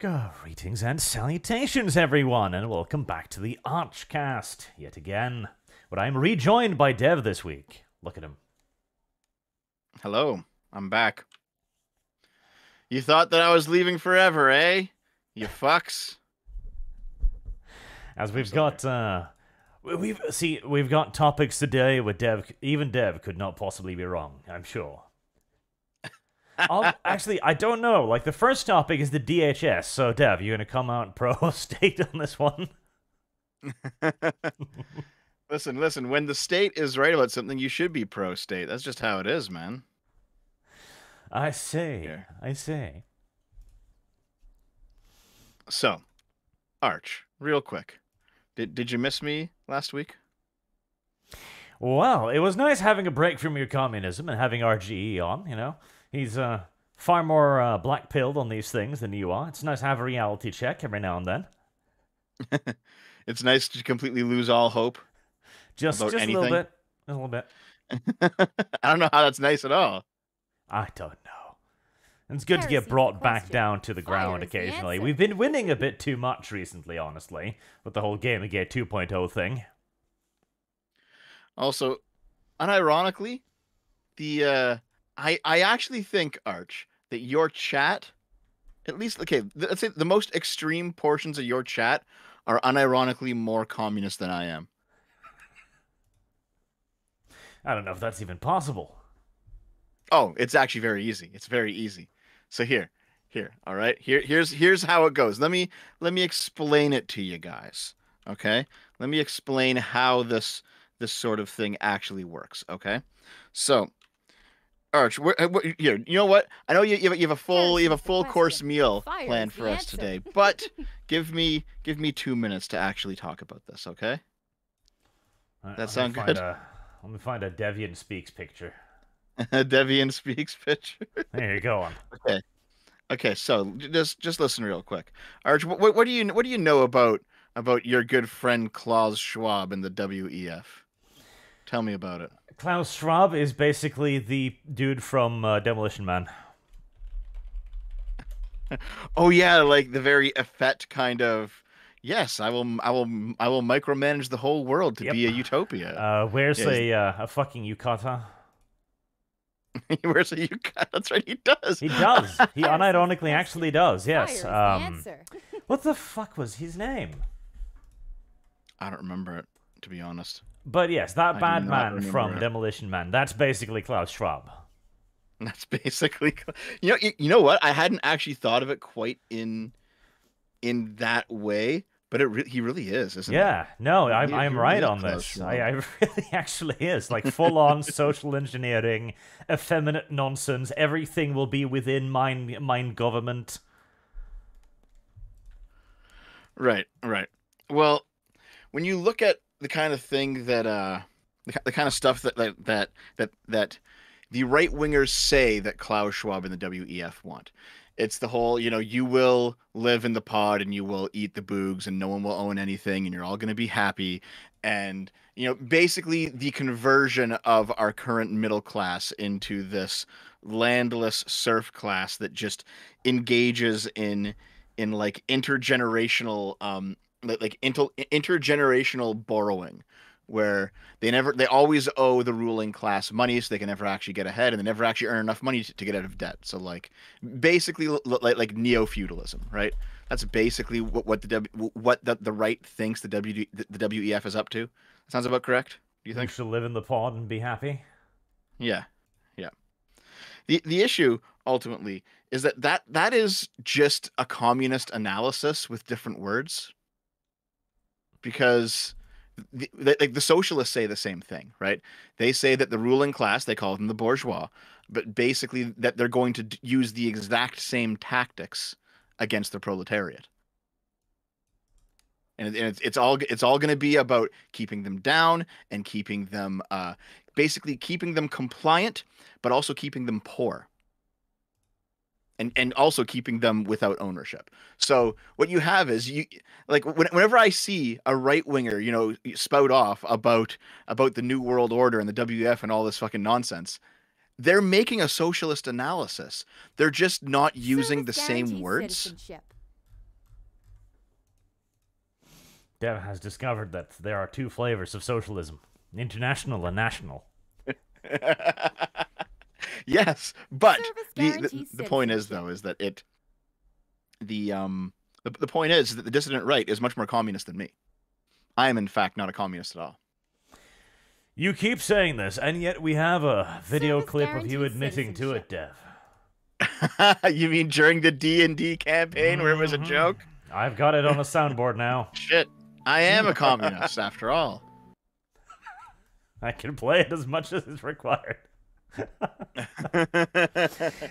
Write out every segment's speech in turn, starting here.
Greetings and salutations, everyone, and welcome back to the Archcast yet again. But I'm rejoined by Dev this week. Look at him. Hello, I'm back. You thought that I was leaving forever, eh? You fucks. As we've got, uh, we- we've see, we've got topics today with Dev. Even Dev could not possibly be wrong. I'm sure. I'll, actually, I don't know. Like the first topic is the DHS. So, Dev, you gonna come out pro state on this one? listen, listen. When the state is right about something, you should be pro state. That's just how it is, man. I say, Yeah. I say. So, Arch, real quick. Did did you miss me last week? Well, it was nice having a break from your communism and having RGE on, you know. He's uh, far more uh, black pilled on these things than you are. It's nice to have a reality check every now and then. It's nice to completely lose all hope. Just, About just a little anything? bit. A little bit. I don't know how that's nice at all. I don't know. It's good to get Heresy's the brought back down to the ground Fire is the occasionally. We've been winning a bit too much recently, honestly, with the whole Gamergate 2.0 thing. Also, unironically, the uh I I actually think Arch that your chat at least okay, let's say the most extreme portions of your chat are unironically more communist than I am. I don't know if that's even possible. Oh, it's actually very easy. It's very easy. So here, here, all right. Here here's here's how it goes. Let me let me explain it to you guys. Okay? Let me explain how this this sort of thing actually works, okay? So, Arch, wh- uh, wh- here, you know what? I know you, you, have, you have a full you have a full course meal Fire planned for us answer. today, but give me give me 2 minutes to actually talk about this, okay? Alright, That let sound good? A, let me find a Devian Speaks picture. A Devian speaks picture. There you go. On. Okay, so just just listen real quick. Arch, what, what do you what do you know about about your good friend Klaus Schwab and the WEF? Tell me about it. Klaus Schwab is basically the dude from uh, Demolition Man. Oh yeah, like the very effete kind of. Yes, I will. I will. I will micromanage the whole world to Yep. be a utopia. Uh, wears Yeah, a uh, a fucking yukata. he wears a yukata. That's right, he does. He does. He unironically actually does. Yes. Um, what the fuck was his name? I don't remember it to be honest. But yes, that do bad man from it. Demolition Man. That's basically Klaus Schwab. That's basically. You know. You, you know what? I hadn't actually thought of it quite in, in that way, but it re- he really is, isn't he? Yeah, no, I'm, He- I'm he right really on is Klaus this. I, I really actually is like full on social engineering, effeminate nonsense. Everything will be within mind mind government. Right, right. Well, when you look at the kind of thing that uh the, the kind of stuff that that that that, that the right wingers say that Klaus Schwab and the WEF want. It's the whole, you know, you will live in the pod and you will eat the boogs and no one will own anything and you're all going to be happy and you know, basically the conversion of our current middle class into this landless serf class that just engages in in like intergenerational um like, like inter, intergenerational borrowing where they never they always owe the ruling class money so they can never actually get ahead and they never actually earn enough money to, to get out of debt so like basically like like neo-feudalism right that's basically what, what the w, what the, the right thinks the w the, the wef is up to sounds about correct do you think should live in the pod and be happy. yeah, yeah. the The issue ultimately is that that that is just a communist analysis with different words. Because the, like the socialists say the same thing, right? They say that the ruling class, they call them the bourgeois, but basically that they're going to use the exact same tactics against the proletariat. And, and it's, it's all it's all going to be about keeping them down and keeping them uh, basically keeping them compliant, but also keeping them poor and and also keeping them without ownership. So what you have is you like whenever I see a right winger, you know, spout off about about the new world order and the WF and all this fucking nonsense, they're making a socialist analysis. They're just not using the same words. Dev has discovered that there are two flavors of socialism: international and national. yes, but the, the, the point is though is that it the um the, the point is that the dissident right is much more communist than me. I am in fact not a communist at all. You keep saying this, and yet we have a video Service clip of you admitting to it, citizenship. Dev. you mean during the D and D campaign where it was a Mhm. joke? I've got it on a soundboard now. Shit, I am a communist after all. I can play it as much as is required.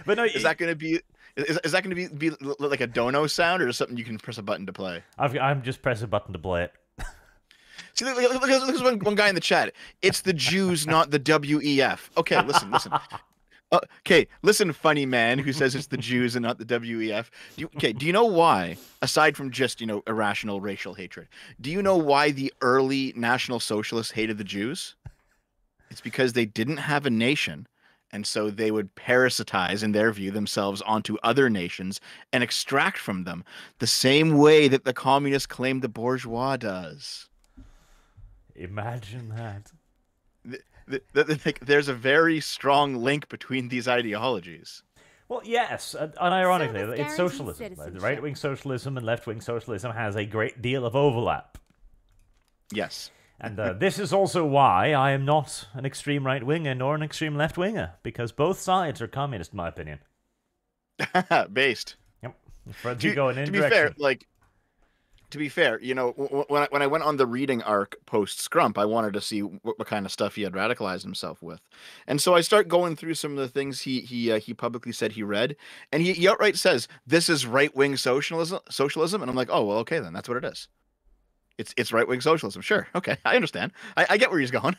But no, is that going to be is, is that going to be, be like a dono sound or is something you can press a button to play? I've, I'm just press a button to play it. See, look, look, look, look, one, one guy in the chat. It's the Jews, not the WEF. Okay, listen, listen. Uh, okay, listen, funny man who says it's the Jews and not the WEF. Do you, okay, do you know why? Aside from just you know irrational racial hatred, do you know why the early National Socialists hated the Jews? It's because they didn't have a nation, and so they would parasitize, in their view, themselves onto other nations and extract from them, the same way that the communists claim the bourgeois does. Imagine that. th- th- th- like, there's a very strong link between these ideologies. Well, yes, and ironically, Service it's socialism. Right wing socialism and left wing socialism has a great deal of overlap. Yes. And uh, this is also why I am not an extreme right winger nor an extreme left winger, because both sides are communist, in my opinion. Based. Yep. To, you go in to be fair, like to be fair, you know, when I, when I went on the reading arc post Scrump, I wanted to see what, what kind of stuff he had radicalized himself with, and so I start going through some of the things he he uh, he publicly said he read, and he, he outright says this is right wing socialism socialism, and I'm like, oh well, okay then, that's what it is. It's it's right wing socialism. Sure, okay, I understand. I, I get where he's going.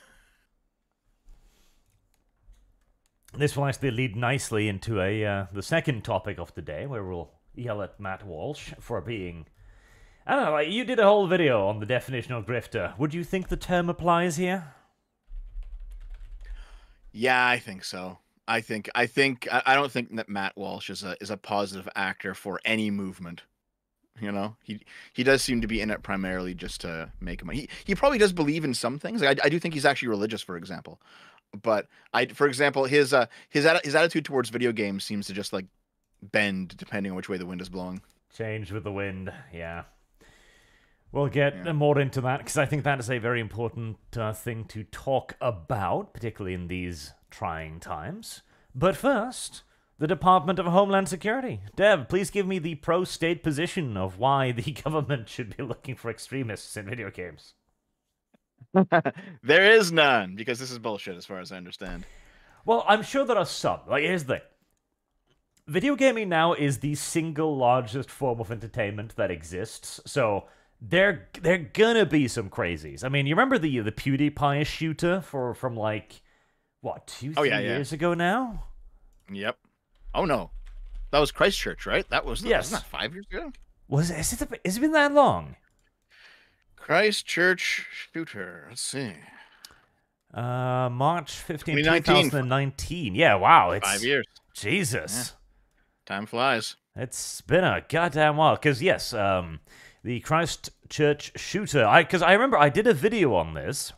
This will actually lead nicely into a uh, the second topic of the day, where we'll yell at Matt Walsh for being. I don't know. Like, you did a whole video on the definition of grifter. Would you think the term applies here? Yeah, I think so. I think I think I, I don't think that Matt Walsh is a is a positive actor for any movement. You know, he he does seem to be in it primarily just to make money. He he probably does believe in some things. Like I, I do think he's actually religious, for example. But I, for example, his uh his his attitude towards video games seems to just like bend depending on which way the wind is blowing. Change with the wind. Yeah. We'll get Yeah. more into that because I think that is a very important uh, thing to talk about, particularly in these trying times. But first, the Department of Homeland Security. Dev, please give me the pro state position of why the government should be looking for extremists in video games. there is none because this is bullshit, as far as I understand. Well, I'm sure there are some. Like, here's the thing. Video gaming now is the single largest form of entertainment that exists. So there, there gonna be some crazies. I mean, you remember the the PewDiePie shooter for from like what two, Oh, three yeah, yeah. years ago now? Yep. Oh no, that was Christchurch, right? That was Yes. That five years ago? Was is it? Has it been that long? Christchurch shooter. Let's see. Uh, March 15, 2019. 2019. Yeah, wow. It's Five years. Jesus. Time flies. It's been a goddamn while. Because, yes, um, the Christchurch shooter. I Because I remember I did a video on this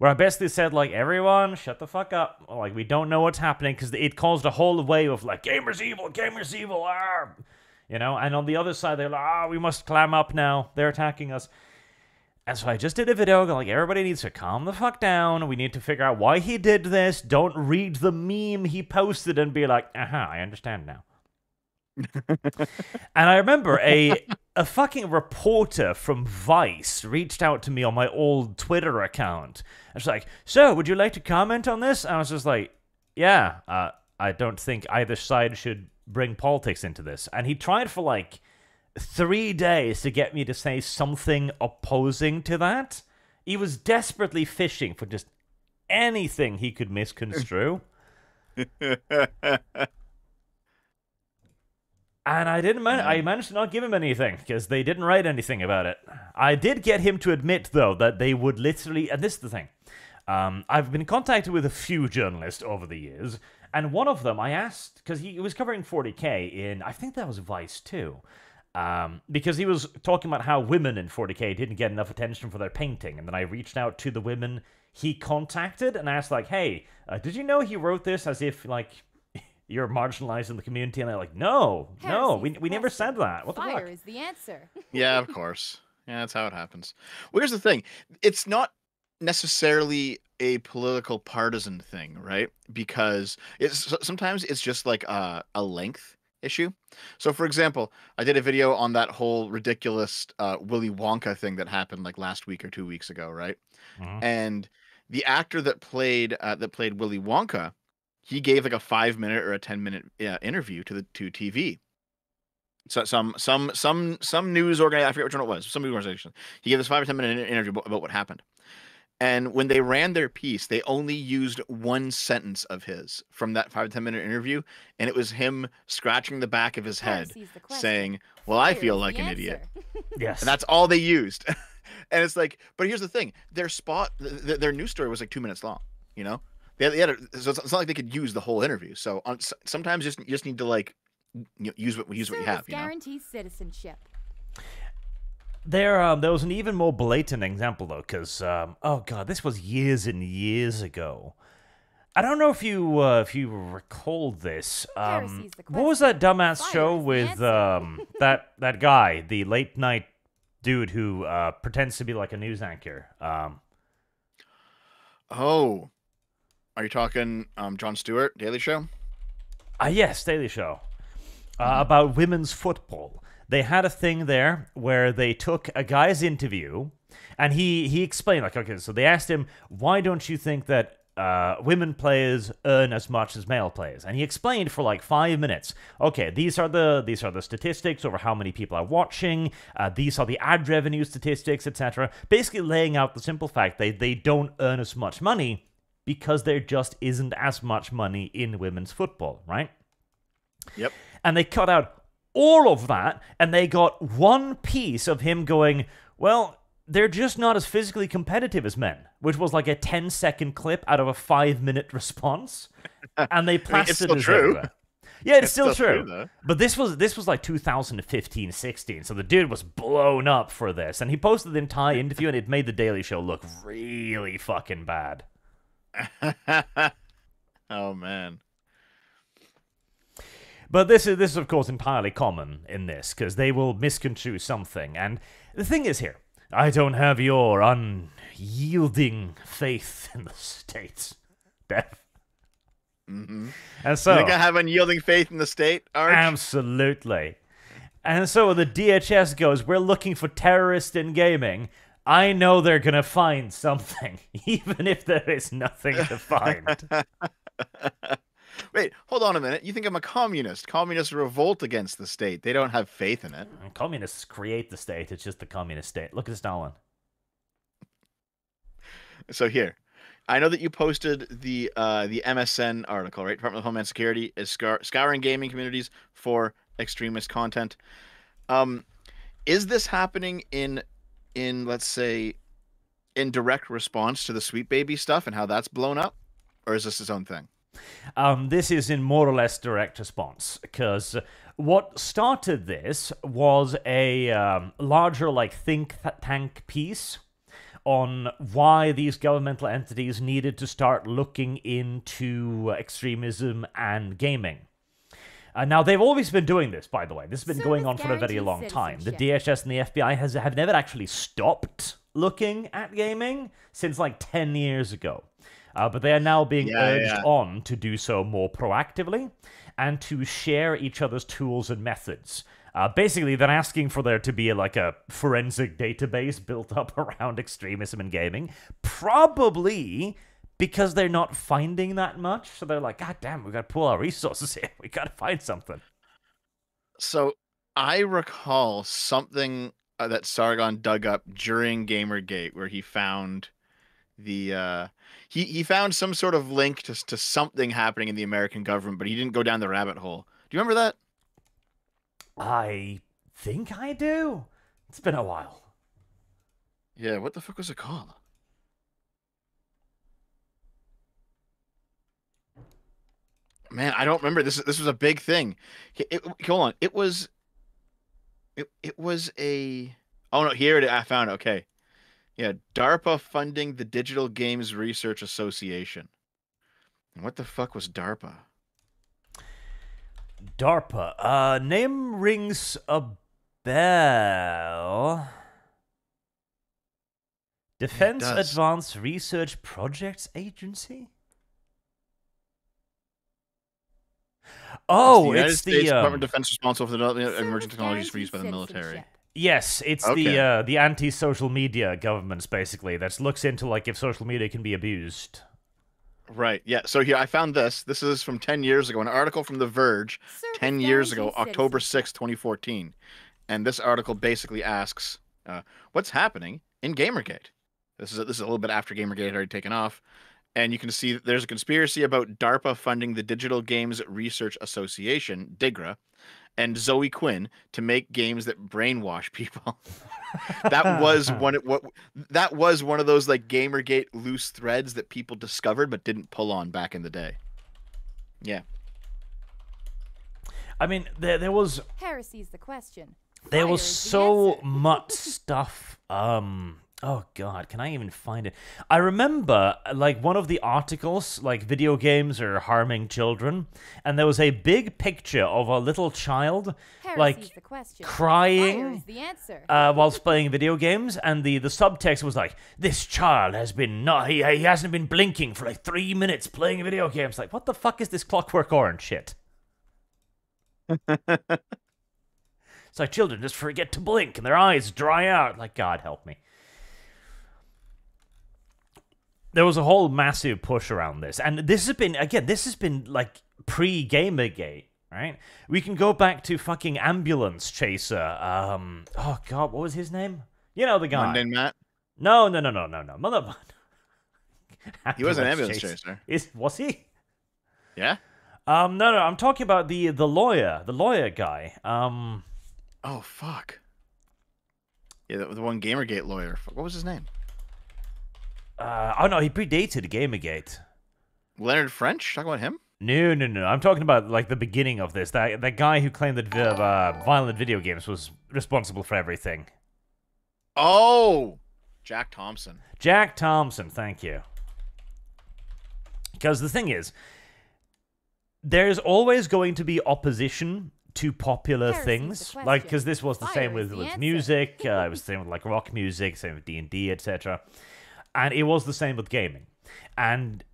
where I basically said, like, everyone, shut the fuck up. Like, we don't know what's happening because it caused a whole wave of, like, gamers evil, gamers evil, ah! You know, and on the other side, they're like, ah, we must climb up now. They're attacking us. And so I just did a video like, everybody needs to calm the fuck down. We need to figure out why he did this. Don't read the meme he posted and be like, aha, I understand now. and I remember a a fucking reporter from Vice reached out to me on my old Twitter account. It's like, so would you like to comment on this? And I was just like, yeah, uh, I don't think either side should bring politics into this. And he tried for like three days to get me to say something opposing to that. He was desperately fishing for just anything he could misconstrue. And I didn't. Man- I managed to not give him anything because they didn't write anything about it. I did get him to admit, though, that they would literally. And this is the thing. Um, I've been contacted with a few journalists over the years, and one of them I asked because he was covering 40k in. I think that was Vice too. Um, because he was talking about how women in 40k didn't get enough attention for their painting, and then I reached out to the women he contacted and asked like, "Hey, uh, did you know he wrote this as if like you're marginalized in the community?" And they're like, "No, no, we we never said that. What the Fire fuck?" is the answer. Yeah, of course. Yeah, that's how it happens. Well, here's the thing: it's not necessarily a political partisan thing, right? Because it's sometimes it's just like a, a length issue. So, for example, I did a video on that whole ridiculous uh, Willy Wonka thing that happened like last week or two weeks ago, right? Mhm. And the actor that played uh, that played Willy Wonka, he gave like a five minute or a ten minute uh, interview to the to TV. So some some some some news organization, I forget which one it was, some news organization. He gave this five or ten minute interview about, about what happened. And when they ran their piece, they only used one sentence of his from that five to ten minute interview, and it was him scratching the back of his head, Heresy's the question. saying, "Well, I feel like the an idiot." Yes, and that's all they used. and it's like, but here's the thing: their spot, th- th- their news story was like two minutes long. You know, they had, they had a, so it's it's not like they could use the whole interview. So on, s- sometimes just you just need to like you know, use what use what you Service have. You know, guarantees citizenship. There, um, there was an even more blatant example though, because um, oh god, this was years and years ago. I don't know if you uh, if you recall this. Um, what was that dumbass Fire show with um, that that guy, the late night dude who uh, pretends to be like a news anchor? Um, oh, are you talking um Jon Stewart Daily Show? Ah, yes, Daily Show. Uh, about women's football. They had a thing there where they took a guy's interview and he, he explained, like, okay, so they asked him, why don't you think that uh, women players earn as much as male players? And he explained for like five minutes. Okay, these are the these are the statistics over how many people are watching. Uh, these are the ad revenue statistics, etc. Basically, laying out the simple fact they they don't earn as much money because there just isn't as much money in women's football, right? Yep. and they cut out all of that and they got one piece of him going well they're just not as physically competitive as men which was like a 10 second clip out of a 5 minute response and they plastered still it true. everywhere. yeah it's, It's still, still true, true, but this was this was like 2015 16 so the dude was blown up for this and he posted the entire interview and it made the daily show look really fucking bad oh man. But this is this is of course entirely common in this because they will misconstrue something. And the thing is here, I don't have your unyielding faith in the state, Dev. hmm And so you think I have unyielding faith in the state, Arch? absolutely. And so the DHS goes, we're looking for terrorists in gaming. I know they're gonna find something, even if there is nothing to find. Wait, hold on a minute. You think I'm a communist? Communists revolt against the state. They don't have faith in it. Communists create the state. It's just the communist state. Look at Stalin. So here, I know that you posted the uh, the MSN article, right? Department of Homeland Security is scour- scouring gaming communities for extremist content. Um, is this happening in in let's say in direct response to the Sweet Baby stuff and how that's blown up, or is this his own thing? Um, this is in more or less direct response because what started this was a um, larger, like, think tank piece on why these governmental entities needed to start looking into extremism and gaming. Uh, now they've always been doing this, by the way. This has been going on for a very long time. The. DHS and the FBI has have never actually stopped looking at gaming since like ten years ago. Uh, but they are now being Yeah, urged yeah. on to do so more proactively and to share each other's tools and methods. Uh, basically, they're asking for there to be like a forensic database built up around extremism and gaming, probably because they're not finding that much. So they're like, God damn, we got to pull our resources here. We got to find something. So I recall something uh, that Sargon dug up during Gamergate, where he found the uh, he he found some sort of link to to something happening in the American government, but he didn't go down the rabbit hole. Do you remember that? I think I do. It's been a while. Yeah. What the fuck was it called? Man, I don't remember. This this was a big thing. It- it- hold on. It was It it was a oh no here it I found it. okay yeah DARPA funding the Digital Games Research Association. What the fuck was DARPA? DARPA. Uh, name rings a bell. Defense. Advanced Research Projects Agency? Oh, the United it's States the Department um, of Defense responsible for the development of emerging technologies for use by the military. yes, it's Okay. the uh, the anti-social media governments basically that looks into like if social media can be abused. Right. Yeah. So here I found this. This is from 10 years ago, an article from The Verge Serve with 10 years ago, guaranteed October citizenship. 6, 2014. And this article basically asks, uh, what's happening in Gamergate? This is a, this is a little bit after Gamergate had already taken off. And you can see that there's a conspiracy about DARPA funding the Digital Games Research Association, DIGRA, and Zoe Quinn to make games that brainwash people. that was one of what that was one of those like Gamergate loose threads that people discovered but didn't pull on back in the day. Yeah. I mean, there there was Heresy's the question. there Fire was is the so answer. much stuff um oh god can i even find it i remember like one of the articles like video games are harming children and there was a big picture of a little child Heresy's like the crying the answer. uh, whilst playing video games, and the, the subtext was like, "This child has been not he, he hasn't been blinking for like three minutes playing video games." Like, what the fuck is this Clockwork Orange shit? it's like children just forget to blink and their eyes dry out. Like, God help me. There was a whole massive push around this, and this has been again. This has been like pre Gamergate, right? We can go back to fucking ambulance chaser. Um, oh god, what was his name? You know the guy. Mundane Matt. No, no, no, no, no, no. Mother. He was an ambulance chaser. chaser. Is was he? Yeah. Um, no, no. I'm talking about the the lawyer, the lawyer guy. Um, Oh fuck. Yeah, the, the one Gamergate lawyer. What was his name? Uh, oh no, he predated Gamergate. Leonard French. Talk about him. No, no, no. I'm talking about like the beginning of this. That that guy who claimed that uh, violent video games was responsible for everything. Oh, Jack Thompson. Jack Thompson, thank you. Because the thing is, there's always going to be opposition to popular Heresy's things, like because this was the Fire same with the with music. Uh, it was the same with like rock music, same with D and D, etc. And it was the same with gaming. And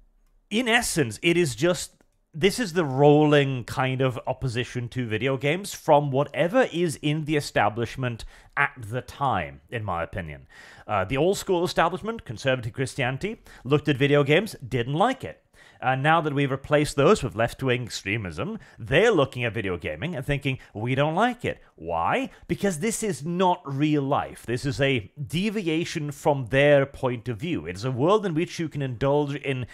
in essence, it is just this is the rolling kind of opposition to video games from whatever is in the establishment at the time, in my opinion. Uh, the old school establishment, conservative Christianity, looked at video games, didn't like it. And now that we've replaced those with left wing extremism, they're looking at video gaming and thinking, we don't like it. Why? Because this is not real life. This is a deviation from their point of view. It's a world in which you can indulge in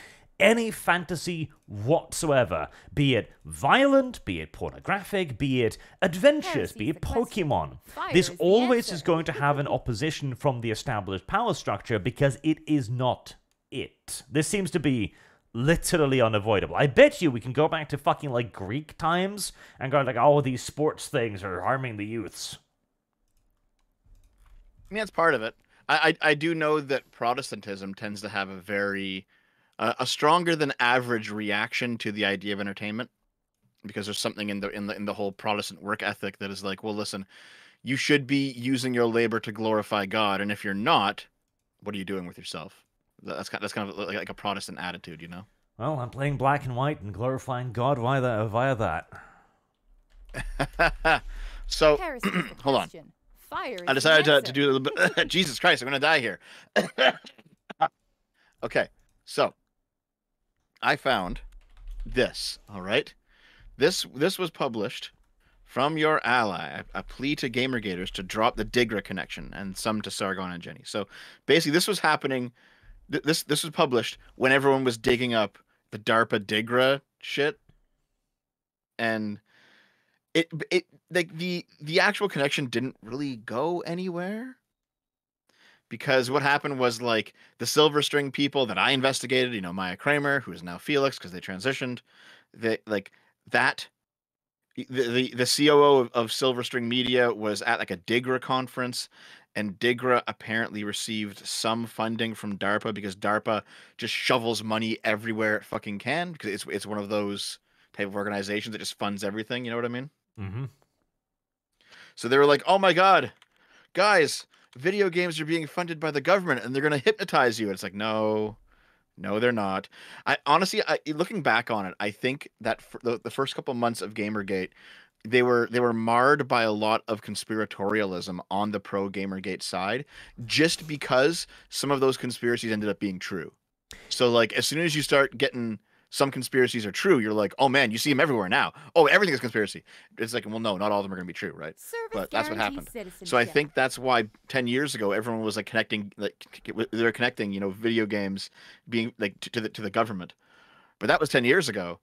any fantasy whatsoever, be it violent, be it pornographic, be it adventurous, be it. Pokemon. This always is going to have an opposition from the established power structure because it is not it. This seems to be literally unavoidable. I bet you we can go back to fucking like Greek times and go like, oh, these sports things are harming the youths. I mean, that's part of it. I, I I do know that Protestantism tends to have a very uh, a stronger than average reaction to the idea of entertainment because there's something in the in the in the whole Protestant work ethic that is like, well, listen, you should be using your labor to glorify God, and if you're not, what are you doing with yourself? That- That's kind that's kind of like like a Protestant attitude, you know. Well, I'm playing black and white and glorifying God via that. Via that. so hold on. Fire I decided to, to do a little bit. Jesus Christ, I'm gonna die here. okay, so I found this. All right, this this was published from your ally, a, a plea to Gamergaters to drop the Digra connection and some to Sargon and Jenny. So basically, this was happening. Th- This this was published when everyone was digging up the DARPA Digra shit, and it it like the the actual connection didn't really go anywhere because what happened was like the silver string people that I investigated, you know, Maya Kramer, who is now Felix because they transitioned, they like that the the, the COO of, of Silverstring Media was at like a Digra conference, and Digra apparently received some funding from DARPA because DARPA just shovels money everywhere it fucking can because it's it's one of those type of organizations that just funds everything. You know what I mean? Mm-hmm. So they were like, "Oh my god, guys, video games are being funded by the government and they're going to hypnotize you." And it's like, "No, no, they're not." I honestly, I, looking back on it, I think that for the, the first couple months of GamerGate, they were they were marred by a lot of conspiratorialism on the pro GamerGate side, just because some of those conspiracies ended up being true. So like, as soon as you start getting some conspiracies are true, you're like, oh man, you see them everywhere now. Oh, everything is conspiracy. It's like, well, no, not all of them are going to be true, right? Service But that's what happened. So I think that's why ten years ago everyone was like connecting, like they're connecting, you know, video games being like to, to the to the government. But that was ten years ago,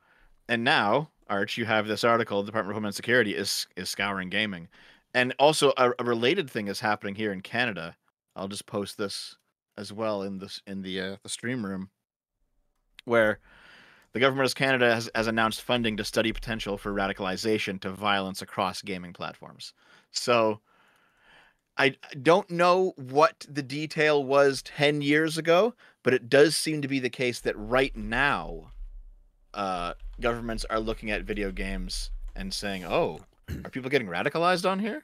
and now Arch, you have this article. The Department of Homeland Security is is scouring gaming, and also a, a related thing is happening here in Canada. I'll just post this as well in this in the uh, the stream room, where the government of Canada has, has announced funding to study potential for radicalization to violence across gaming platforms. So I don't know what the detail was 10 years ago, but it does seem to be the case that right now uh, governments are looking at video games and saying, oh, are people getting radicalized on here?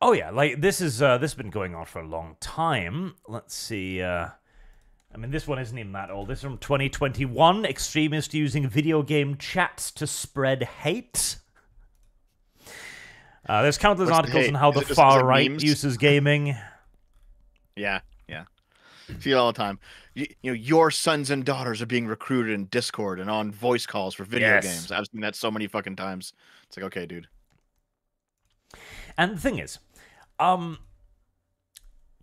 Oh yeah, like this is uh, this has been going on for a long time. Let's see. Uh, I mean, this one isn't even that old. This is from 2021. Extremists using video game chats to spread hate. Uh, there's countless What's articles hate? on how Is the it just- is far right memes? uses gaming. Yeah. See it all the time. You, you know, your sons and daughters are being recruited in Discord and on voice calls for video Yes. games. I've seen that so many fucking times. It's like, okay, dude. And the thing is, um,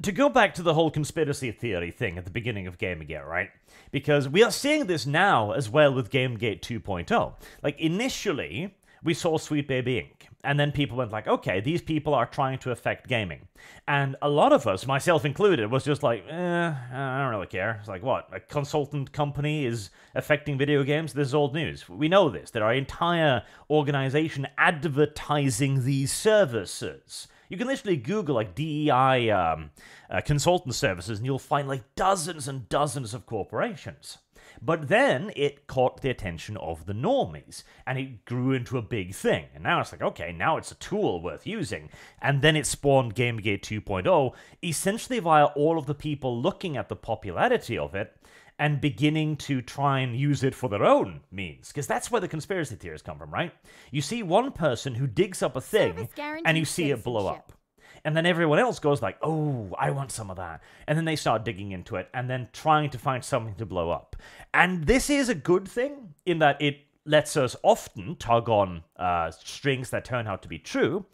to go back to the whole conspiracy theory thing at the beginning of Gamergate, right? Because we are seeing this now as well with Gamergate 2.0. Like initially, we saw Sweet Baby Inc. And then people went like, okay, these people are trying to affect gaming. And a lot of us, myself included, was just like, eh, I don't really care. It's like, what? A consultant company is affecting video games? This is old news. We know this. There are entire organization advertising these services. You can literally Google like DEI um, uh, consultant services, and you'll find like dozens and dozens of corporations. But then it caught the attention of the normies, and it grew into a big thing. And now it's like, okay, now it's a tool worth using. And then it spawned Gamergate 2.0, essentially via all of the people looking at the popularity of it and beginning to try and use it for their own means. Because that's where the conspiracy theories come from, right? You see one person who digs up a thing, and you see it blow up. And then everyone else goes like, "Oh, I want some of that." And then they start digging into it and then trying to find something to blow up. And this is a good thing in that it lets us often tug on uh, strings that turn out to be true,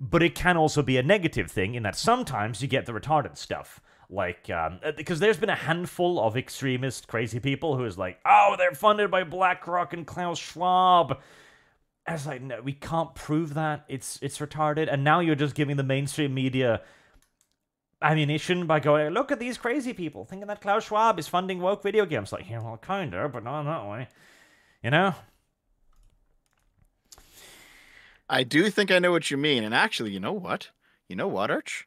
but it can also be a negative thing in that sometimes you get the retarded stuff. Like, um, uh, because there's been a handful of extremist, crazy people who is like, oh, they're funded by BlackRock and Klaus Schwab. I was like, no, we can't prove that. It's it's retarded. And now you're just giving the mainstream media ammunition by going, look at these crazy people thinking that Klaus Schwab is funding woke video games. Like, yeah, well, kinda, but not in that way. You know? I do think I know what you mean. And actually, you know what? You know what, Arch?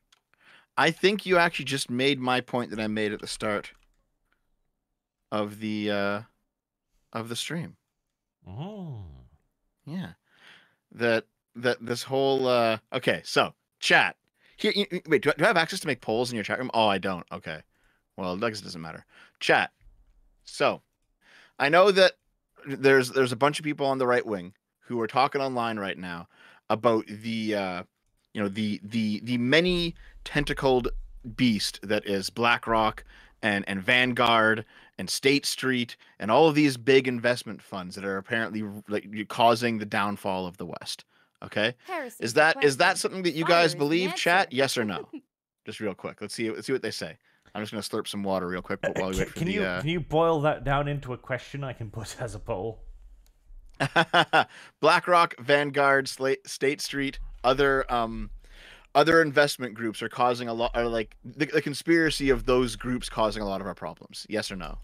I think you actually just made my point that I made at the start of the uh of the stream. Oh. Yeah. That that this whole uh okay, so chat. Here you, wait, do I, do I have access to make polls in your chat room? Oh, I don't. Okay. Well, I it doesn't matter. Chat. So, I know that there's there's a bunch of people on the right wing who are talking online right now about the uh you know the the the many tentacled beast that is BlackRock and and Vanguard and State Street and all of these big investment funds that are apparently like causing the downfall of the West. Okay, Heresy is the that is that something that you guys is believe? Chat, yes or no? Just real quick. Let's see. Let's see what they say. I'm just gonna slurp some water real quick Uh, while we can, wait for can the. you uh... can you boil that down into a question I can put as a poll? BlackRock, Vanguard, Sla- State Street, other um, other investment groups are causing a lot. Are like the, the conspiracy of those groups causing a lot of our problems. Yes or no?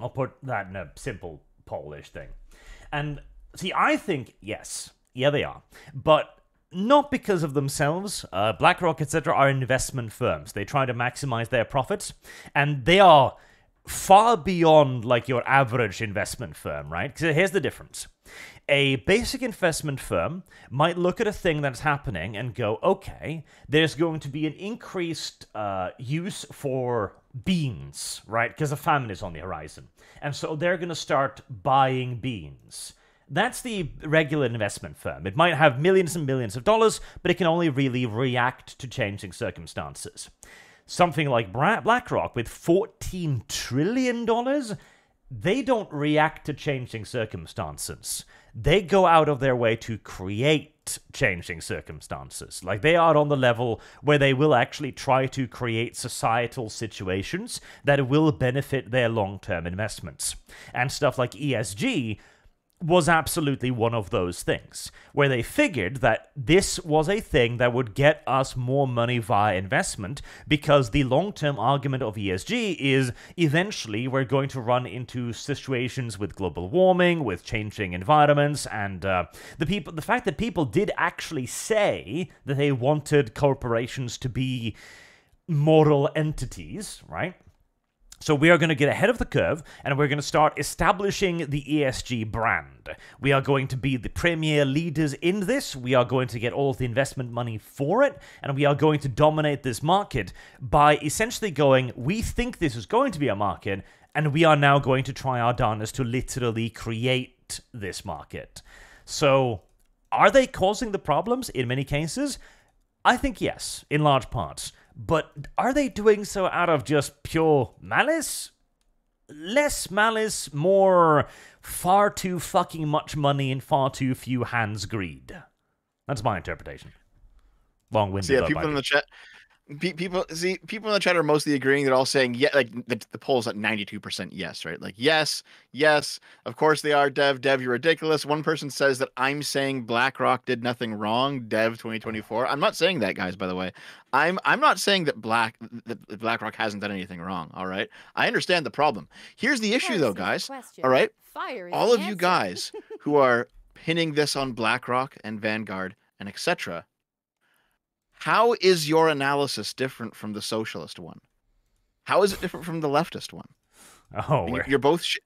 I'll put that in a simple Polish thing. And see, I think yes, yeah, they are, but not because of themselves. Uh, BlackRock, etc., are investment firms. They try to maximize their profits, and they are far beyond like your average investment firm, right? Because here's the difference. A basic investment firm might look at a thing that's happening and go, okay, there's going to be an increased uh, use for beans, right? Because a famine is on the horizon. And so they're going to start buying beans. That's the regular investment firm. It might have millions and millions of dollars, but it can only really react to changing circumstances. Something like BlackRock with $14 trillion, they don't react to changing circumstances. They go out of their way to create changing circumstances. Like they are on the level where they will actually try to create societal situations that will benefit their long term investments. And stuff like ESG was absolutely one of those things where they figured that this was a thing that would get us more money via investment because the long term argument of ESG is eventually we're going to run into situations with global warming, with changing environments, and uh, the people, the fact that people did actually say that they wanted corporations to be moral entities, right? So we are going to get ahead of the curve and we're going to start establishing the ESG brand. We are going to be the premier leaders in this. We are going to get all of the investment money for it and we are going to dominate this market by essentially going, we think this is going to be a market and we are now going to try our darnest to literally create this market. So are they causing the problems in many cases? I think yes, in large parts. But are they doing so out of just pure malice? Less malice, more far too fucking much money and far too few hands greed. That's my interpretation. Long winded. So yeah, people in the chat people see people in the chat are mostly agreeing. They're all saying yeah like the, the polls at 92% yes right? Like yes yes of course they are dev. Dev you're ridiculous. One person says that i'm saying blackrock did nothing wrong dev 2024 i'm not saying that guys by the way. I'm i'm not saying that black that blackrock hasn't done anything wrong all right? I understand the problem. Here's the issue though guys all right? Fire all of answer. you guys who are pinning this on blackrock and vanguard and etc how is your analysis different from the socialist one? How is it different from the leftist one? Oh, you're, you're both. Sh-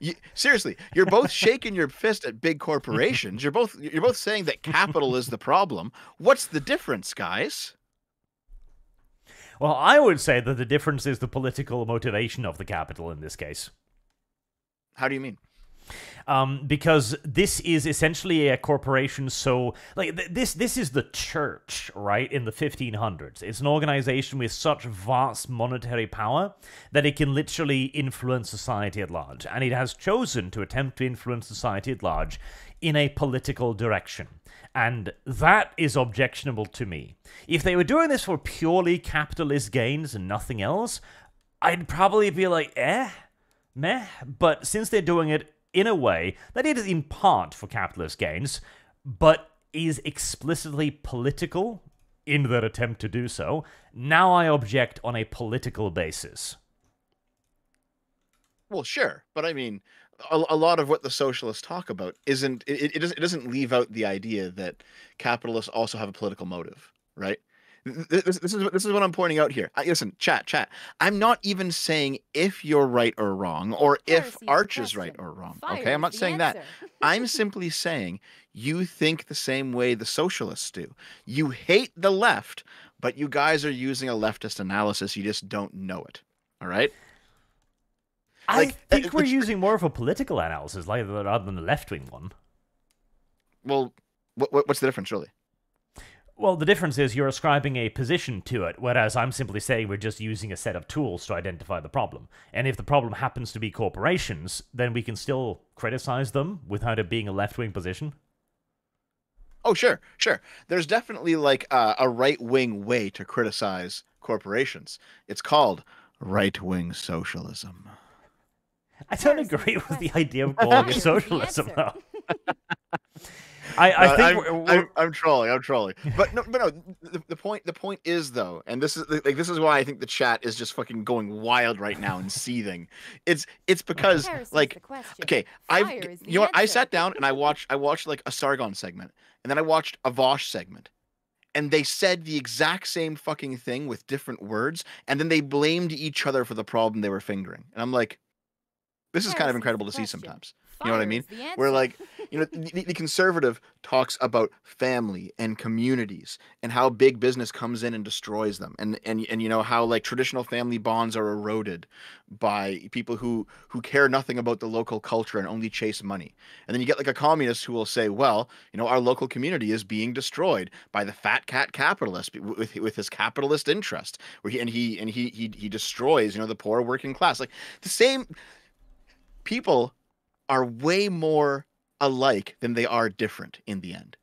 you, seriously, you're both shaking your fist at big corporations. You're both you're both saying that capital is the problem. What's the difference, guys? Well, I would say that the difference is the political motivation of the capital in this case. How do you mean? Um, because this is essentially a corporation. So, like th- this, this is the church, right? In the 1500s, it's an organization with such vast monetary power that it can literally influence society at large, and it has chosen to attempt to influence society at large in a political direction. And that is objectionable to me. If they were doing this for purely capitalist gains and nothing else, I'd probably be like, eh, meh. But since they're doing it in a way that it is in part for capitalist gains, but is explicitly political in their attempt to do so, now I object on a political basis. Well, sure, but I mean, a, a lot of what the socialists talk about isn't it, it, it doesn't leave out the idea that capitalists also have a political motive, right? This, this, is this is what I'm pointing out here. I, listen, chat, chat. I'm not even saying if you're right or wrong, or if Arch is right or wrong. Fire okay, I'm not saying answer. that. I'm simply saying you think the same way the socialists do. You hate the left, but you guys are using a leftist analysis. You just don't know it. All right. I Like, think uh, we're the using more of a political analysis like, rather than a left wing one. Well, what, what what's the difference, really? Well, the difference is you're ascribing a position to it, whereas I'm simply saying we're just using a set of tools to identify the problem. And if the problem happens to be corporations, then we can still criticize them without it being a left wing position. Oh, sure, sure. There's definitely like uh, a right wing way to criticize corporations. It's called right wing socialism. I don't agree with the idea of calling Fire it is the socialism, though. I, I No, think I'm, we're, we're- I'm trolling. I'm trolling. But no, but no. The, the point. The point is though, and this is like this is why I think the chat is just fucking going wild right now and seething. It's it's because Heresy's like okay, I've Fire is the you know what I sat down and I watched I watched like a Sargon segment and then I watched a Vaush segment. And they said the exact same fucking thing with different words, and then they blamed each other for the problem they were fingering. And I'm like, this is kind of incredible to see sometimes. You know what I mean? Where like you know the, the conservative talks about family and communities and how big business comes in and destroys them. And and and you know how like traditional family bonds are eroded by people who who care nothing about the local culture and only chase money. And then you get like a communist who will say well you know our local community is being destroyed by the fat cat capitalist with with his capitalist interest where he and he and he he, he destroys you know the poor working class. Like the same people are way more alike than they are different in the end.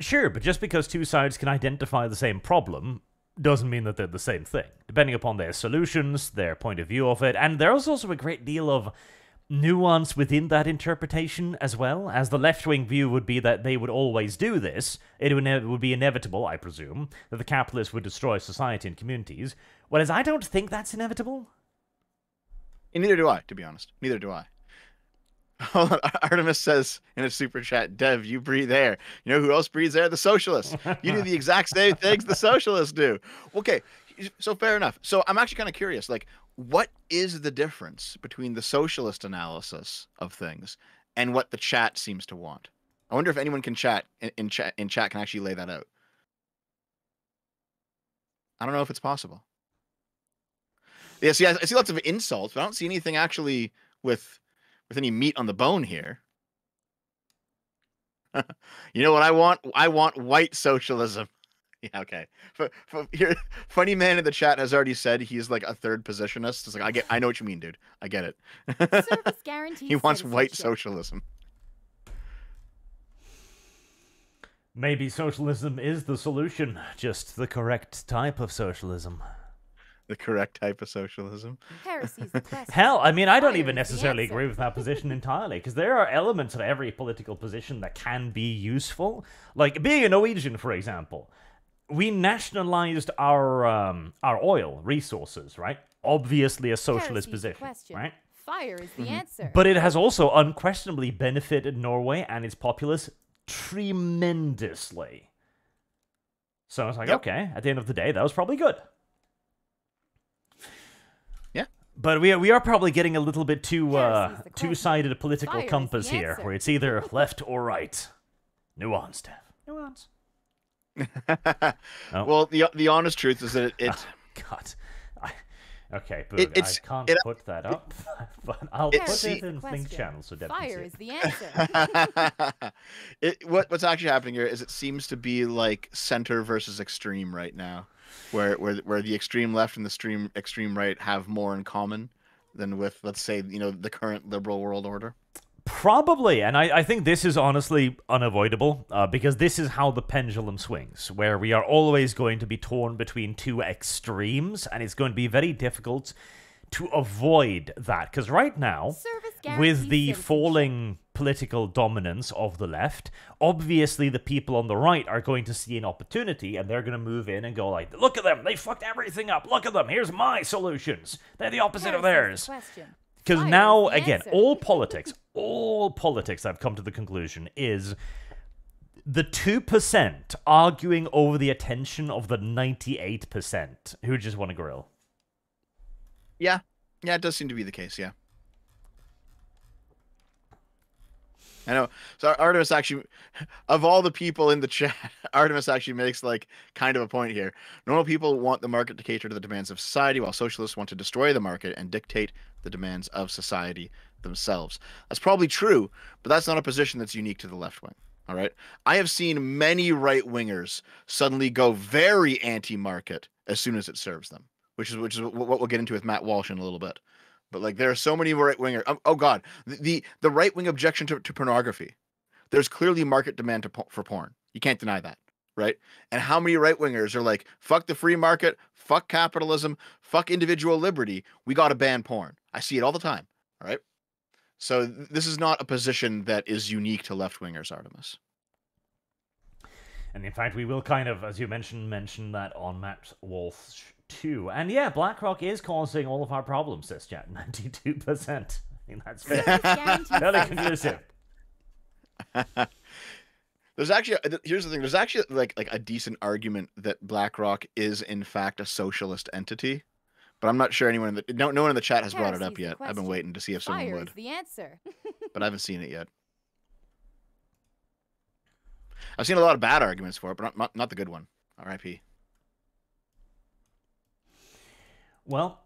Sure, but just because two sides can identify the same problem doesn't mean that they're the same thing. Depending upon their solutions, their point of view of it, and there's also a great deal of nuance within that interpretation as well, as the left wing view would be that they would always do this. It would, would be inevitable, I presume, that the capitalists would destroy society and communities, whereas I don't think that's inevitable. And neither do I, to be honest. Neither do I. Hold on. Artemis says in a super chat, Dev, you breathe air. You know who else breathes air? The socialists. You do the exact same things the socialists do. Okay, so fair enough. So I'm actually kind of curious, like, what is the difference between the socialist analysis of things and what the chat seems to want? I wonder if anyone can chat in, in chat in chat can actually lay that out. I don't know if it's possible. Yeah, see, I, I see lots of insults, but I don't see anything actually with with any meat on the bone here. you know what I want? I want white socialism. Yeah, okay. F- f- here, funny man in the chat has already said he's like a third positionist. It's like I get, I know what you mean, dude. I get it. Service guarantees he wants white socialism. Maybe socialism is the solution, just the correct type of socialism. The correct type of socialism. Heresy's question. Hell, I mean, I don't even necessarily agree with that position entirely, because there are elements of every political position that can be useful. Like being a Norwegian, for example, we nationalized our um, our oil resources, right? Obviously, a socialist Heresy's position, question. right? Fire is the answer. But it has also unquestionably benefited Norway and its populace tremendously. So I was like, Yep. okay, at the end of the day, that was probably good. Yeah. But we are, we are probably getting a little bit too uh, Heresy's the question. two-sided political Fire compass here, answer. where it's either left or right. Nuance, Dev. Nuance. Oh. Well, the the honest truth is that it, it God. I, okay, but It- I can't it- put that up. but I'll put see- it in Think Question. channel so Dev can see Fire is the answer. it what what's actually happening here is it seems to be like center versus extreme right now, where where where the extreme left and the extreme extreme right have more in common than with let's say you know the current liberal world order. Probably, and I, I think this is honestly unavoidable uh, because this is how the pendulum swings, where we are always going to be torn between two extremes, and it's going to be very difficult to avoid that. Because right now, with the falling political dominance of the left, obviously the people on the right are going to see an opportunity and they're going to move in and go like, "Look at them! They fucked everything up. Look at them! Here's my solutions. They're the opposite of theirs." question. Because Fire now, the again, answer. all politics, all politics, I've come to the conclusion, is the 2% arguing over the attention of the 98% who just want to grill. Yeah, yeah, it does seem to be the case. Yeah. I know. So Ar- Artemis actually, of all the people in the chat, Artemis actually makes like kind of a point here. Normal people want the market to cater to the demands of society, while socialists want to destroy the market and dictate the demands of society themselves. That's probably true, but that's not a position that's unique to the left wing. All right. I have seen many right wingers suddenly go very anti-market as soon as it serves them, which is which is what we'll get into with Matt Walsh in a little bit. But like there are so many right winger. Oh, oh God, the the, the right wing objection to, to pornography. There's clearly market demand to, for porn. You can't deny that, right? And how many right wingers are like, fuck the free market, fuck capitalism, fuck individual liberty. We got to ban porn. I see it all the time. All right. So th- this is not a position that is unique to left wingers, Artemis. And in fact, we will kind of, as you mentioned, mention that on Matt Walsh too. And yeah, BlackRock is causing all of our problems, says chat. 92%. I mean, that's fair. Fairly conclusive. There's actually uh, here's the thing. There's actually like like a decent argument that BlackRock is in fact a socialist entity, but I'm not sure anyone in the no no one in the chat has brought it up yet. I've been waiting to see if someone Fire would, is the answer. but I haven't seen it yet. I've seen a lot of bad arguments for it, but not not, not the good one. R.I.P. Well,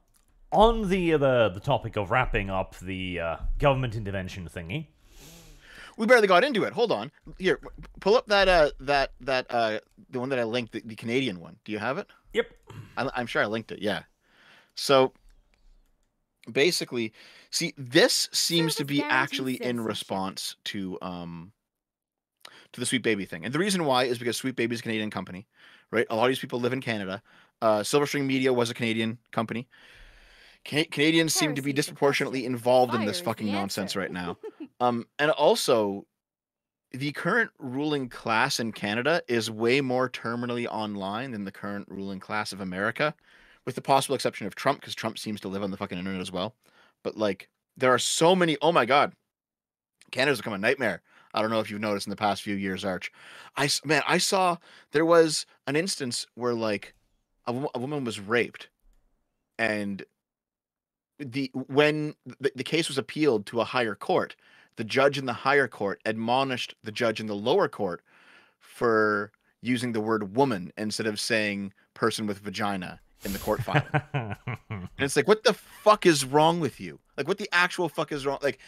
on the, the the topic of wrapping up the uh, government intervention thingy, We barely got into it. Hold on. Here, pull up that uh that that uh the one that I linked, the, the Canadian one. Do you have it? yep, I, I'm sure I linked it. Yeah. So basically, see, this seems to be actually in response to um to the Sweet Baby thing, and the reason why is because Sweet Baby is a Canadian company, right? A lot of these people live in Canada. Uh, Silverstring Media was a Canadian company. Ca- Canadians seem to be disproportionately involved in this fucking nonsense right now. Um, and also, the current ruling class in Canada is way more terminally online than the current ruling class of America, with the possible exception of Trump, because Trump seems to live on the fucking internet as well. But like, there are so many. Oh my god, Canada's become a nightmare. I don't know if you've noticed in the past few years, Arch. I man, I saw there was an instance where like a, a woman was raped, and the when the, the case was appealed to a higher court, the judge in the higher court admonished the judge in the lower court for using the word woman instead of saying person with vagina in the court file. and it's like, what the fuck is wrong with you? Like, what the actual fuck is wrong? Like,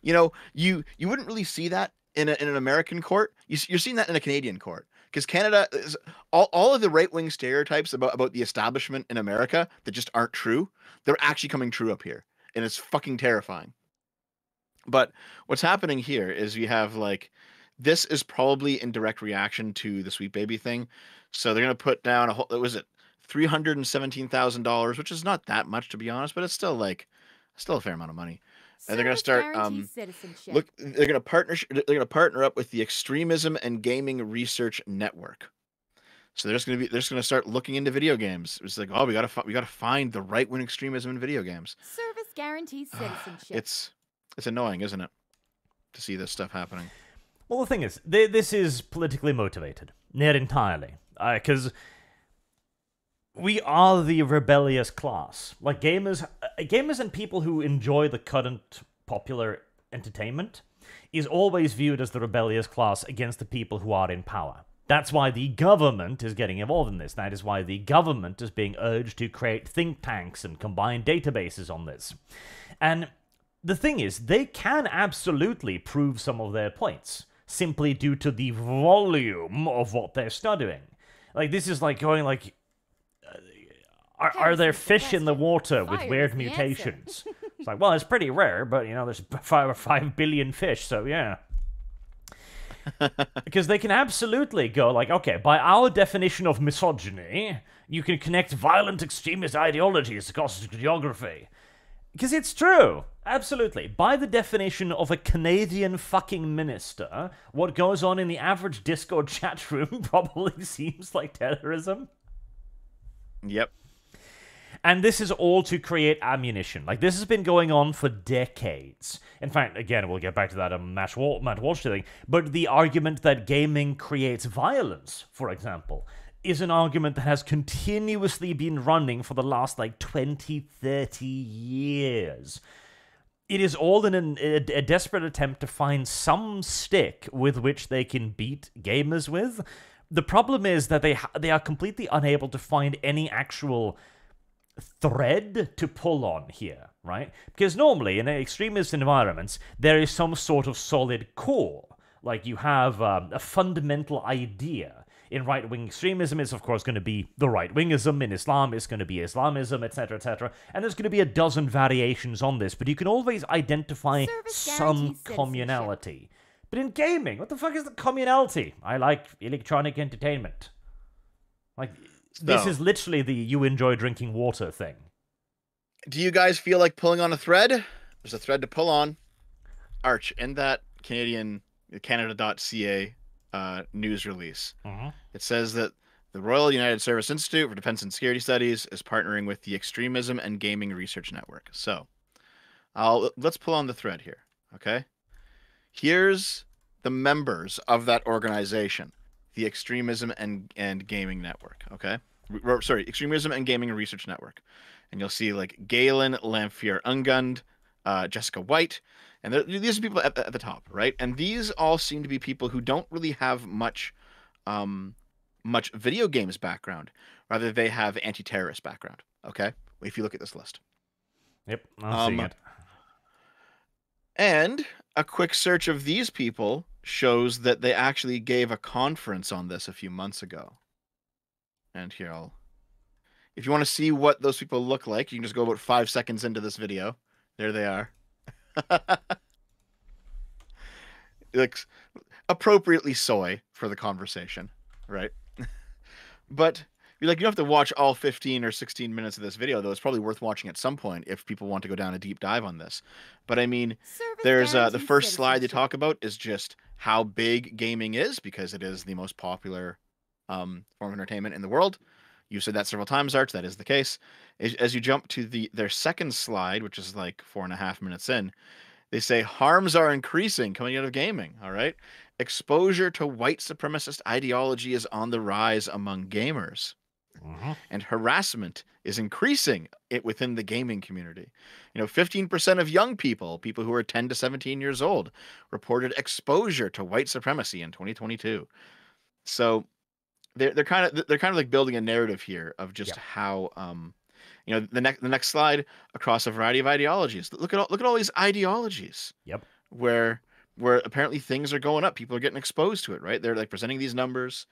you know, you you wouldn't really see that in, a, in an American court. You, you're seeing that in a Canadian court because Canada is all, all of the right wing stereotypes about about the establishment in America that just aren't true. They're actually coming true up here, and it's fucking terrifying. But what's happening here is you have like this is probably in direct reaction to the sweet baby thing. So they're gonna put down a whole was it three hundred and seventeen thousand dollars, which is not that much to be honest, but it's still like still a fair amount of money. And they're gonna start, um. Look, they're gonna partner. They're gonna partner up with the Extremism and Gaming Research Network. So they're just gonna be. They're just gonna start looking into video games. It's like, oh, we gotta, fi- we gotta find the right wing extremism in video games. Service guarantees citizenship. It's, it's annoying, isn't it, to see this stuff happening? Well, the thing is, th- this is politically motivated, not entirely, because we are the rebellious class. Like gamers, uh, gamers and people who enjoy the current popular entertainment is always viewed as the rebellious class against the people who are in power. That's why the government is getting involved in this. That is why the government is being urged to create think tanks and combine databases on this. And the thing is, they can absolutely prove some of their points simply due to the volume of what they're studying. Like this is like going like, are, are there Here's the fish in the water with weird is the answer. mutations? it's like, well, it's pretty rare, but you know, there's five or five billion fish, so yeah. because they can absolutely go like, okay, by our definition of misogyny, you can connect violent extremist ideologies across geography. Because it's true. Absolutely. By the definition of a Canadian fucking minister, what goes on in the average Discord chat room probably seems like terrorism. Yep. And this is all to create ammunition. Like, this has been going on for decades. In fact, again, we'll get back to that um, Matt, Wal- Matt Walsh thing, but the argument that gaming creates violence, for example, is an argument that has continuously been running for the last, like, 20, 30 years. It is all in an, a, a desperate attempt to find some stick with which they can beat gamers with. The problem is that they ha- they are completely unable to find any actual thread to pull on here, right? Because normally in extremist environments, there is some sort of solid core. Like you have um, a fundamental idea. In right wing extremism, it's of course going to be the right wingism. In Islam, it's going to be Islamism, etc., etc. And there's going to be a dozen variations on this, but you can always identify Service some communality. But in gaming, what the fuck is the communality? I like electronic entertainment. Like, this is literally the you enjoy drinking water thing. Do you guys feel like pulling on a thread? There's a thread to pull on. Arch in that Canadian Canada.ca uh, news release. Mhm. It says that the Royal United Service Institute for Defense and Security Studies is partnering with the Extremism and Gaming Research Network. So, I'll let's pull on the thread here. Okay, here's the members of that organization, the Extremism and and Gaming Network. Okay, sorry, Extremism and Gaming Research Network, and you'll see like Galen Lamphere Englund, uh, Jessica White, and these are people at the, at the top, right? And these all seem to be people who don't really have much, um, much video games background. Rather, they have anti-terrorist background. Okay, if you look at this list. Yep, I'm seeing Um, it. And a quick search of these people shows that they actually gave a conference on this a few months ago. And here I'll if you want to see what those people look like, you can just go about five seconds into this video. There they are. it looks appropriately soy for the conversation, right? but you're like you don't have to watch all 15 or 16 minutes of this video, though it's probably worth watching at some point if people want to go down a deep dive on this. But I mean, Service there's uh, the first slide they talk about is just how big gaming is because it is the most popular um, form of entertainment in the world. You said that several times, Arch. That is the case. As, you jump to the their second slide, which is like four and a half minutes in, they say harms are increasing coming out of gaming. All right, exposure to white supremacist ideology is on the rise among gamers Mhm. and harassment is increasing it within the gaming community. You know, 15% of young people, people who are 10 to 17 years old, reported exposure to white supremacy in 2022. So they're they're kind of they're kind of like building a narrative here of just Yeah. how um you know the next the next slide across a variety of ideologies. Look at all look at all these ideologies Yep. where where apparently things are going up. People are getting exposed to it, right? They're like presenting these numbers.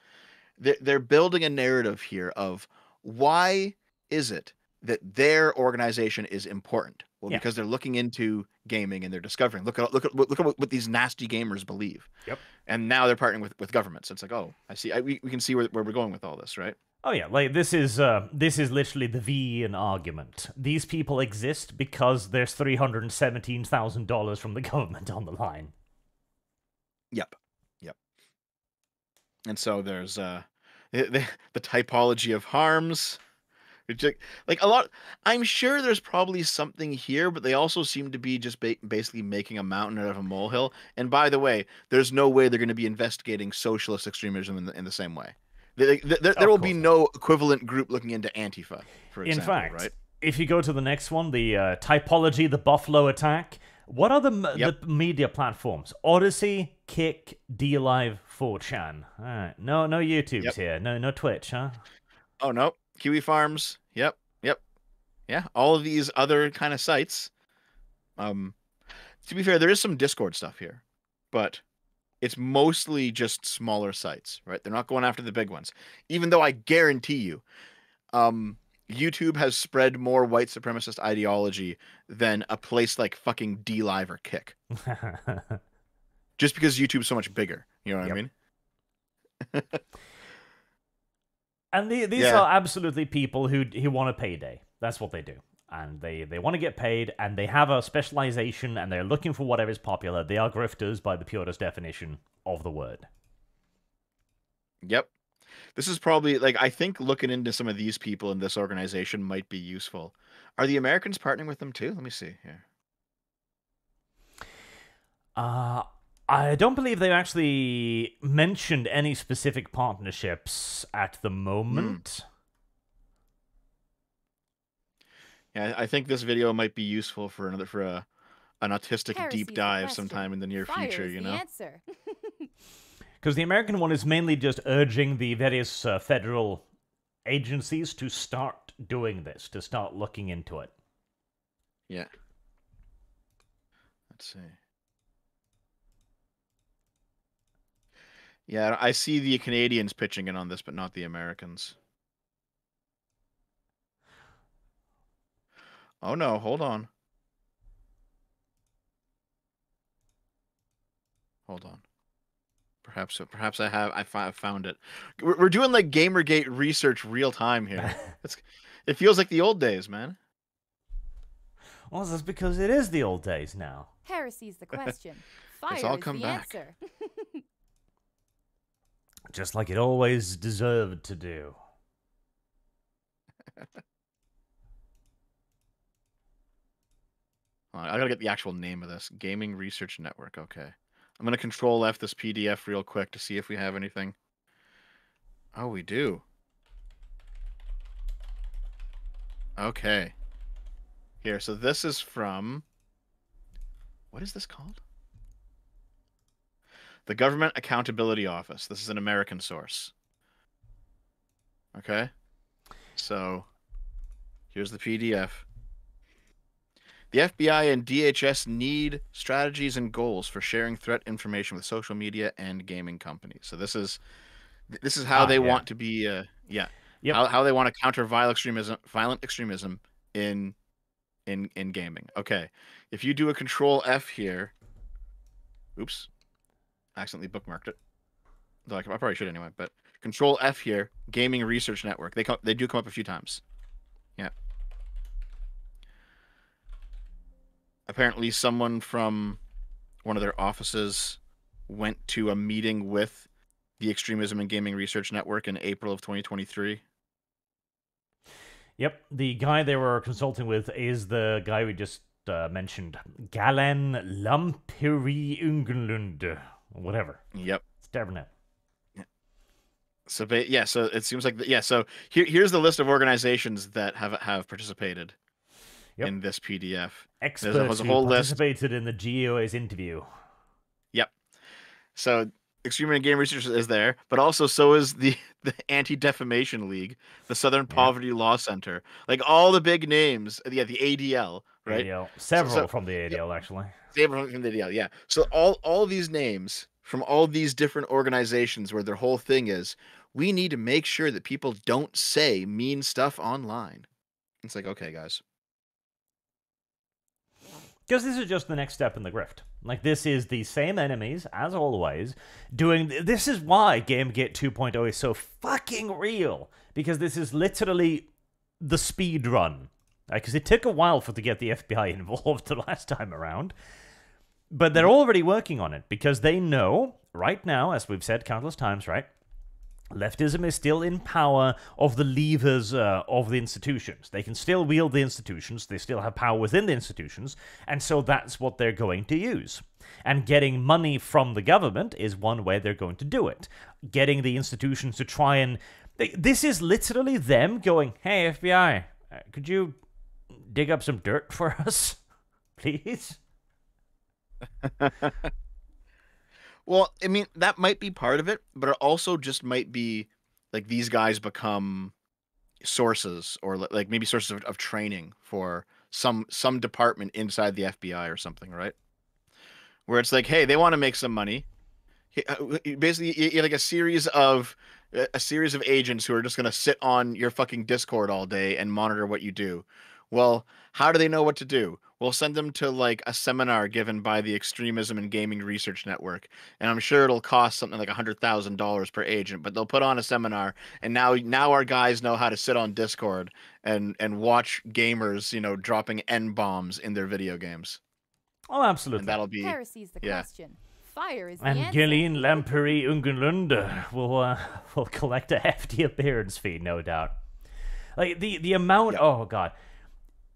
They're, they're building a narrative here of why is it that their organization is important? Well, Yeah. because they're looking into gaming and they're discovering. Look at look at look at what, what these nasty gamers believe. Yep. And now they're partnering with with governments. It's like, oh, I see. I, we, we can see where, where we're going with all this, right? Oh yeah, like this is uh, this is literally the Vian argument. These people exist because there's three hundred and seventeen thousand dollars from the government on the line. Yep. Yep. And so there's uh the, the, the typology of harms. Like- like a lot I'm sure there's probably something here, but they also seem to be just ba- basically making a mountain out of a molehill. And by the way, there's no way they're going to be investigating socialist extremism in the, in the same way. They, they, there, will be no equivalent group looking into Antifa, for example. In fact, right? if you go to the next one, the uh, typology, the Buffalo attack. What are the, m Yep. the media platforms? Odysee, Kick, DLive, 4chan. All right, no no YouTube's Yep. here, no no Twitch, huh? Oh no, Kiwi Farms. Yep, yep, yeah. All of these other kind of sites. Um, to be fair, there is some Discord stuff here, but it's mostly just smaller sites, right? They're not going after the big ones. Even though I guarantee you, um, YouTube has spread more white supremacist ideology than a place like fucking D Live or Kick, just because YouTube's so much bigger. You know what I mean? And the, these Yeah. are absolutely people who who want a payday. That's what they do. And they, they want to get paid, and they have a specialization, and they're looking for whatever is popular. They are grifters by the purest definition of the word. Yep. This is probably like I think looking into some of these people in this organization might be useful. Are the Americans partnering with them too? Let me see here. Uh, I don't believe they've actually mentioned any specific partnerships at the moment. Yeah, I think this video might be useful for another for a an autistic Heresy's deep dive sometime in the near Fire future. You know. Because the American one is mainly just urging the various uh, federal agencies to start doing this, to start looking into it. Yeah. Let's see. Yeah, I see the Canadians pitching in on this, but not the Americans. Oh no, hold on. Hold on. Perhaps, perhaps I have. I fi- found it. We're, we're doing like GamerGate research real time here. It's, it feels like the old days, man. Well, that's because it is the old days now. Heresy's the question. Fire all is come the back. just like it always deserved to do. I gotta get the actual name of this Gaming Research Network. Okay, I'm gonna Control F this PDF real quick to see if we have anything. Oh, we do. Okay. Here, so this is from. What is this called? The Government Accountability Office. This is an American source. Okay. So, here's the PDF. The FBI and DHS need strategies and goals for sharing threat information with social media and gaming companies. So this is this is how Ah, they yeah. want to be uh yeah. Yep. How, how they want to counter violent extremism violent extremism in in in gaming. Okay. If you do a control F here. Oops. Accidentally bookmarked it. Though I, probably should anyway, but control F here, Gaming Research Network. They come, they do come up a few times. Yeah. Apparently someone from one of their offices went to a meeting with the Extremism and Gaming Research Network in April of 2023. Yep, the guy they were consulting with is the guy we just uh, mentioned, Galen Lamphere Englund, whatever. Yep. It's Devernet. So yeah, so it seems like yeah. So here here's the list of organizations that have have participated Yep. in this PDF. Experts there's a who whole list. participated in the GOA's interview. Yep. So Extreme and Game Research is there, but also so is the the Anti Defamation League, the Southern Yeah. Poverty Law Center, like all the big names. Yeah, the ADL, right? ADL. Several so- from the ADL, actually. Yeah. So all all these names from all these different organizations, where their whole thing is, we need to make sure that people don't say mean stuff online. It's like, okay, guys. Because this is just the next step in the grift. Like, this is the same enemies, as always, doing. This is why Gamergate 2.0 is so fucking real. Because this is literally the speed run. Because it took a while for to get the FBI involved the last time around. But they're already working on it because they know, right now, as we've said countless times, right? Leftism is still in power of the levers uh, of the institutions. They can still wield the institutions, they still have power within the institutions, and so that's what they're going to use. And getting money from the government is one way they're going to do it. Getting the institutions to try and. This is literally them going, hey, FBI, uh, could you dig up some dirt for us? Please? Well, I mean, that might be part of it, but it also just might be like these guys become sources or like maybe sources of, of training for some some department inside the FBI or something, right? Where it's like, hey, they want to make some money. Uh, Basically, like a series of a series of agents who are just going to sit on your fucking Discord all day and monitor what you do. Well, how do they know what to do? We'll send them to like a seminar given by the Extremism and Gaming Research Network, and I'm sure it'll cost something like a hundred thousand dollars per agent. But they'll put on a seminar, and now now our guys know how to sit on Discord and and watch gamers, you know, dropping n bombs in their video games, Oh, absolutely. and that'll be Heresy's the yeah. question. Fire is the And answer. Gillian Lamphere Englund will uh, will collect a hefty appearance fee, no doubt. Like the the amount. Yep. Oh god.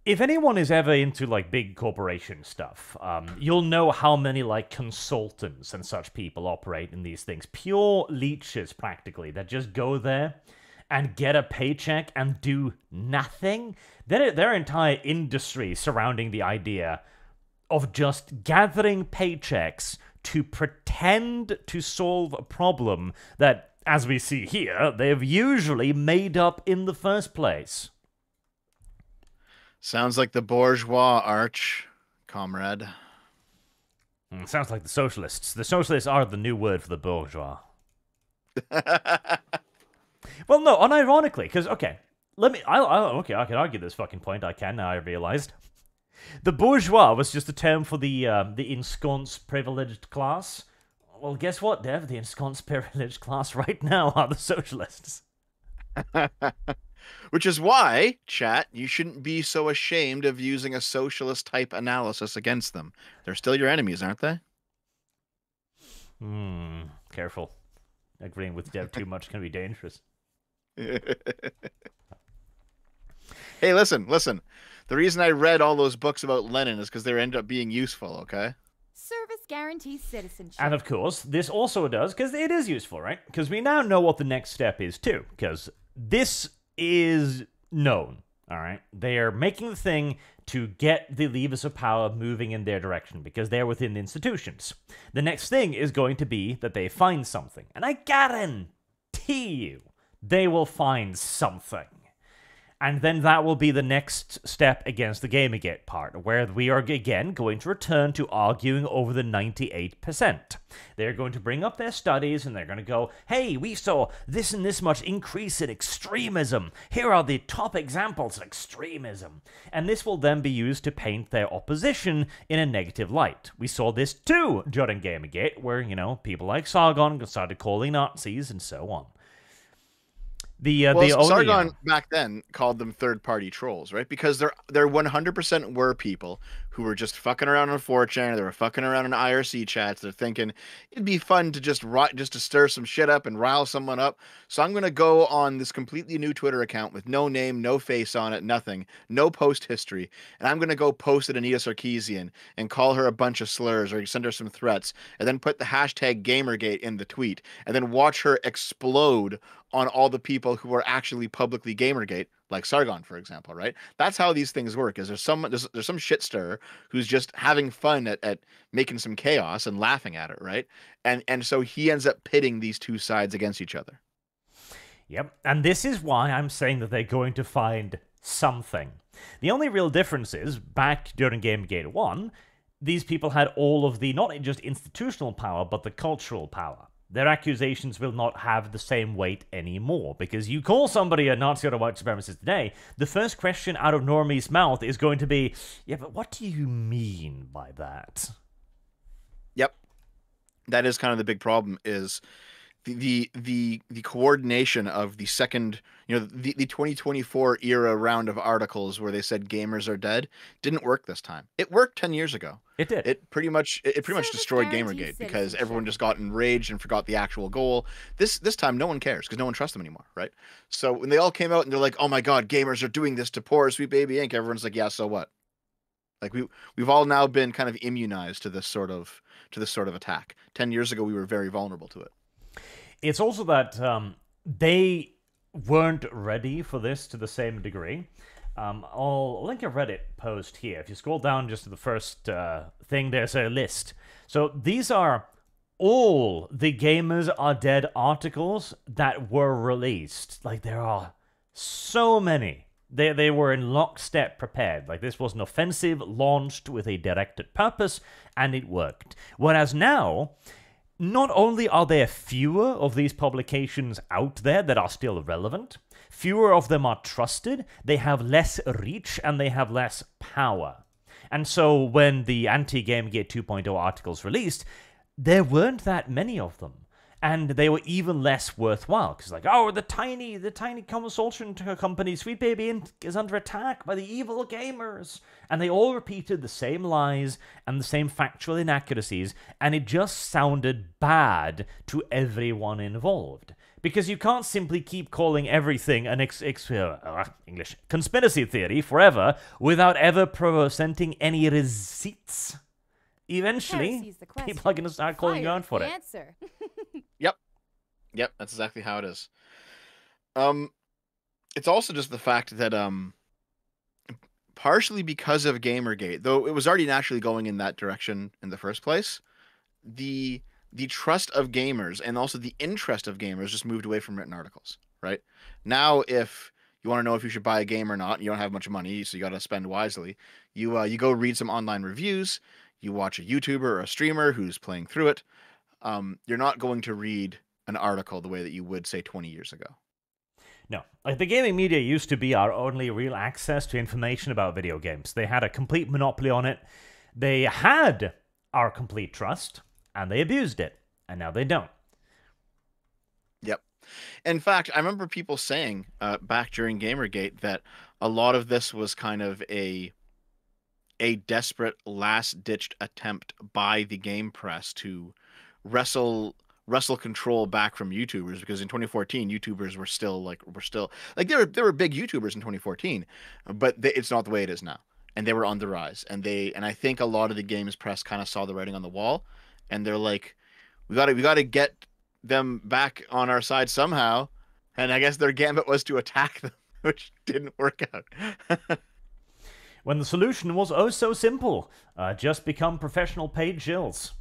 If anyone is ever into like big corporation stuff, um, you'll know how many like consultants and such people operate in these things. Pure leeches, practically, that just go there and get a paycheck and do nothing. Their their entire industry surrounding the idea of just gathering paychecks to pretend to solve a problem that, as we see here, they've usually made up in the first place. Sounds like the bourgeois arch, comrade. Hmm, sounds like the socialists. The socialists are the new word for the bourgeois. Well, no, unironically, because okay, let me. I, I okay, I can argue this fucking point. I can now. I realized the bourgeois was just a term for the uh, the ensconced privileged class. Well, guess what, Dev? The ensconced privileged class right now are the socialists. Which is why, chat, you shouldn't be so ashamed of using a socialist type analysis against them. They're still your enemies, aren't they? Hmm. Careful. agreeing with Dev too much can be dangerous. hey, listen, listen. The reason I read all those books about Lenin is because they end up being useful. Okay. Service guarantees citizenship. And of course, this also does because it is useful, right? Because we now know what the next step is too. Because this is known. All right, they are making the thing to get the levers of power moving in their direction because they're within the institutions. The next thing is going to be that they find something, and I guarantee you they will find something. And then that will be the next step against the Gamergate part, where we are again going to return to arguing over the 98%. They're going to bring up their studies and they're going to go, hey, we saw this and this much increase in extremism. Here are the top examples of extremism. And this will then be used to paint their opposition in a negative light. We saw this too during Gamergate, where, you know, people like Sargon started calling Nazis and so on. The uh, well, the Sargon only, back then called them third-party trolls, right? Because there there 100% were people who were just fucking around on 4chan, they were fucking around in IRC chats. They're thinking it'd be fun to just just to stir some shit up and rile someone up. So I'm gonna go on this completely new Twitter account with no name, no face on it, nothing, no post history, and I'm gonna go post at Anita Sarkeesian and call her a bunch of slurs or send her some threats, and then put the hashtag Gamergate in the tweet, and then watch her explode on all the people who are actually publicly Gamergate, like Sargon, for example, right? That's how these things work. Is there's some there's, there's some shit stirrer who's just having fun at, at making some chaos and laughing at it, right? And and so he ends up pitting these two sides against each other. Yep, and this is why I'm saying that they're going to find something. The only real difference is back during Gamergate 1, these people had all of the not just institutional power, but the cultural power their accusations will not have the same weight anymore. Because you call somebody a Nazi or a white supremacist today, the first question out of Normie's mouth is going to be, yeah, but what do you mean by that? Yep. That is kind of the big problem is the the the, the coordination of the second you know the, the 2024 era round of articles where they said gamers are dead didn't work this time. It worked 10 years ago. It did. It pretty much it pretty much destroyed gamergate because everyone just got enraged and forgot the actual goal. This this time no one cares because no one trusts them anymore right? So when they all came out and they're like oh my god gamers are doing this to poor sweet baby inc. Everyone's like yeah so what? Like we we've all now been kind of immunized to this sort of to this sort of attack. 10 years ago we were very vulnerable to it It's also that um, they weren't ready for this to the same degree. Um, I'll link a Reddit post here. If you scroll down just to the first uh, thing, there's a list. So these are all the Gamers Are Dead articles that were released. Like, there are so many. They, they were in lockstep prepared. Like, this was an offensive launched with a directed purpose, and it worked. Whereas now, not only are there fewer of these publications out there that are still relevant, fewer of them are trusted, they have less reach, and they have less power. And so when the anti Gamergate 2.0 articles released, there weren't that many of them. And they were even less worthwhile because, like, oh, the tiny, the tiny consultation company, Sweet Baby Inc., is under attack by the evil gamers, and they all repeated the same lies and the same factual inaccuracies, and it just sounded bad to everyone involved. Because you can't simply keep calling everything an ex, ex uh, uh, English conspiracy theory forever without ever presenting any receipts. Eventually, Heresy's the question. people are going to start calling you out for it. Answer. Yep, that's exactly how it is. Um, it's also just the fact that um, partially because of GamerGate, though it was already naturally going in that direction in the first place, the the trust of gamers and also the interest of gamers just moved away from written articles. Right now, if you want to know if you should buy a game or not, you don't have much money, so you got to spend wisely. You uh, you go read some online reviews. You watch a YouTuber or a streamer who's playing through it. Um, you're not going to read an article the way that you would say 20 years ago. No. Like the gaming media used to be our only real access to information about video games. They had a complete monopoly on it. They had our complete trust, and they abused it. And now they don't. Yep. In fact, I remember people saying uh, back during Gamergate that a lot of this was kind of a a desperate last ditched attempt by the game press to wrestle wrestle control back from YouTubers because in 2014 YouTubers were still like were still like there were there were big YouTubers in 2014, but they, it's not the way it is now, and they were on the rise, and they and I think a lot of the games press kind of saw the writing on the wall, and they're like, we got to we got to get them back on our side somehow, and I guess their gambit was to attack them, which didn't work out. when the solution was oh so simple uh, just become professional paid shills.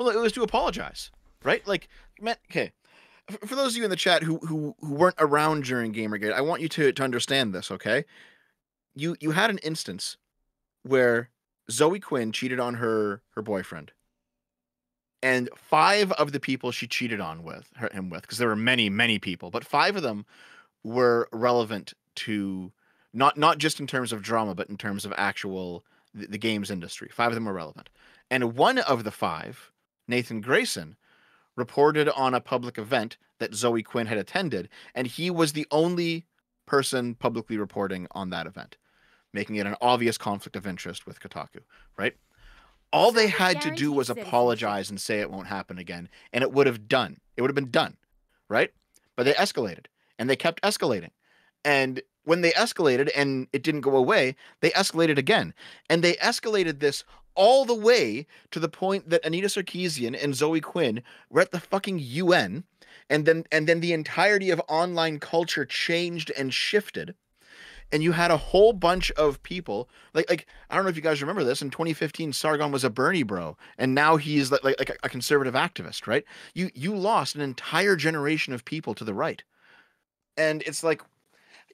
Well, it was to apologize, right? Like, man, okay. For those of you in the chat who who who weren't around during Gamergate, I want you to to understand this, okay? You you had an instance where Zoe Quinn cheated on her her boyfriend, and five of the people she cheated on with her, him with, because there were many many people, but five of them were relevant to not not just in terms of drama, but in terms of actual the, the games industry. Five of them were relevant, and one of the five Nathan Grayson, reported on a public event that Zoe Quinn had attended, and he was the only person publicly reporting on that event, making it an obvious conflict of interest with Kotaku, right? All they had to do was apologize and say it won't happen again, and it would have done. It would have been done, right? But they escalated, and they kept escalating. And when they escalated and it didn't go away, they escalated again. And they escalated this all the way to the point that Anita Sarkeesian and Zoe Quinn were at the fucking UN, and then and then the entirety of online culture changed and shifted. And you had a whole bunch of people like like I don't know if you guys remember this. In 2015, Sargon was a Bernie bro, and now he's like like, like a conservative activist, right? You you lost an entire generation of people to the right, and it's like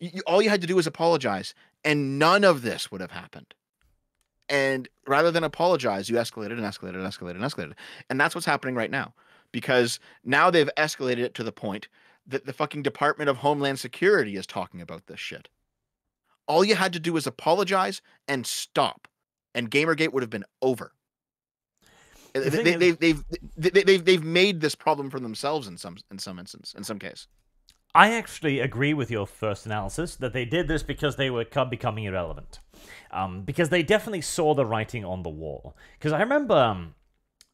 you, all you had to do was apologize, and none of this would have happened. And rather than apologize, you escalated and escalated and escalated and escalated. And that's what's happening right now. Because now they've escalated it to the point that the fucking Department of Homeland Security is talking about this shit. All you had to do was apologize and stop, and Gamergate would have been over. The they, have they've, they've, they've, they've made this problem for themselves in some in some instance, in some case. I actually agree with your first analysis that they did this because they were becoming irrelevant. Um, because they definitely saw the writing on the wall. Because I remember um,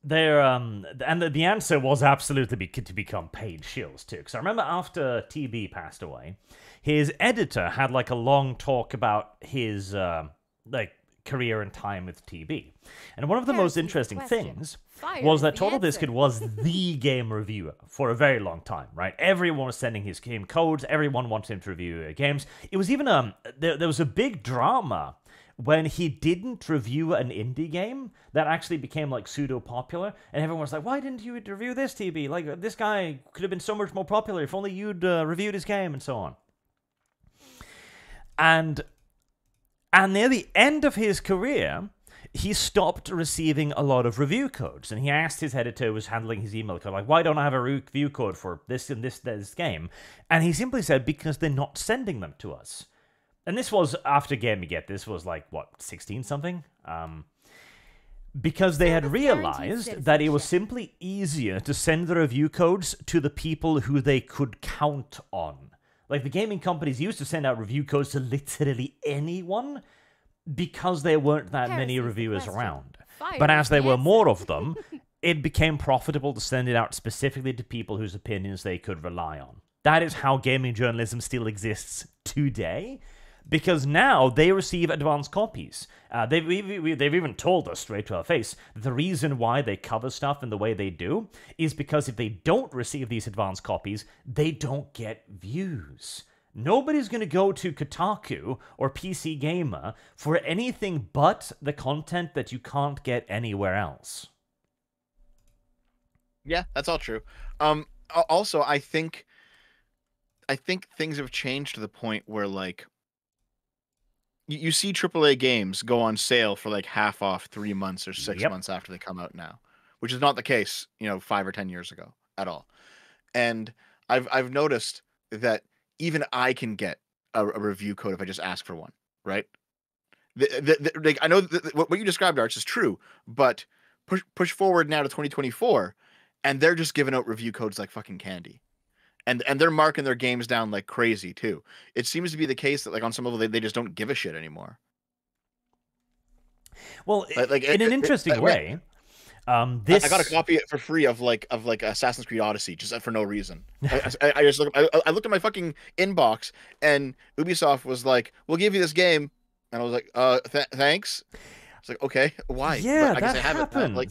there, um, and the, the, answer was absolutely be, to become paid shills too. Because I remember after TB passed away, his editor had like a long talk about his uh, like career and time with TB. And one of the most interesting things Fire. Was that Total Biscuit was the game reviewer for a very long time, right? Everyone was sending his game codes, everyone wanted him to review games. It was even um there, there was a big drama when he didn't review an indie game that actually became like pseudo popular and everyone was like why didn't you review this tb like this guy could have been so much more popular. If only you'd uh, reviewed his game and so on. And and near the end of his career, he stopped receiving a lot of review codes. And he asked his editor who was handling his email code, like, why don't I have a review code for this and this, this game? And he simply said, because they're not sending them to us. And this was after Gamergate. This was like, what, 16 something? Um, because they had realized that it was simply easier to send the review codes to the people who they could count on. Like the gaming companies used to send out review codes to literally anyone because there weren't that many reviewers around. Fire but as there were more of them, it became profitable to send it out specifically to people whose opinions they could rely on. That is how gaming journalism still exists today because now they receive advance copies. Uh, they've, they've even told us straight to our face the reason why they cover stuff in the way they do is because if they don't receive these advance copies, they don't get views. Nobody's going to go to Kotaku or PC Gamer for anything but the content that you can't get anywhere else. Yeah, that's all true. Um, also, I think, I think things have changed to the point where like you see AAA games go on sale for like half off three months or six yep. months after they come out now, which is not the case, you know, five or ten years ago at all. And I've I've noticed that even I can get a, a review code if I just ask for one, right? The, the, the, like I know what you described, Arch, is true, but push push forward now to 2024, and they're just giving out review codes like fucking candy and and they're marking their games down like crazy too. It seems to be the case that like on some level they, they just don't give a shit anymore. Well, like, like in it, an interesting it, way, Um, I- this I got a copy for free of like of like Assassin's Creed Odyssey just for no reason. I, I, I just look, I, I looked at my fucking inbox and Ubisoft was like, "We'll give you this game," and I was like, "Uh, th- thanks." It's like, okay, why? But Yeah, I guess that I have it happens. Like,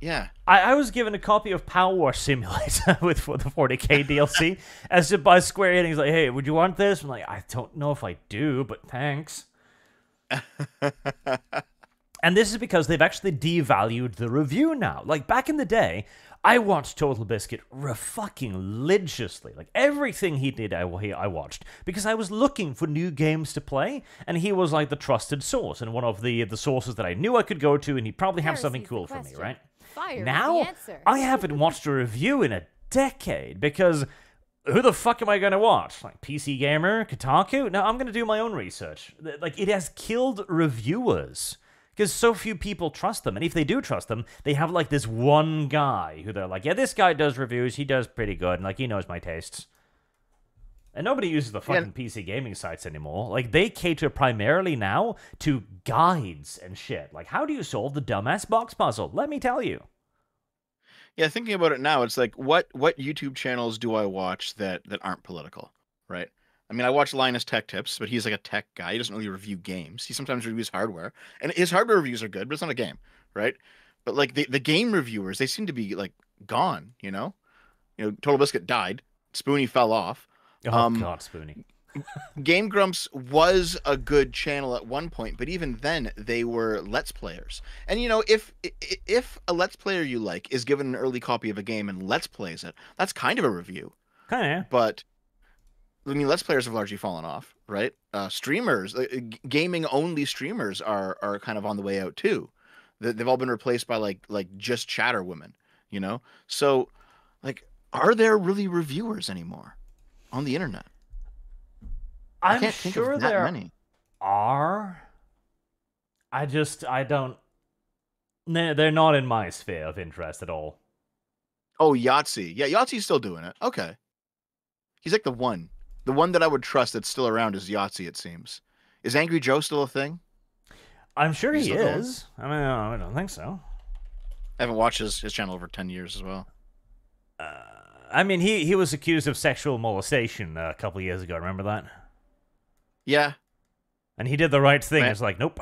yeah, I, I was given a copy of Power Simulator with for the 40k DLC as if by Square Enix. Like, hey, would you want this? I'm like, I don't know if I do, but thanks. And this is because they've actually devalued the review now. Like back in the day, I watched Total Biscuit fucking religiously. Like everything he did, I, I watched because I was looking for new games to play, and he was like the trusted source and one of the the sources that I knew I could go to, and he'd probably have something cool for me, right? Fire now. I haven't watched a review in a decade because who the fuck am I going to watch? Like PC Gamer, Kotaku? No, I'm going to do my own research. Like it has killed reviewers because so few people trust them, and if they do trust them, they have like this one guy who they're like, yeah, this guy does reviews, he does pretty good, and like he knows my tastes. And nobody uses the Yeah. fucking PC gaming sites anymore. Like they cater primarily now to guides and shit. Like how do you solve the dumbass box puzzle? Let me tell you. yeah. Thinking about it now, it's like, what what YouTube channels do I watch that that aren't political, right? I mean, I watch Linus Tech Tips, but he's like a tech guy. He doesn't really review games. He sometimes reviews hardware, and his hardware reviews are good, but it's not a game, right? But like the, the game reviewers, they seem to be like gone. You know, you know, Total Biscuit died. Spoony fell off. Oh Um, God, Spoony. Game Grumps was a good channel at one point, but even then they were let's players. And you know, if if a let's player you like is given an early copy of a game and let's plays it, that's kind of a review. Kind of. yeah. But I mean, let's players have largely fallen off, right? Uh, streamers, uh, gaming only streamers are are kind of on the way out too. They- They've all been replaced by like like just chatter women, you know. So, like, are there really reviewers anymore on the internet? I I'm think sure there many. are. I just I don't. They're, they're not in my sphere of interest at all. Oh, Yahtzee. Yeah, Yahtzee's still doing it. Okay. He's like the one. The one that I would trust that's still around is Yahtzee, it seems. Is Angry Joe still a thing? I'm sure He's he going? is. I mean, I don't think so. I haven't watched his, his channel over 10 years as well. Uh, I mean, he he was accused of sexual molestation a couple years ago. Remember that? Yeah. And he did the right thing. Man. It's like, nope.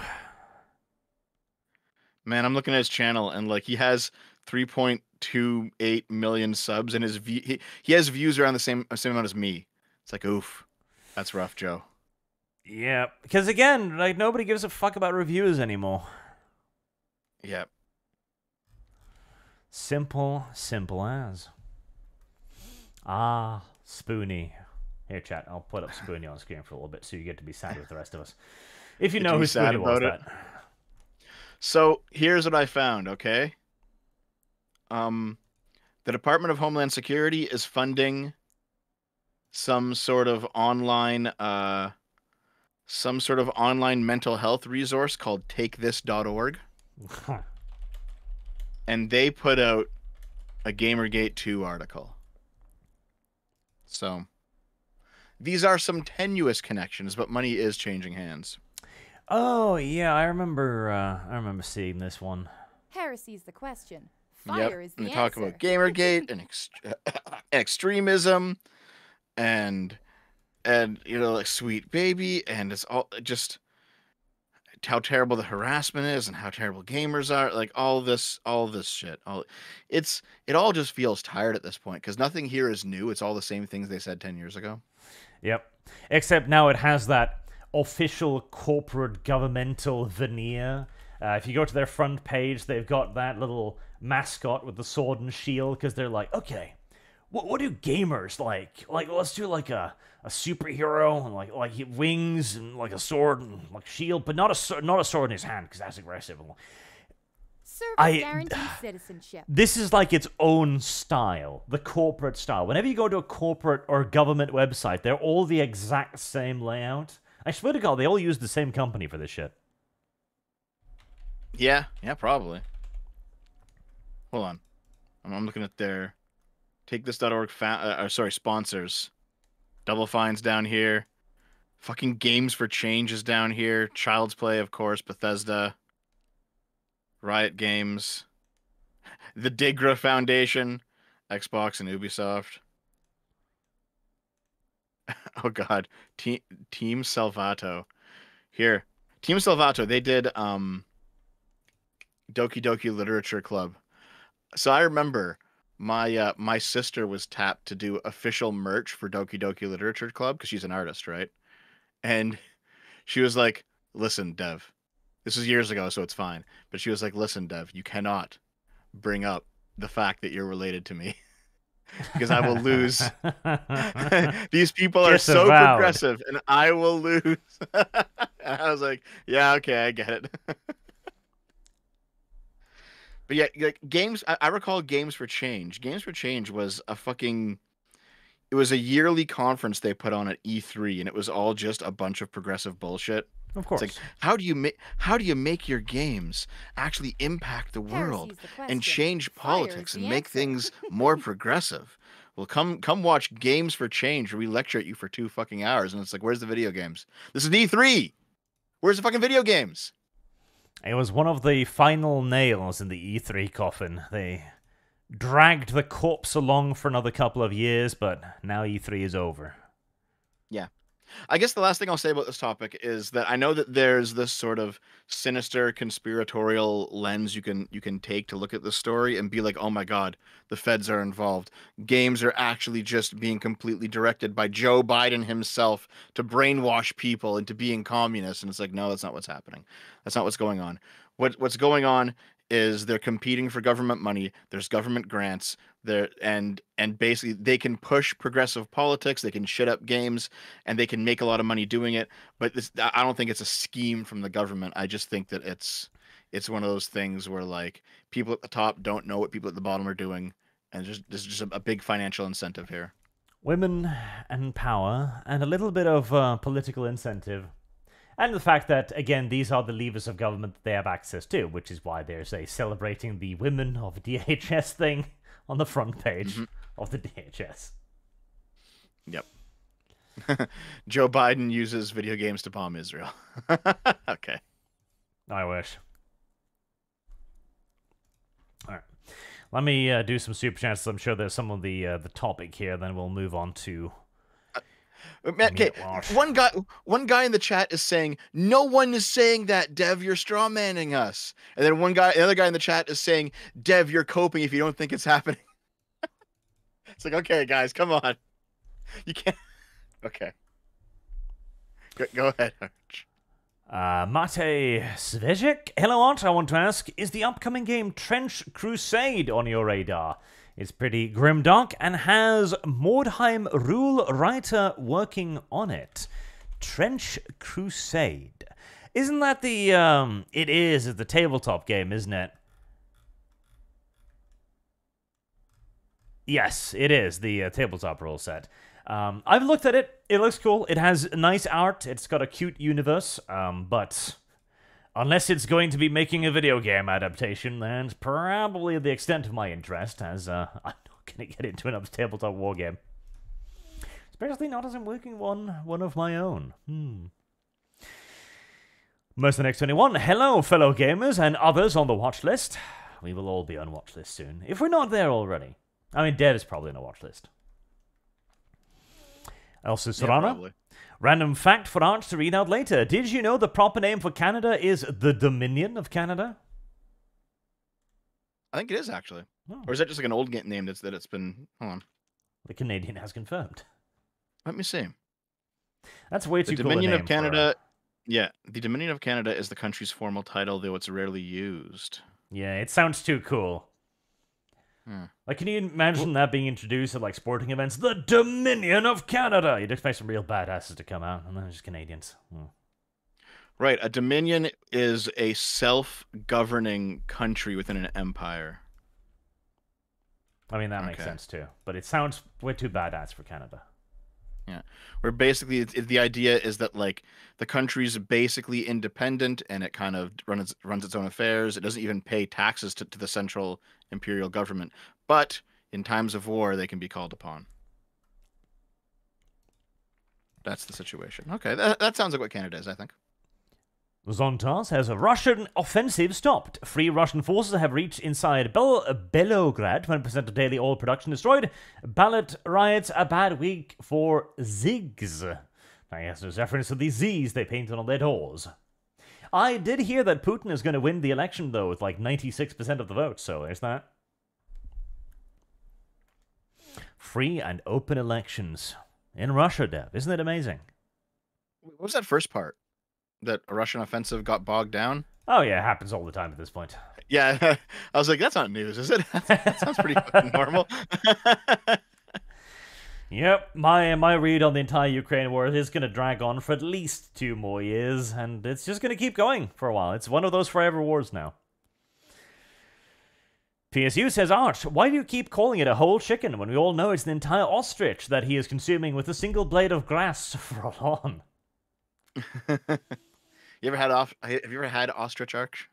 Man, I'm looking at his channel and like he has 3.28 million subs and his view he, he has views around the same same amount as me. It's like oof. That's rough, Joe. Yeah, because again, like nobody gives a fuck about reviews anymore. Yep. Simple, simple as. Ah, Spoony. Here, chat. I'll put up Spoony on screen for a little bit so you get to be sad with the rest of us. If you Get know to who be sad was, about it. that. So here's what I found, okay? Um, the Department of Homeland Security is funding some sort of online, uh, some sort of online mental health resource called TakeThis.org, and they put out a GamerGate 2 article. So these are some tenuous connections, but money is changing hands. oh yeah, I remember. Uh, I remember seeing this one. Heresy's the question. Yep, Fire is the and they answer. talk about Gamergate and ex- extremism, and and you know like Sweet Baby, and it's all just how terrible the harassment is and how terrible gamers are. Like all this, all this shit. All it's it all just feels tired at this point because nothing here is new. It's all the same things they said ten years ago. Yep. Except now it has that official corporate governmental veneer. Uh, if you go to their front page, they've got that little mascot with the sword and shield because they're like, okay, what what do gamers like? Like, let's do like a, a superhero and like like wings and like a sword and like shield, but not a sword- not a sword in his hand because that's aggressive. Service I- guarantees citizenship. This is like its own style, the corporate style. Whenever you go to a corporate or government website, they're all the exact same layout. I swear to God, they all use the same company for this shit. Yeah, yeah, probably. Hold on, I'm, I'm looking at their TakeThis.org. Fa- uh, uh, sorry, sponsors. Double Fines down here. Fucking Games for Change is down here. Child's Play, of course. Bethesda. Riot Games. the Digra Foundation, Xbox and Ubisoft. Oh God, Team Team Salvato. Here, Team Salvato. They did um. Doki Doki Literature Club. So I remember my uh, my sister was tapped to do official merch for Doki Doki Literature Club because she's an artist, right? And she was like, "Listen, Dev, this was years ago, so it's fine." But she was like, "Listen, Dev, you cannot bring up the fact that you're related to me." because I will lose. These people are so progressive, and I will lose. I was like, yeah, okay, I get it. But yeah, like games. I, I recall Games for Change. Games for Change was a fucking. It was a yearly conference they put on at E3, and it was all just a bunch of progressive bullshit. of course. It's like, how do you make how do you make your games actually impact the world? The and change politics the and make answer. things more progressive. Well, come come watch Games for Change, where we lecture at you for two fucking hours, and it's like, where's the video games? This is E3. Where's the fucking video games? It was one of the final nails in the E3 coffin. They dragged the corpse along for another couple of years, but now E3 is over. I guess the last thing I'll say about this topic is that I know that there's this sort of sinister conspiratorial lens you can you can take to look at the story and be like, "Oh my god, the feds are involved. Games are actually just being completely directed by Joe Biden himself to brainwash people into being communists." And it's like, "No, that's not what's happening. That's not what's going on. What what's going on is they're competing for government money. There's government grants. There and and basically they can push progressive politics. They can shit up games, and they can make a lot of money doing it. But this, I I don't think it's a scheme from the government. I just think that it's it's one of those things where like people at the top don't know what people at the bottom are doing, and just there's just a, a big financial incentive here. Women and power, and a little bit of uh, political incentive. And the fact that, again, these are the levers of government that they have access to, which is why there's a celebrating the women of DHS thing on the front page Mhm. of the DHS. Yep. Joe Biden uses video games to bomb Israel. okay. I wish. All right. Let me uh, do some super chats. I'm sure there's some of the uh, the topic here. Then we'll move on to Okay, one guy, one guy in the chat is saying, "No one is saying that, Dev. You're straw manning us." And then one guy, another guy in the chat is saying, "Dev, you're coping if you don't think it's happening." it's like, okay, guys, come on, you can't. Okay, go, go ahead. Arch. uh, Mate Svejik. Hello, Art. I want to ask: Is the upcoming game Trench Crusade on your radar? It's pretty grimdark and has Mordheim rule writer working on it. Trench Crusade. Isn't that the um? It is. The tabletop game, isn't it? Yes, it is the uh, tabletop rule set. Um, I've looked at it. It looks cool. It has nice art. It's got a cute universe. Um, but unless it's going to be making a video game adaptation, then probably the extent of my interest, as uh, I'm not going to get into another tabletop war game. Especially not as I'm working on one of my own. Hmm. Mercy Next 21, hello, fellow gamers and others on the watch list. We will all be on watch list soon, if we're not there already. I mean, Dev is probably on a watch list. Also, Yeah, Serrano, probably. Random fact for Arch to read out later. Did you know the proper name for Canada is the Dominion of Canada? I think it is actually, Oh, or is that just like an old name that's that it's been? Hold on, the Canadian has confirmed. let me see. That's way too cool Dominion name of for, Canada. Yeah, the Dominion of Canada is the country's formal title, though it's rarely used. Yeah, it sounds too cool. Hmm. Like, can you imagine that being introduced at like sporting events? The Dominion of Canada. You'd expect some real badasses to come out, and then just Canadians. Hmm. Right, a dominion is a self-governing country within an empire. I mean, that makes sense too. But it sounds way too badass for Canada. Yeah, where basically it, the idea is that like the country's basically independent and it kind of runs runs its own affairs. It doesn't even pay taxes to, to the central imperial government, but in times of war they can be called upon. That's the situation. Okay, that, that sounds like what Canada is, I think. Zontas has a Russian offensive stopped. Free Russian forces have reached inside Bel- Belograd. 20% of daily oil production destroyed. Ballot riots a bad week for Zigs. I guess there's reference to these Z's they painted on their doors. I did hear that Putin is going to win the election, though, with like 96% of the vote, so there's that. Free and open elections in Russia, Dev. Isn't it amazing? What was that first part? That a Russian offensive got bogged down? Oh, yeah, it happens all the time at this point. Yeah, I was like, that's not news, is it? that sounds pretty normal. Yep, my my read on the entire Ukraine war is going to drag on for at least two more years, and it's just going to keep going for a while. It's one of those forever wars now. PSU says, Arch, why do you keep calling it a whole chicken when we all know it's an entire ostrich that he is consuming with a single blade of grass for a lawn? you ever had off? Have you ever had ostrich arch?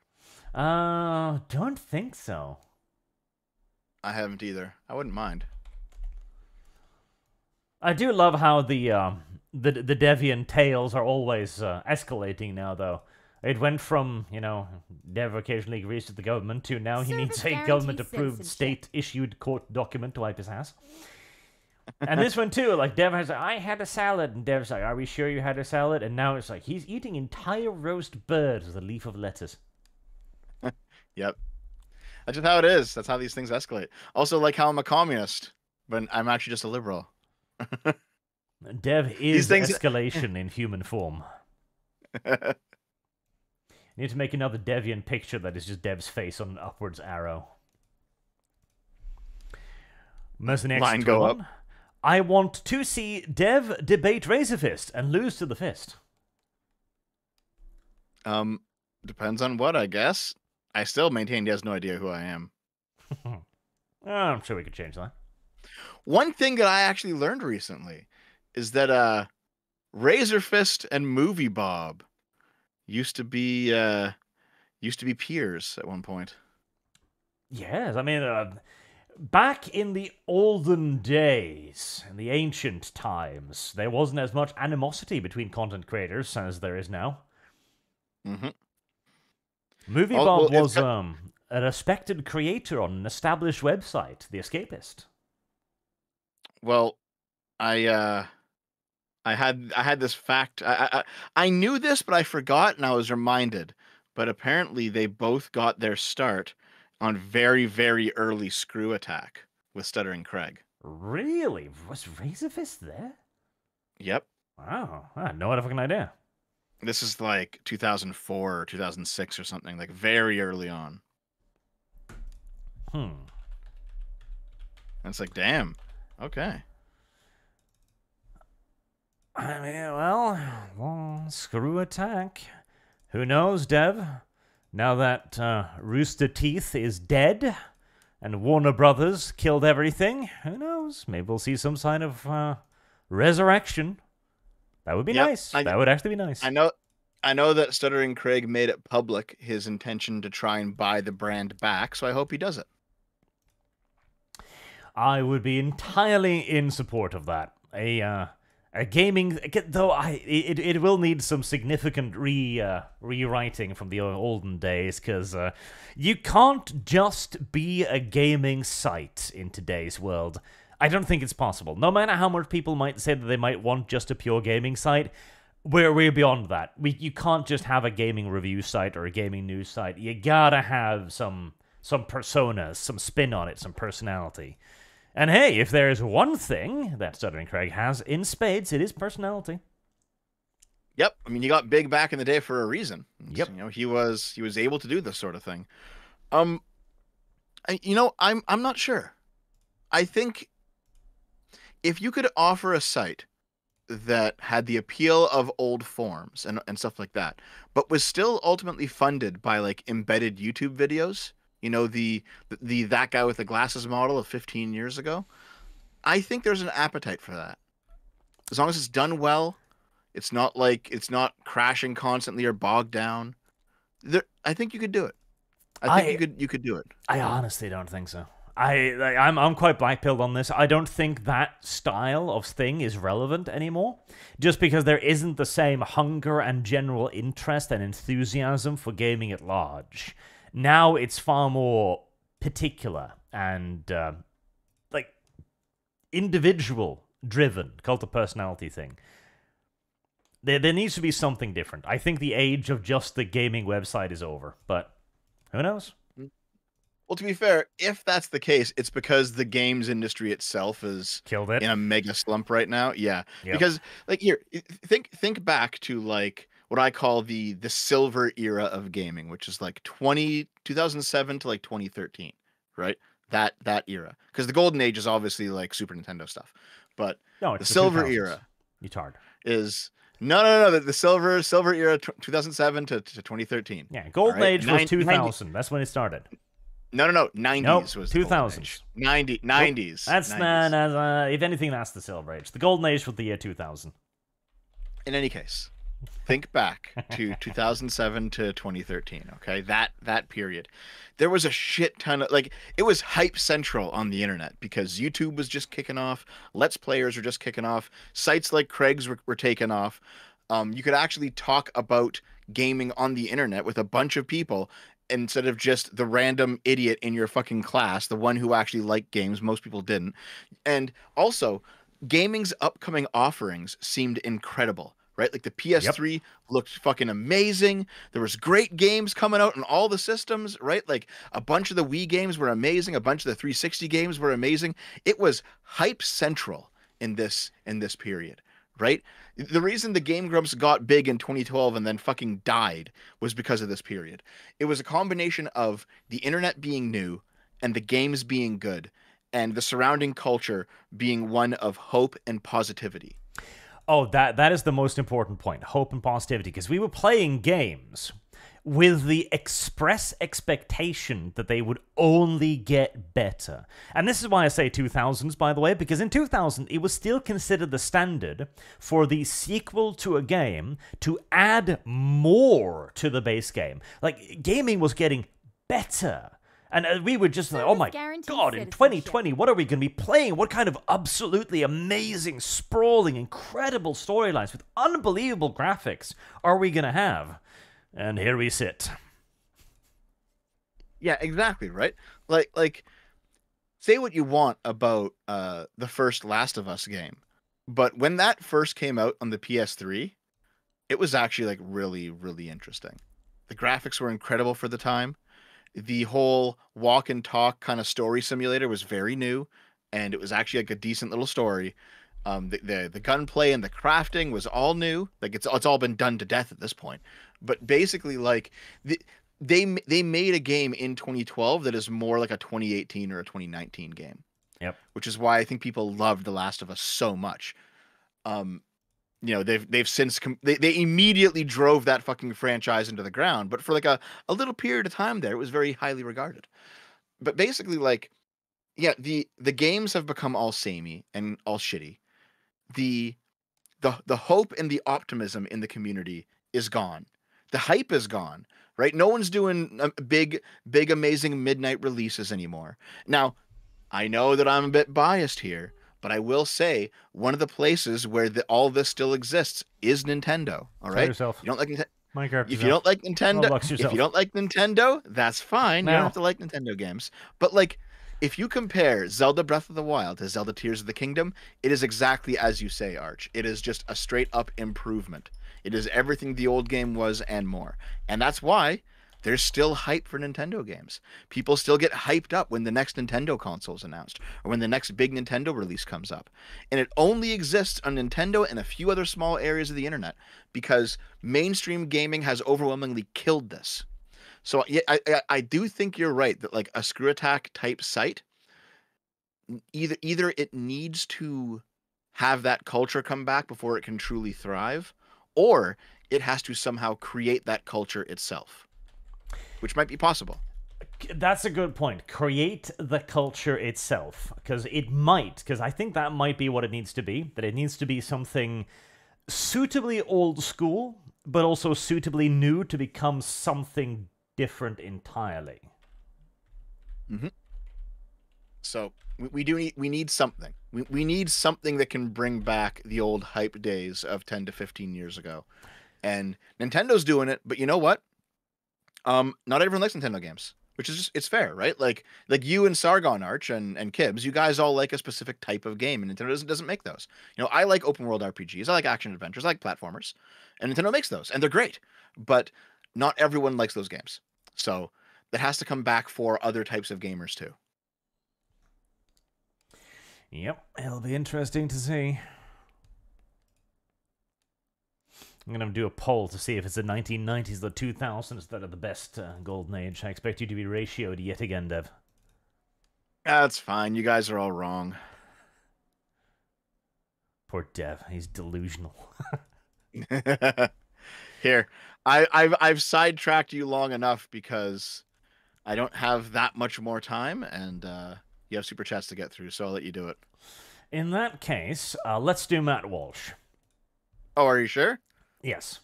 Uh, don't think so. I haven't either. I wouldn't mind. I do love how the um, the the Devian tales are always uh, escalating now, though. It went from you know Dev occasionally agrees with the government to now he needs a government-approved state-issued court document to wipe his ass. and this one too, like Dev has, like, I had a salad, and Dev's like, Are we sure you had a salad? And now it's like he's eating entire roast birds with a leaf of lettuce. Yep. That's just how it is. That's how these things escalate. Also, like how I'm a communist, but I'm actually just a liberal. Dev is things- escalation in human form. You need to make another Devian picture that is just Dev's face on an upwards arrow. Next Line go one? I want to see Dev debate Razor Fist and lose to the fist. um, depends on what, I guess. I still maintain he has no idea who I am. Oh, I'm sure we could change that. One thing that I actually learned recently is that uh Razor Fist and Movie Bob used to be uh used to be peers at one point. Yes, I mean, uh, back in the olden days, in the ancient times, there wasn't as much animosity between content creators as there is now. hmm Movie Oh, Bob well, was um, a respected creator on an established website, The Escapist. Well, I uh I had I had this fact. I, I I knew this, but I forgot, and I was reminded. But apparently, they both got their start on very very early Screw Attack with Stuttering Craig. Really? Was Razorfist there? Yep, Wow, I had no fucking idea. this is like 2004 or 2006 or something, like very early on. Hmm. And it's like, damn, okay. I mean, well, well, screw attack. Who knows, Dev? Now that uh, Rooster Teeth is dead and Warner Brothers killed everything, who knows? Maybe we'll see some sign of uh, resurrection. That would be Yep, nice. I- that would actually be nice. I know. I know that Stuttering Craig made it public his intention to try and buy the brand back, so I hope he does it. I would be entirely in support of that. A uh, a gaming though I it, it will need some significant re uh, rewriting from the olden days because uh, you can't just be a gaming site in today's world. I don't think it's possible. No matter how much people might say that they might want just a pure gaming site, we're we're beyond that. We you can't just have a gaming review site or a gaming news site. You gotta have some some personas, some spin on it, some personality. And hey, if there is one thing that Stuttering Craig has in spades, it is personality. Yep. I mean, he got big back in the day for a reason. Yep. You know, he was he was able to do this sort of thing. Um, I, you know, I'm I'm not sure. I think if you could offer a site that had the appeal of old forms and and stuff like that, but was still ultimately funded by like embedded YouTube videos, you know, the the, that guy with the glasses model of 15 years ago, I think there's an appetite for that. As long as it's done well, it's not like it's not crashing constantly or bogged down. There, I think you could do it. I think I- you could you could do it. I honestly don't think so. I like, I'm I'm quite blackpilled on this. I don't think that style of thing is relevant anymore, just because there isn't the same hunger and general interest and enthusiasm for gaming at large. Now it's far more particular and uh, like individual driven, cult of personality thing. There there needs to be something different. I think the age of just the gaming website is over, but who knows? Well, to be fair, if that's the case, it's because the games industry itself is Killed it. in a mega slump right now. Yeah, Yep. because like here, think think back to like what I call the the silver era of gaming, which is like 20, 2007 to like 2013, right? That that era. Because the golden age is obviously like Super Nintendo stuff. But No, the it's silver 2000s. era You tard. is no no no the, the silver silver era tw 2007 to, to 2013. Yeah, Golden right, Age was 2000. That's when it started. No no no 90s Nope, was the 2000s. 90 90s. That's 90s. nah, nah, nah, if anything, that's the Silver Age. The Golden Age was the year 2000. in any case think back to 2007 to 2013 okay? That that period. There was a shit ton of like it was hype central on the internet because youtube was just kicking off let's players were just kicking off sites like craig's were, were taking off. Um, you could actually talk about gaming on the internet with a bunch of people instead of just the random idiot in your fucking class the one who actually liked games. Most people didn't. And also gaming's upcoming offerings seemed incredible right? Like the ps3 looked fucking amazing. There was great games coming out on all the systems right? Like a bunch of the wii games were amazing. A bunch of the 360 games were amazing. It was hype central in this in this period right? The reason the game grumps got big in 2012 and then fucking died was because of this period. It was a combination of the internet being new and the games being good and the surrounding culture being one of hope and positivity Oh, that that is the most important point. Hope and positivity. Because we were playing games with the express expectation that they would only get better. And this is why I say 2000s, by the way, because in 2000, it was still considered the standard for the sequel to a game to add more to the base game. Like, gaming was getting better. And uh, we were just like, oh my god, in 2020, what are we going to be playing? What kind of absolutely amazing, sprawling, incredible storylines with unbelievable graphics are we going to have? And here we sit. Yeah, exactly, right? Like like say what you want about uh the first Last of Us game, but when that first came out on the PS3, it was actually like really really interesting. The graphics were incredible for the time. The whole walk and talk kind of story simulator was very new and it was actually like a decent little story. Um, the, the the gunplay and the crafting was all new. Like it's it's all been done to death at this point. But basically, like the, they they made a game in 2012 that is more like a 2018 or a 2019 game. Yep. Which is why I think people loved The Last of Us so much. Um, you know they've they've since com- they, they immediately drove that fucking franchise into the ground, but for like a a little period of time there, it was very highly regarded. But basically, like, yeah, the the games have become all samey and all shitty. The the the hope and the optimism in the community is gone. The hype is gone, right? No one's doing uh, big big amazing midnight releases anymore. Now, I know that I'm a bit biased here, but I will say one of the places where the, all this still exists is Nintendo. All right, yourself. you don't like Nintendo. Minecraft. If you don't like Nintendo, if you don't like Nintendo, that's fine. You don't have to like Nintendo games. But like, if you compare Zelda Breath of the Wild to Zelda Tears of the Kingdom, it is exactly as you say, Arch. It is just a straight up improvement. It is everything the old game was and more. And that's why there's still hype for Nintendo games. People still get hyped up when the next Nintendo console is announced or when the next big Nintendo release comes up. And it only exists on Nintendo and a few other small areas of the internet because mainstream gaming has overwhelmingly killed this. So yeah, I, I I do think you're right that like a screw attack type site, either either it needs to have that culture come back before it can truly thrive, or it has to somehow create that culture itself, which might be possible. That's a good point. Create the culture itself. Because it might, because I think that might be what it needs to be. That it needs to be something suitably old school, but also suitably new to become something different entirely. Mm-hmm. So we, we do need we need something. We, we need something that can bring back the old hype days of 10 to 15 years ago. And Nintendo's doing it, but you know what? Um, not everyone likes Nintendo games, which is just it's fair, right? Like like you and Sargon Arch and, and Kibbs, you guys all like a specific type of game, and Nintendo doesn't doesn't make those. You know, I like open world RPGs, I like action adventures, I like platformers, and Nintendo makes those, and they're great. But not everyone likes those games. So that has to come back for other types of gamers too. Yep, it'll be interesting to see. I'm gonna do a poll to see if it's the 1990s or the 2000s that are the best uh, golden age. I expect you to be ratioed yet again, Dev. That's fine. You guys are all wrong. Poor Dev, he's delusional. Here, I, I've I've sidetracked you long enough because I don't have that much more time, and uh, you have super chats to get through, so I'll let you do it. In that case, uh, let's do Matt Walsh. Oh, are you sure? Yes.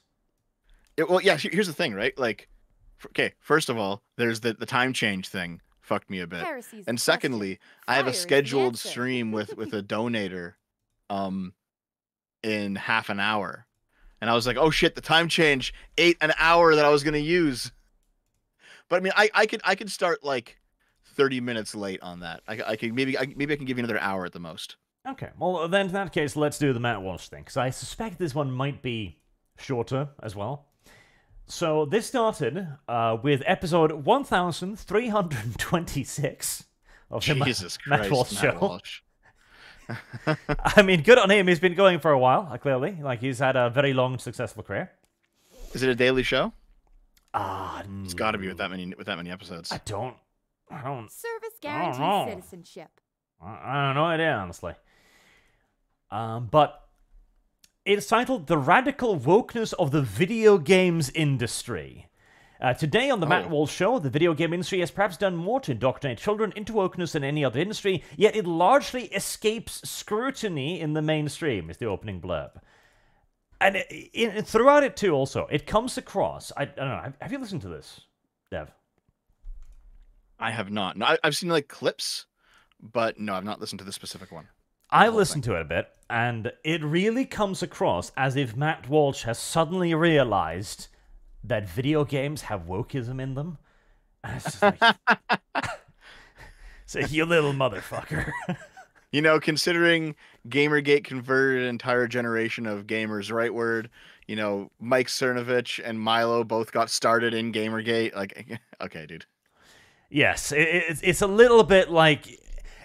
It, well, yeah. Here's the thing, right? Like, okay, first of all, there's the the time change thing fucked me a bit, Heresy's and secondly, I have a scheduled stream with with a donator, um, in half an hour, and I was like, oh shit, the time change ate an hour that I was gonna use. But I mean, I I could I could start like thirty minutes late on that. I I could maybe I, maybe I can give you another hour at the most. Okay, well, then in that case, let's do the Matt Walsh thing, because I suspect this one might be shorter as well. So this started uh, with episode 1326 of the Ma- Jesus Matt Christ, Walsh Matt show. Walsh. I mean, good on him. He's been going for a while, uh, clearly. Like, he's had a very long, successful career. Is it a daily show? Ah, It's got to be with that many with that many episodes. I don't. I don't. Service Guarantee citizenship. I don't know. citizenship. I I have no idea, honestly. Um, but it's titled "The Radical Wokeness of the Video Games Industry." Uh, today on the Matt Oh. Walsh Show, the video game industry has perhaps done more to indoctrinate children into wokeness than any other industry, yet it largely escapes scrutiny in the mainstream. Is the opening blurb, and it, it, throughout it too. Also, it comes across. I, I don't know. Have, have you listened to this, Dev? I have not. No, I, I've seen like clips, but no, I've not listened to the specific one. I whole listened to it a bit, and it really comes across as if Matt Walsh has suddenly realized that video games have wokeism in them. And it's like, so you little motherfucker. You know, considering Gamergate converted an entire generation of gamers rightward, you know, Mike Cernovich and Milo both got started in Gamergate. Like, okay, dude. yes, it, it's a little bit like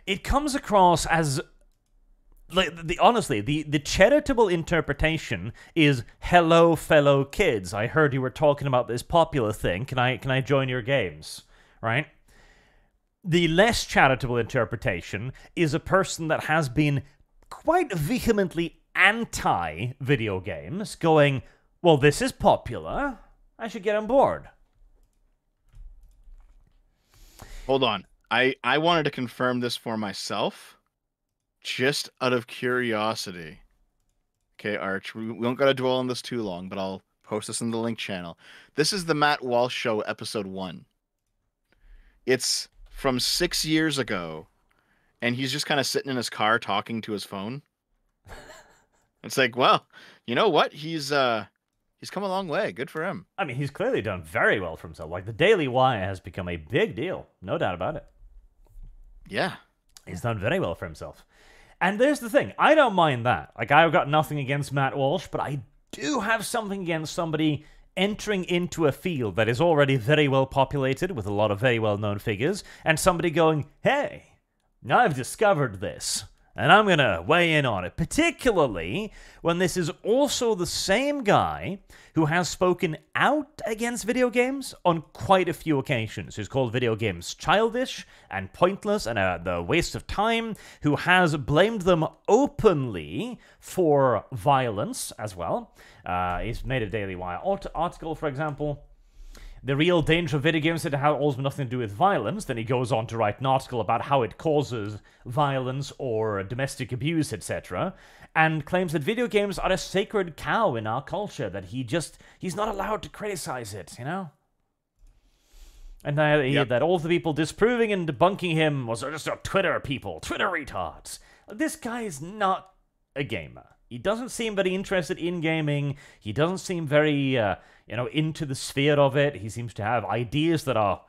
it comes across as like the honestly the the charitable interpretation is hello fellow kids. I heard you were talking about this popular thing. Can i can i join your games? Right? The less charitable interpretation is a person that has been quite vehemently anti video games going well this is popular. I should get on board. Hold on. I I wanted to confirm this for myself, just out of curiosity. Okay, Arch, we, we don't gotta dwell on this too long, but I'll post this in the link channel. This is the Matt Walsh Show, episode one. It's from six years ago, and he's just kind of sitting in his car talking to his phone. It's like, well, you know what? He's uh, he's come a long way. Good for him. I mean, he's clearly done very well for himself. Like the Daily Wire has become a big deal, no doubt about it. Yeah. He's done very well for himself. And there's the thing, I don't mind that. Like I've got nothing against Matt Walsh, but I do have something against somebody entering into a field that is already very well populated with a lot of very well-known figures, and somebody going, "Hey, I've discovered this." And I'm going to weigh in on it, particularly when this is also the same guy who has spoken out against video games on quite a few occasions, who's called video games childish and pointless and uh, the waste of time, who has blamed them openly for violence as well. Uh, he's made a Daily Wire art- article, for example, the real danger of video games that have almost nothing to do with violence. Then he goes on to write an article about how it causes violence or domestic abuse, etc., and claims that video games are a sacred cow in our culture. That he just he's not allowed to criticize it. You know. And I hear Yep. that all the people disproving and debunking him was just Twitter people, Twitter retards. This guy is not a gamer. He doesn't seem very interested in gaming. He doesn't seem very, uh, you know, into the sphere of it. He seems to have ideas that are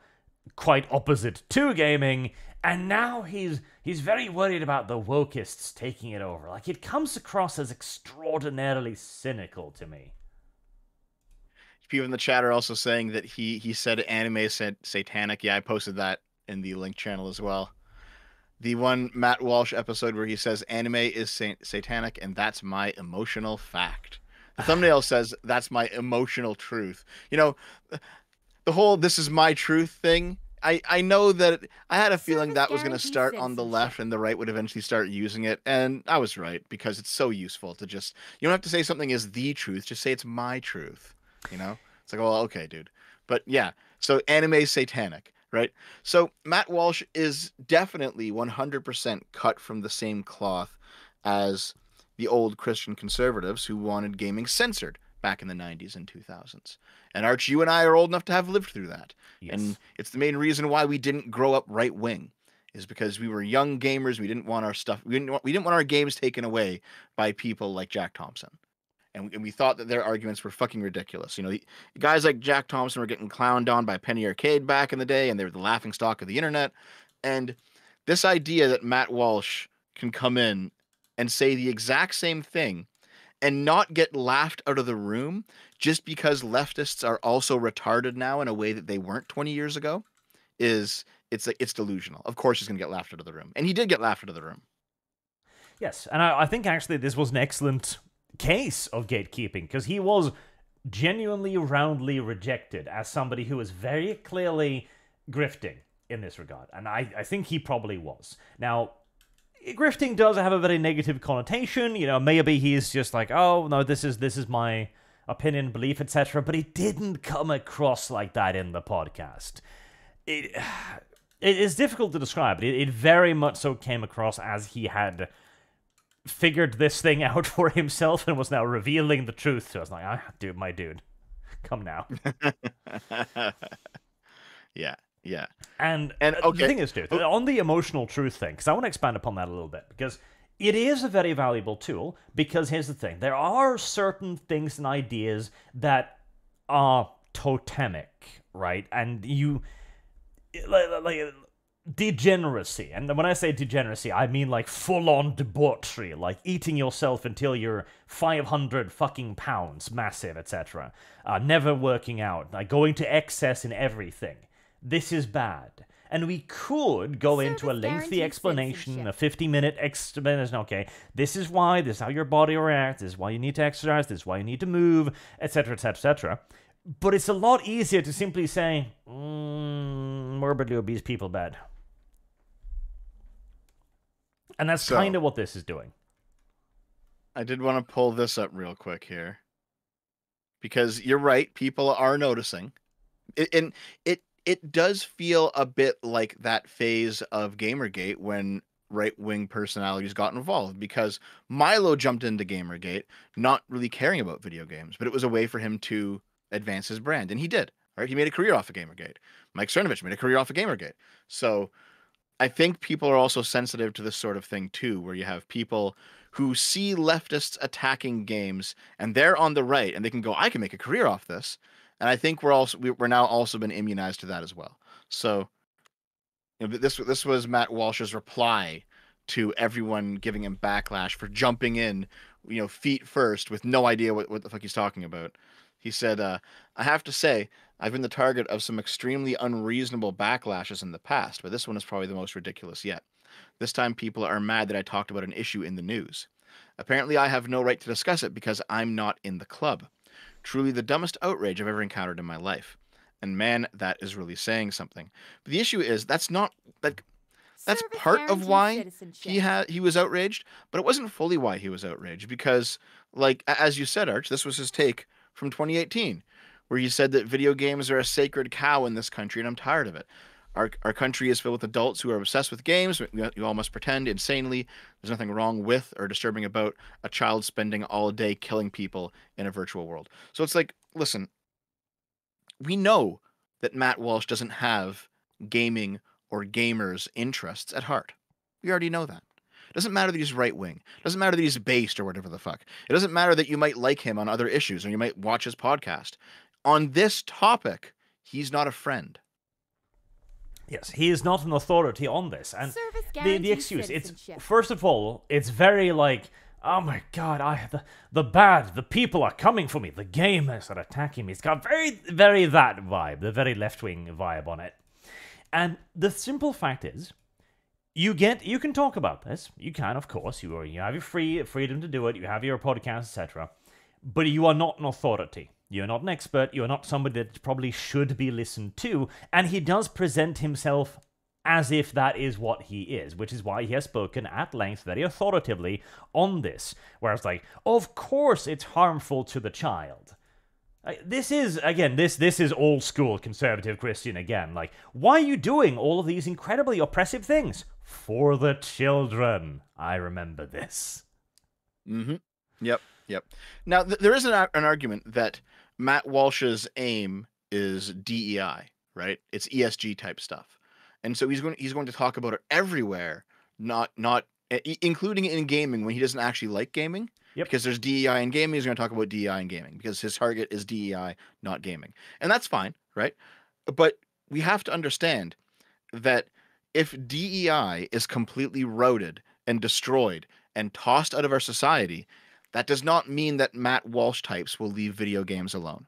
quite opposite to gaming. And now he's he's very worried about the wokeists taking it over. Like it comes across as extraordinarily cynical to me. People in the chat are also saying that he he said anime said satanic. Yeah, I posted that in the link channel as well. The one Matt Walsh episode where he says anime is sa- satanic and that's my emotional fact. The thumbnail says that's my emotional truth. You know, the whole this is my truth thing. I, I know that I had a feeling that was going to start on the left and the right would eventually start using it. And I was right because it's so useful to just, you don't have to say something is the truth, just say it's my truth. You know? It's like, well, okay, dude. But yeah, so anime is satanic, right? So Matt Walsh is definitely 100% cut from the same cloth as the old Christian conservatives who wanted gaming censored back in the 90s and 2000s. And Arch, you and I are old enough to have lived through that. Yes. And it's the main reason why we didn't grow up right wing is because we were young gamers. We didn't want our stuff. We didn't want, we didn't want our games taken away by people like Jack Thompson. And, we- and we thought that their arguments were fucking ridiculous. You know, the, guys like Jack Thompson were getting clowned on by Penny Arcade back in the day, and they were the laughing stock of the internet. And this idea that Matt Walsh can come in and say the exact same thing and not get laughed out of the room just because leftists are also retarded now in a way that they weren't 20 years ago is it's it's delusional. Of course he's going to get laughed out of the room. And he did get laughed out of the room. Yes, and I, I think actually this was an excellent case of gatekeeping because he was genuinely roundly rejected as somebody who was very clearly grifting in this regard, and I, I think he probably was. Now, grifting does have a very negative connotation. You know, maybe he's just like, oh no, this is this is my opinion, belief, etc. But it didn't come across like that in the podcast. It it is difficult to describe. It, it very much so came across as he had figured this thing out for himself and was now revealing the truth to us. Like, ah, dude, my dude, come now. yeah. Yeah. And, And, uh, okay. the thing is, dude, on the emotional truth thing, because I want to expand upon that a little bit, because it is a very valuable tool. Because here's the thing: there are certain things and ideas that are totemic, right? And you, like, like degeneracy, and when I say degeneracy, I mean like full-on debauchery, like eating yourself until you're 500 fucking pounds, massive, etc. Uh, never working out, like going to excess in everything. This is bad. And we could go into a lengthy explanation, a citizenship. 50 minute explanation. Okay, this is why, this is how your body reacts, this is why you need to exercise, this is why you need to move, etc., etc., etc. But it's a lot easier to simply say, mm, morbidly obese people bad. And that's So- kind of what this is doing. I did want to pull this up real quick here. Because you're right, people are noticing. It, and it it does feel a bit like that phase of Gamergate when right-wing personalities got involved because Milo jumped into Gamergate not really caring about video games, but it was a way for him to advance his brand and he did. Right? He made a career off of Gamergate. Mike Cernovich made a career off of Gamergate. So I think people are also sensitive to this sort of thing too, where you have people who see leftists attacking games and they're on the right and they can go, I can make a career off this. And I think we're also we- we're now also been immunized to that as well. So you know, this this was Matt Walsh's reply to everyone giving him backlash for jumping in, you know, feet first with no idea what, what the fuck he's talking about. He said, uh, I have to say, I've been the target of some extremely unreasonable backlashes in the past, but this one is probably the most ridiculous yet. This time, people are mad that I talked about an issue in the news. Apparently, I have no right to discuss it because I'm not in the club. Truly the dumbest outrage I've ever encountered in my life. And man, that is really saying something. But the issue is that's not like that's Service part of why he had he was outraged, but it wasn't fully why he was outraged because, like as you said, Arch, this was his take from 2018, where he said that video games are a sacred cow in this country, and I'm tired of it. Our, our country is filled with adults who are obsessed with games. You all must pretend insanely. There's nothing wrong with or disturbing about a child spending all day killing people in a virtual world. So it's like, listen, we know that Matt Walsh doesn't have gaming or gamers' interests at heart. We already know that. It doesn't matter that he's right wing. It doesn't matter that he's based or whatever the fuck. It doesn't matter that you might like him on other issues or you might watch his podcast. On this topic, he's not a friend. Yes, he is not an authority on this. And Service the, the excuse, it's first of all, it's very like, oh my god, I the, the bad, the people are coming for me, the gamers are attacking me. It's got very, very that vibe, the very left wing vibe on it. And the simple fact is, you get you can talk about this. You can, of course. You are you have your free freedom to do it. You have your podcast, etc. But you are not an authority. You're not an expert. You are not somebody that probably should be listened to. And he does present himself as if that is what he is, which is why he has spoken at length, very authoritatively, on this. Whereas, like, of course it's harmful to the child. This is again this this is old school conservative Christian again. Like, why are you doing all of these incredibly oppressive things for the children? I remember this. Mm-hmm. Yep. Yep. Now th- there is an, an argument that Matt Walsh's aim is DEI, right? It's ESG type stuff, and so he's going he's going to talk about it everywhere, not not including in gaming when he doesn't actually like gaming. Yep. Because there's DEI in gaming, he's going to talk about DEI in gaming because his target is DEI, not gaming, and that's fine, right? But we have to understand that if DEI is completely routed and destroyed and tossed out of our society, that does not mean that Matt Walsh types will leave video games alone.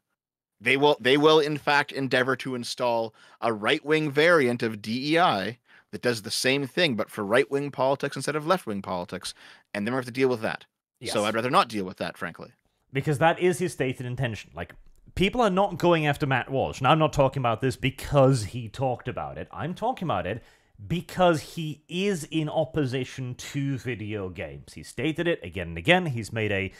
They will they will in fact endeavor to install a right-wing variant of DEI that does the same thing but for right-wing politics instead of left-wing politics, and then we have to deal with that. So I'd rather not deal with that, frankly. because that is his stated intention. Like, people are not going after Matt Walsh. And I'm not talking about this because he talked about it. I'm talking about it because he is in opposition to video games. He stated it again and again. He's made a.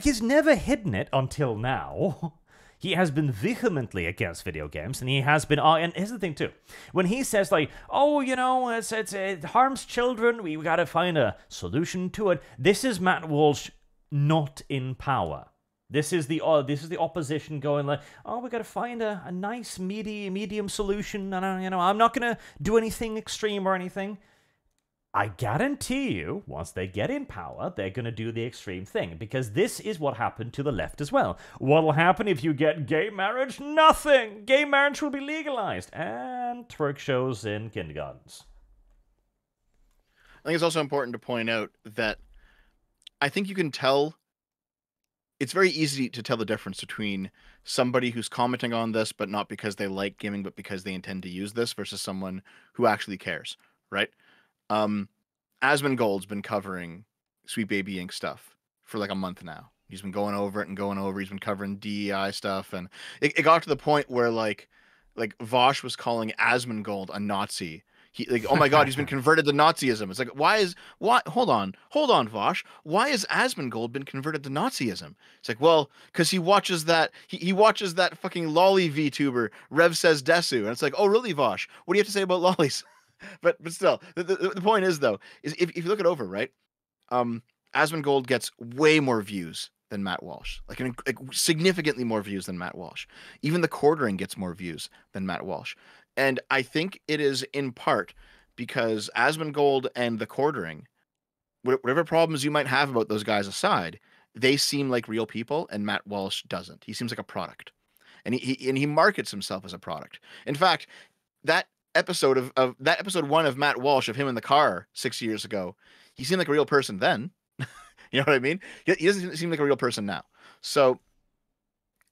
He's never hidden it until now. He has been vehemently against video games, and he has been. Uh, and here's the thing too: when he says like, "Oh, you know, it's, it's it harms children. We got to find a solution to it." This is Matt Walsh not in power. This is the uh, this is the opposition going like, oh, we got to find a, a nice medium medium solution, and uh, you know, I'm not gonna do anything extreme or anything. I guarantee you, once they get in power, they're gonna do the extreme thing because this is what happened to the left as well. What'll happen if you get gay marriage? Nothing. Gay marriage will be legalized and twerk shows in kindergartens. I think it's also important to point out that I think you can tell it's very easy to tell the difference between somebody who's commenting on this but not because they like gaming but because they intend to use this versus someone who actually cares, right? Um Asmongold's been covering Sweet Baby Inc stuff for like a month now. He's been going over it and going over. He's been covering DEI stuff and it, it got to the point where like like Vaush was calling Asmongold a Nazi he like oh my god he's been converted to nazism. It's like why is why hold on hold on Vaush why has asmongold been converted to nazism? It's like well because he watches that he, he watches that fucking lolly vtuber rev says desu. And it's like oh really Vaush what do you have to say about lollies? But but still the, the, the point is though is if, if you look it over right um asmongold gets way more views than Matt Walsh, like, an, like significantly more views than Matt Walsh. Even the quartering gets more views than Matt Walsh. And I think it is in part because Asmongold and the quartering, whatever problems you might have about those guys aside, they seem like real people, and Matt Walsh doesn't. He seems like a product, and he, he and he markets himself as a product. In fact, that episode of, of that episode one of Matt Walsh of him in the car six years ago, he seemed like a real person then. you know what I mean? He, he doesn't seem like a real person now. So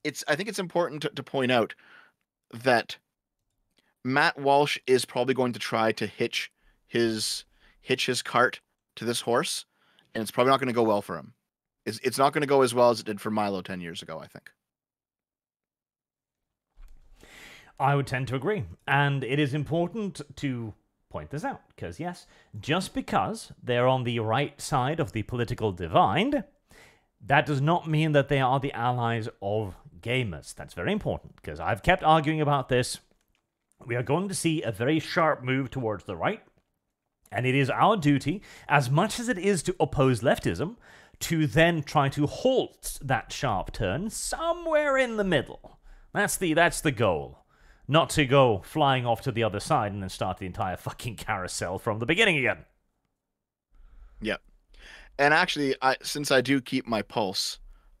it's I think it's important to, to point out that Matt Walsh is probably going to try to hitch his hitch his cart to this horse, and it's probably not going to go well for him. It's it's not going to go as well as it did for Milo ten years ago. I think. I would tend to agree. And it is important to point this out, because yes, just because they're on the right side of the political divide, that does not mean that they are the allies of gamers. That's very important, because I've kept arguing about this. We are going to see a very sharp move towards the right, and it is our duty, as much as it is to oppose leftism, to then try to halt that sharp turn somewhere in the middle. That's the that's the goal. not to go flying off to the other side and then start the entire fucking carousel from the beginning again. Yep. And actually, I since I do keep my pulse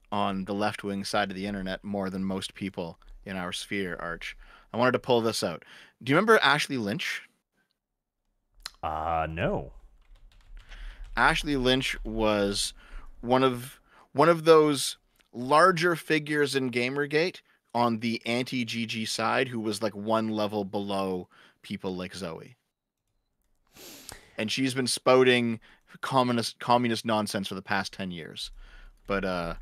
on the left wing side of the internet more than most people in our sphere, Arch, I wanted to pull this out. Do you remember Ashley Lynch? Uh, no. Ashley Lynch was one of one of those larger figures in Gamergate on the anti GG side who was like one level below people like Zoe. And she's been spouting communist communist nonsense for the past 10 years. But uh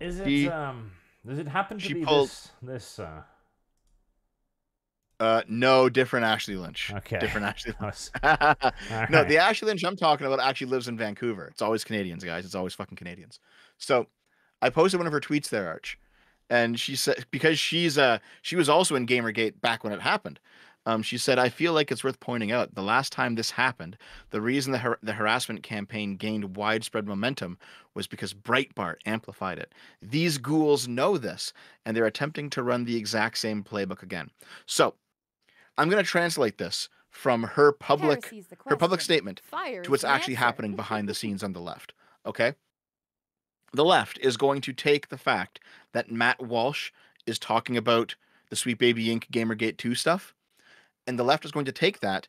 Is it, um, does it happen to she be pulled- this, this, uh, uh no different Ashley Lynch. Okay. Different Ashley Lynch. no, the Ashley Lynch I'm talking about actually lives in Vancouver. It's always Canadians, guys. It's always fucking Canadians. So I posted one of her tweets there, Arch, and she said because she's uh she was also in Gamergate back when it happened. Um, she said, "I feel like it's worth pointing out the last time this happened, the reason the har- the harassment campaign gained widespread momentum was because Breitbart amplified it. These ghouls know this, and they're attempting to run the exact same playbook again. So, I'm going to translate this from her public her public statement Fire to what's actually answer. happening behind the scenes on the left. Okay. The left is going to take the fact that Matt Walsh is talking about the Sweet Baby Inc. Gamergate 2 stuff, and the left is going to take that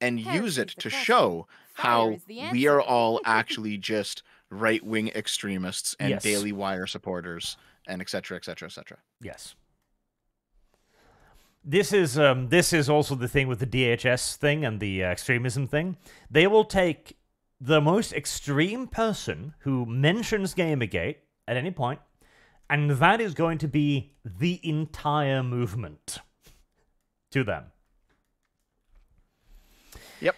and use it to question. show how Fire is the we are all actually just right wing extremists and Yes. Daily Wire supporters and et cetera, et cetera, et cetera. Yes. This is um, this is also the thing with the DHS thing and the uh, extremism thing. They will take the most extreme person who mentions Gamergate at any point, and that is going to be the entire movement to them. Yep.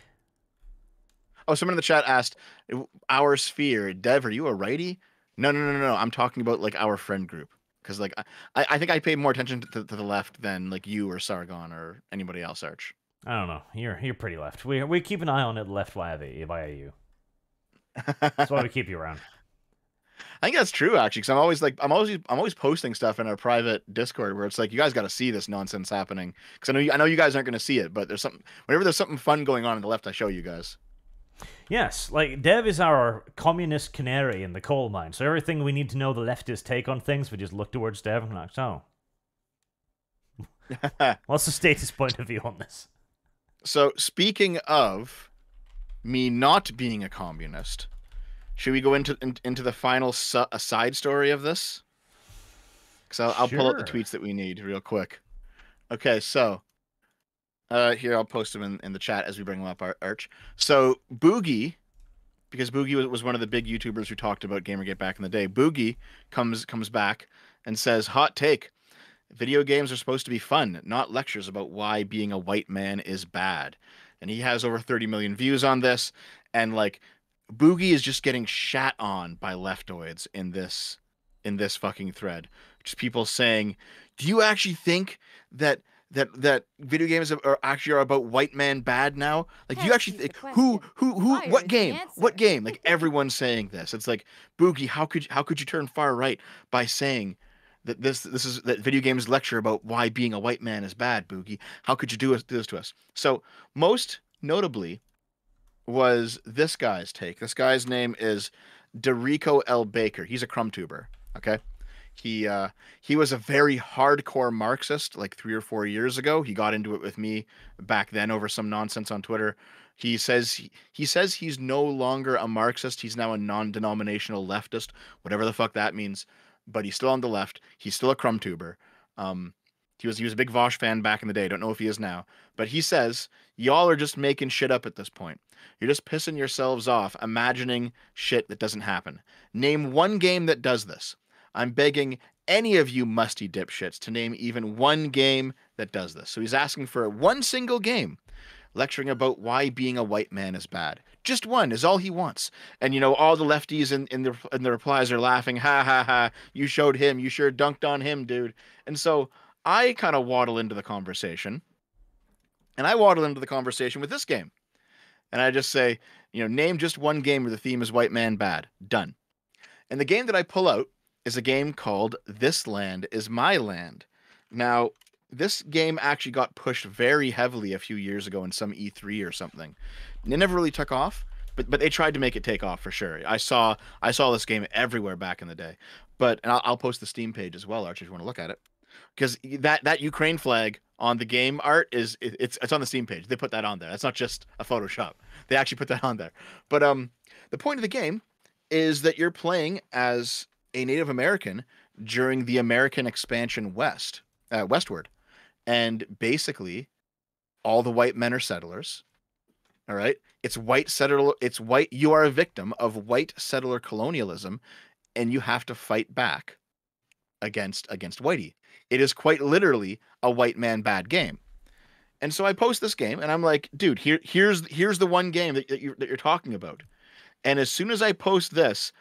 Oh, someone in the chat asked, "Uh, "Our sphere, Dev, are you a righty?" No, no, no, no, no. I'm talking about like our friend group because like I, I think I pay more attention to, to, to the left than like you or Sargon or anybody else. Arch. I don't know. You're you're pretty left. We we keep an eye on it left via the via you. That's why we keep you around. I think that's true actually, because I'm always like I'm always I'm always posting stuff in our private Discord where it's like you guys got to see this nonsense happening because I know you, I know you guys aren't going to see it, but there's something whenever there's something fun going on in the left, I show you guys. Yes, like Dev is our communist canary in the coal mine. So everything we need to know the leftist take on things, we just look towards Dev and like, so what's the status point of view on this? So speaking of me not being a communist, should we go into in, into the final su- a side story of this? Because I'll, I'll pull up the tweets that we need real quick. Okay, so uh, here I'll post them in, in the chat as we bring them up, Ar- Arch. So Boogie, because Boogie was, was one of the big YouTubers who talked about Gamergate back in the day. Boogie comes comes back and says, "Hot take." Video games are supposed to be fun, not lectures about why being a white man is bad. And he has over 30 million views on this. And like Boogie is just getting shat on by leftoids in this in this fucking thread. Just people saying, Do you actually think that that that video games are actually are about white man bad now? Like you actually think who who who Fire what game? What game? Like everyone's saying this. It's like Boogie, how could how could you turn far right by saying that this this is that video games lecture about why being a white man is bad, Boogie. How could you do, us, do this to us? So most notably was this guy's take. This guy's name is Derico L. Baker. He's a crumb tuber. Okay. He uh he was a very hardcore Marxist like three or four years ago. He got into it with me back then over some nonsense on Twitter. He says he, he says he's no longer a Marxist. He's now a non-denominational leftist, whatever the fuck that means. But he's still on the left. He's still a crumb tuber. Um, he was he was a big Vaush fan back in the day. Don't know if he is now. But he says y'all are just making shit up at this point. You're just pissing yourselves off, imagining shit that doesn't happen. Name one game that does this. I'm begging any of you musty dipshits to name even one game that does this. So he's asking for one single game, lecturing about why being a white man is bad. Just one is all he wants. And you know, all the lefties in, in the in the replies are laughing, ha ha ha, you showed him, you sure dunked on him, dude. And so I kind of waddle into the conversation. And I waddle into the conversation with this game. And I just say, you know, name just one game where the theme is white man bad. Done. And the game that I pull out is a game called This Land is My Land. Now, this game actually got pushed very heavily a few years ago in some E3 or something. It never really took off, but but they tried to make it take off for sure. I saw I saw this game everywhere back in the day. But and I'll, I'll post the Steam page as well, Archie, if you want to look at it, because that that Ukraine flag on the game art is it, it's it's on the Steam page. They put that on there. That's not just a Photoshop. They actually put that on there. But um, the point of the game is that you're playing as a Native American during the American expansion west, uh, westward, and basically, all the white men are settlers. All right, it's white settler. It's white. You are a victim of white settler colonialism, and you have to fight back against against whitey. It is quite literally a white man bad game. And so I post this game, and I'm like, dude, here here's here's the one game that, that you're that you're talking about. And as soon as I post this,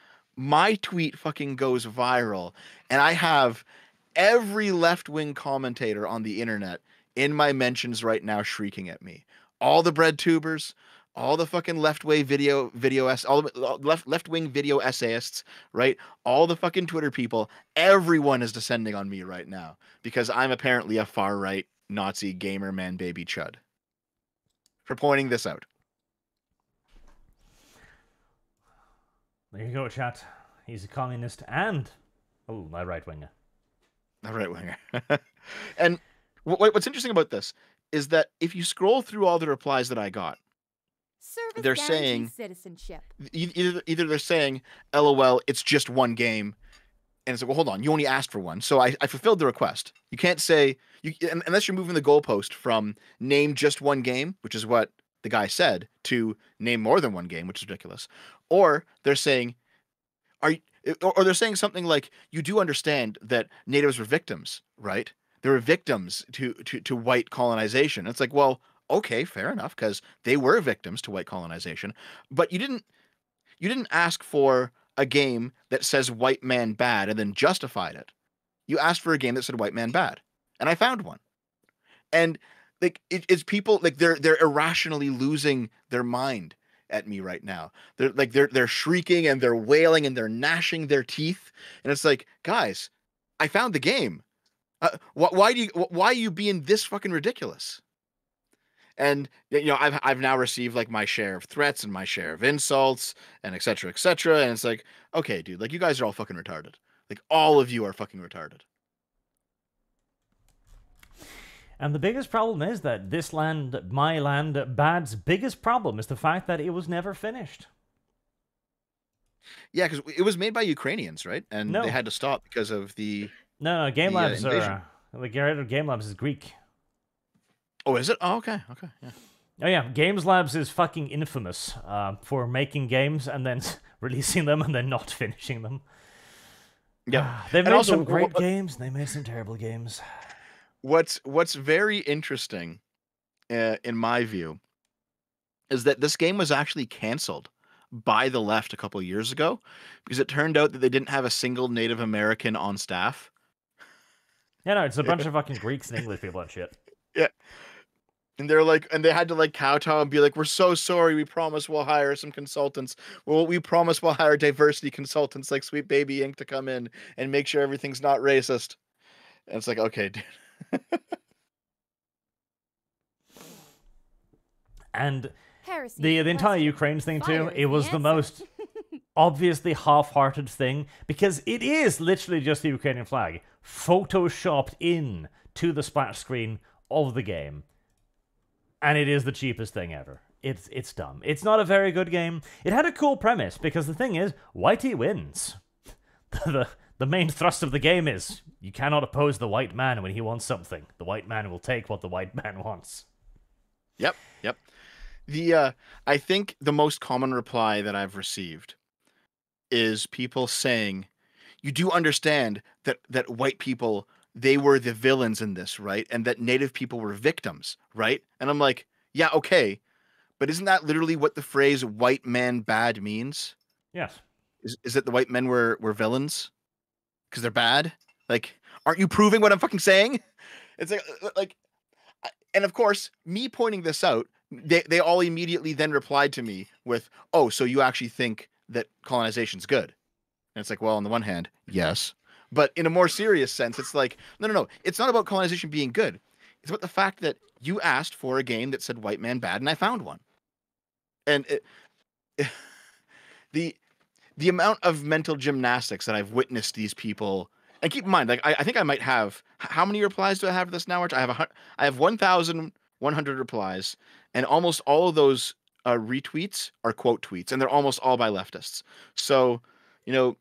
my tweet fucking goes viral, and I have every left wing commentator on the internet in my mentions right now shrieking at me. All the bread tubers, all the fucking left way video video s all the left left wing video essayists, right? All the fucking Twitter people, everyone is descending on me right now because I'm apparently a far right Nazi gamer man baby chud for pointing this out. There you go, chat. He's a communist and oh, my right winger. A right winger. and wh- wh- what's interesting about this is that if you scroll through all the replies that I got, Service They're saying- citizenship. either either they're saying, "LOL, it's just one game," and it's like, "Well, hold on, you only asked for one, so I, I fulfilled the request." You can't say you unless you're moving the goalpost from name just one game, which is what the guy said, to name more than one game, which is ridiculous, or they're saying, "Are you?" Or they're saying something like, "You do understand that natives were victims, right? They were victims to to to white colonization." It's like, well, okay, fair enough, because they were victims to white colonization, but you didn't you didn't ask for a game that says white man bad and then justified it. You asked for a game that said white man bad. And I found one. And like it, it's people like they're they're irrationally losing their mind at me right now. They're like they're they're shrieking and they're wailing and they're gnashing their teeth. And it's like, guys, I found the game. Uh, wh- why do you wh- why are you being this fucking ridiculous? and you know i've i've now received like my share of threats and my share of insults and etc. cetera, et cetera. and it's like okay dude like you guys are all fucking retarded like all of you are fucking retarded And the biggest problem is that this land, my land, bad's biggest problem is the fact that it was never finished. yeah because it was made by ukrainians right and No. they had to stop because of the No, no, Game The, uh, Labs invasion. are the creator Game Labs is Greek. oh is it oh okay okay yeah Oh yeah, Games Labs is fucking infamous uh, for making games and then releasing them and then not finishing them. yeah They've And made also, some great what- games. and They made some terrible games. What's what's very interesting uh, in my view is that this game was actually canceled by the left a couple years ago because it turned out that they didn't have a single native american on staff Yeah, no, it's a bunch of fucking Greeks and English people and shit. Yeah. And they're like and they had to like kowtow and be like we're so sorry we promise we'll hire some consultants well we promise we'll hire diversity consultants like sweet baby inc to come in and make sure everything's not racist and it's like okay dude And Heresy. the the entire. Ukraine thing too, it was the the most obviously half-hearted thing because it is literally just the Ukrainian flag photoshopped in to the splash screen of the game, and it is the cheapest thing ever. It's it's dumb. It's not a very good game. It had a cool premise because the thing is, Whitey wins. the the main thrust of the game is you cannot oppose the white man when he wants something. The white man will take what the white man wants. Yep, yep. The uh I think the most common reply that I've received is people saying, "You do understand that that white people they were the villains in this, right? And that native people were victims, right?" And I'm like, "Yeah, okay. But isn't that literally what the phrase white man bad means? Yes. Is is that the white men were were villains cuz they're bad? Like, aren't you proving what I'm fucking saying?" It's like uh, like and of course, me pointing this out, they they all immediately then replied to me with, "Oh, so you actually think that colonization's good?" And it's like, well, on the one hand, yes, But in a more serious sense, it's like, no, no, no. It's not about colonization being good. It's about the fact that you asked for a game that said white man bad, and I found one. And it, the the amount of mental gymnastics that I've witnessed these people, and keep in mind, like I, I think I might have how many replies do I have to this now? Rich? I have a I have one thousand one hundred replies, and almost all of those uh, retweets are quote tweets, and they're almost all by leftists. So, you know,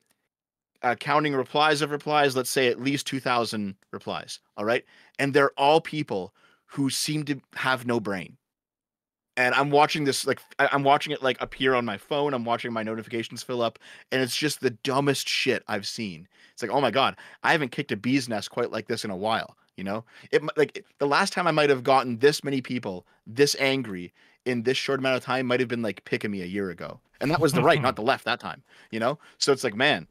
uh, counting replies of replies, let's say at least 2,000 replies. All right. And they're all people who seem to have no brain. And I'm watching this, like, I'm watching it like appear on my phone. I'm watching my notifications fill up, and it's just the dumbest shit I've seen. It's like, oh my God, I haven't kicked a bee's nest quite like this in a while. You know, it like the last time I might have gotten this many people this angry in this short amount of time might have been like Pikamee a year ago. And that was the right, not the left that time, you know? So it's like, man,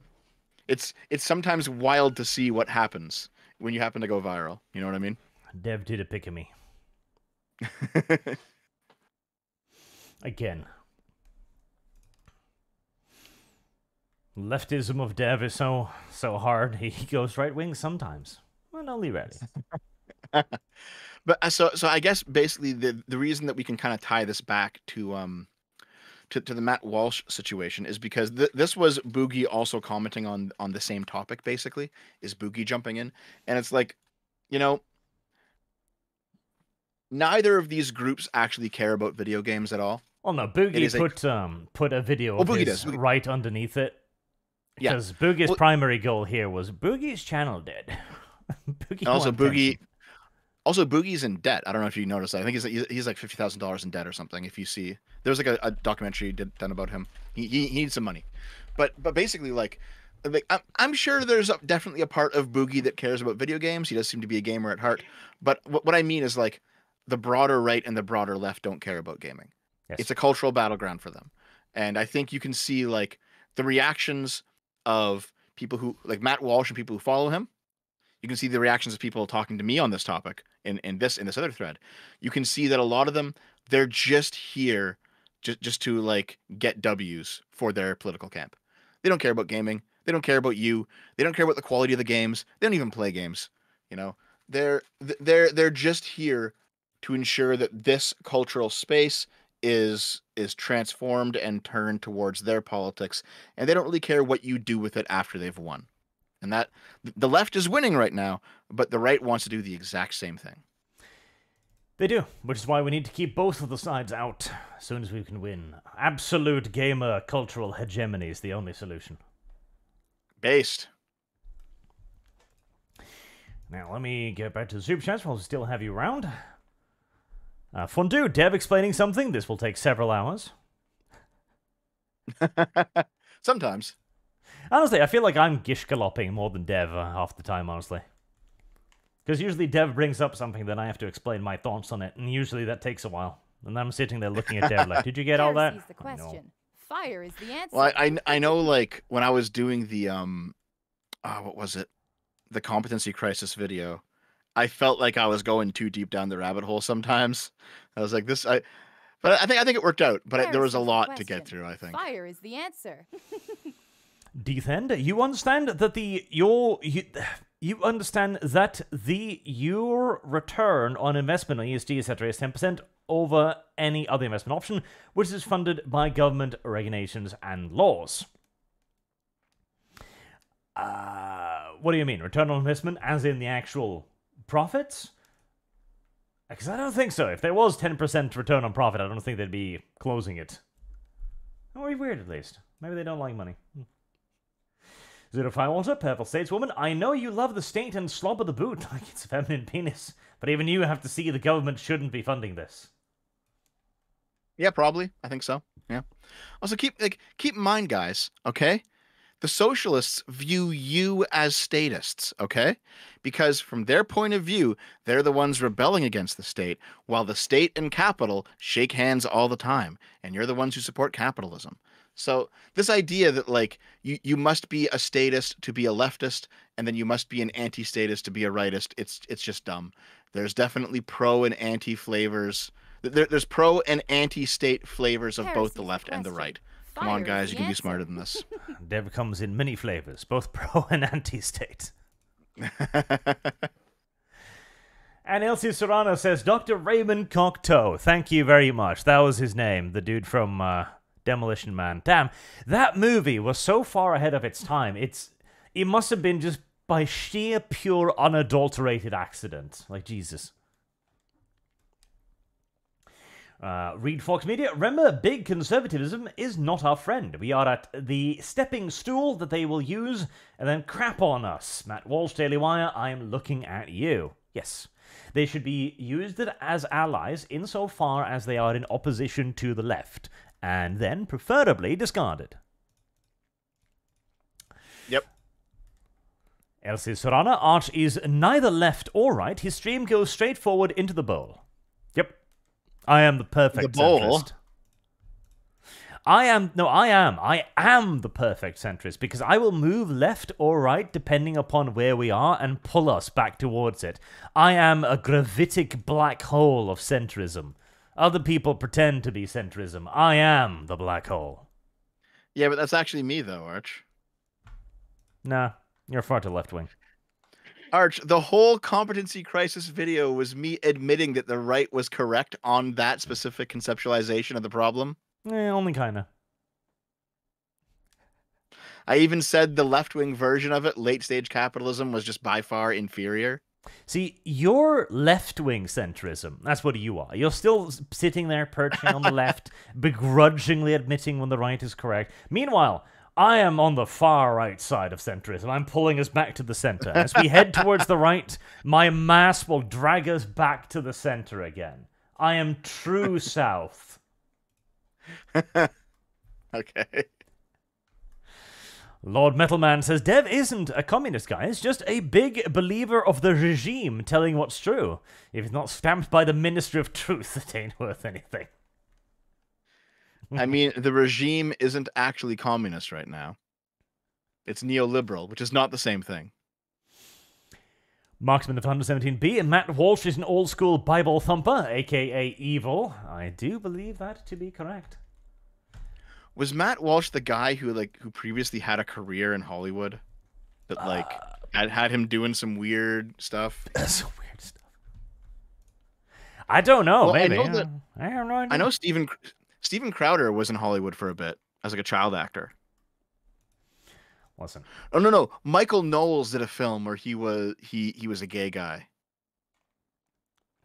it's it's sometimes wild to see what happens when you happen to go viral. You know what I mean? Dev did a Pikamee. Again. Leftism of Dev is so so hard. He goes right wing sometimes, but only rarely. but uh, so so I guess basically the the reason that we can kind of tie this back to um to, to the Matt Walsh situation is because th- this was Boogie also commenting on on the same topic. Basically, is Boogie jumping in, and it's like, you know, neither of these groups actually care about video games at all. Well, no, Boogie put a... um put a video well, Boogie does. Boogie... right underneath it. Because yeah. Boogie's well, primary goal here was Boogie's channel dead. Boogie also, Boogie also, Boogie's in debt. I don't know if you noticed. That. I think he's he's like fifty thousand dollars in debt or something. If you see, there's like a, a documentary did, done about him. He, he, he needs some money, but but basically like. Like, I'm, I'm sure there's definitely a part of Boogie that cares about video games. He does seem to be a gamer at heart. But what, what I mean is like the broader right and the broader left don't care about gaming. Yes. It's a cultural battleground for them. And I think you can see like the reactions of people who like Matt Walsh and people who follow him you can see the reactions of people talking to me on this topic in, in this in this other thread. You can see that a lot of them they're just here just just to like get W's for their political camp. They don't care about gaming. They don't care about you. They don't care about the quality of the games. They don't even play games. You know, they're they're they're just here to ensure that this cultural space is is transformed and turned towards their politics, and they don't really care what you do with it after they've won. And that the left is winning right now, but the right wants to do the exact same thing. They do, which is why we need to keep both of the sides out as soon as we can win. Absolute gamer cultural hegemony is the only solution. Based. Now, let me get back to the super chats while we still have you around. Uh, Fondue, Dev explaining something. This will take several hours. Sometimes. Honestly, I feel like I'm gish galloping more than Dev uh, half the time, honestly. Because usually Dev brings up something, then I have to explain my thoughts on it, and usually that takes a while. And I'm sitting there looking at Dev like, did you get all that? the question. Fire is the answer. Well, I, I, I know, like, when I was doing the, um, oh, what was it? The competency crisis video, I felt like I was going too deep down the rabbit hole sometimes. I was like, this, I, but I think I think it worked out. But there was a lot to get through. I think fire is the answer. Defend, you understand that the your you, you understand that the your return on investment on ESG etc. is ten percent over any other investment option, which is funded by government regulations and laws. Uh, what do you mean? Return on investment as in the actual profits? Because I don't think so. If there was 10% return on profit, I don't think they'd be closing it. Or weird, at least. Maybe they don't like money. Hmm. Zero Fire Water, Purple Stateswoman, I know you love the state and slobber the boot like it's a feminine penis, but even you have to see the government shouldn't be funding this. Yeah, probably. I think so. Yeah. Also, keep like keep in mind, guys. Okay, the socialists view you as statists. Okay, because from their point of view, they're the ones rebelling against the state, while the state and capital shake hands all the time, and you're the ones who support capitalism. So this idea that like you you must be a statist to be a leftist, and then you must be an anti-statist to be a rightist, it's it's just dumb. There's definitely pro and anti flavors. There, there's pro and anti-state flavors of both the left and the right. Come on, guys, you can be smarter than this. Dev comes in many flavors, both pro and anti-state. And Elsie Serrano says, Dr. Raymond Cocteau. Thank you very much. That was his name, the dude from uh, Demolition Man. Damn, that movie was so far ahead of its time. It's it must have been just by sheer, pure, unadulterated accident. Like Jesus. Uh, read Fox Media. Remember, big conservatism is not our friend. We are at the stepping stool that they will use and then crap on us. Matt Walsh, Daily Wire, I'm looking at you. Yes. They should be used as allies insofar as they are in opposition to the left, and then preferably discarded. Yep. Elsie Sorana, Arch is neither left or right. His stream goes straight forward into the bowl. I am the perfect The centrist. I am no, I am. I am the perfect centrist because I will move left or right depending upon where we are and pull us back towards it. I am a gravitic black hole of centrism. Other people pretend to be centrism. I am the black hole. Yeah, but that's actually me though, Arch. Nah, you're far too left wing. Arch, the whole competency crisis video was me admitting that the right was correct on that specific conceptualization of the problem. Eh, only kinda. I even said the left wing version of it, late stage capitalism, was just by far inferior. See, you're left wing centrism. That's what you are. You're still sitting there perching on the left, begrudgingly admitting when the right is correct. Meanwhile, I am on the far right side of centrism. I'm pulling us back to the center. As we head towards the right, my mass will drag us back to the center again. I am true south. Okay. Lord Metalman says Dev isn't a communist guy, he's just a big believer of the regime telling what's true. If it's not stamped by the Ministry of Truth, it ain't worth anything. I mean, the regime isn't actually communist right now. It's neoliberal, which is not the same thing. Marksman of 117B and Matt Walsh is an old school Bible thumper, aka evil. I do believe that to be correct. Was Matt Walsh the guy who like who previously had a career in Hollywood? That uh, like had had him doing some weird stuff. Some weird stuff. I don't know, Well, I maybe. know that- I no idea. I know Steven Steven Crowder was in Hollywood for a bit as like a child actor. Listen, Oh no no, Michael Knowles did a film where he was he he was a gay guy.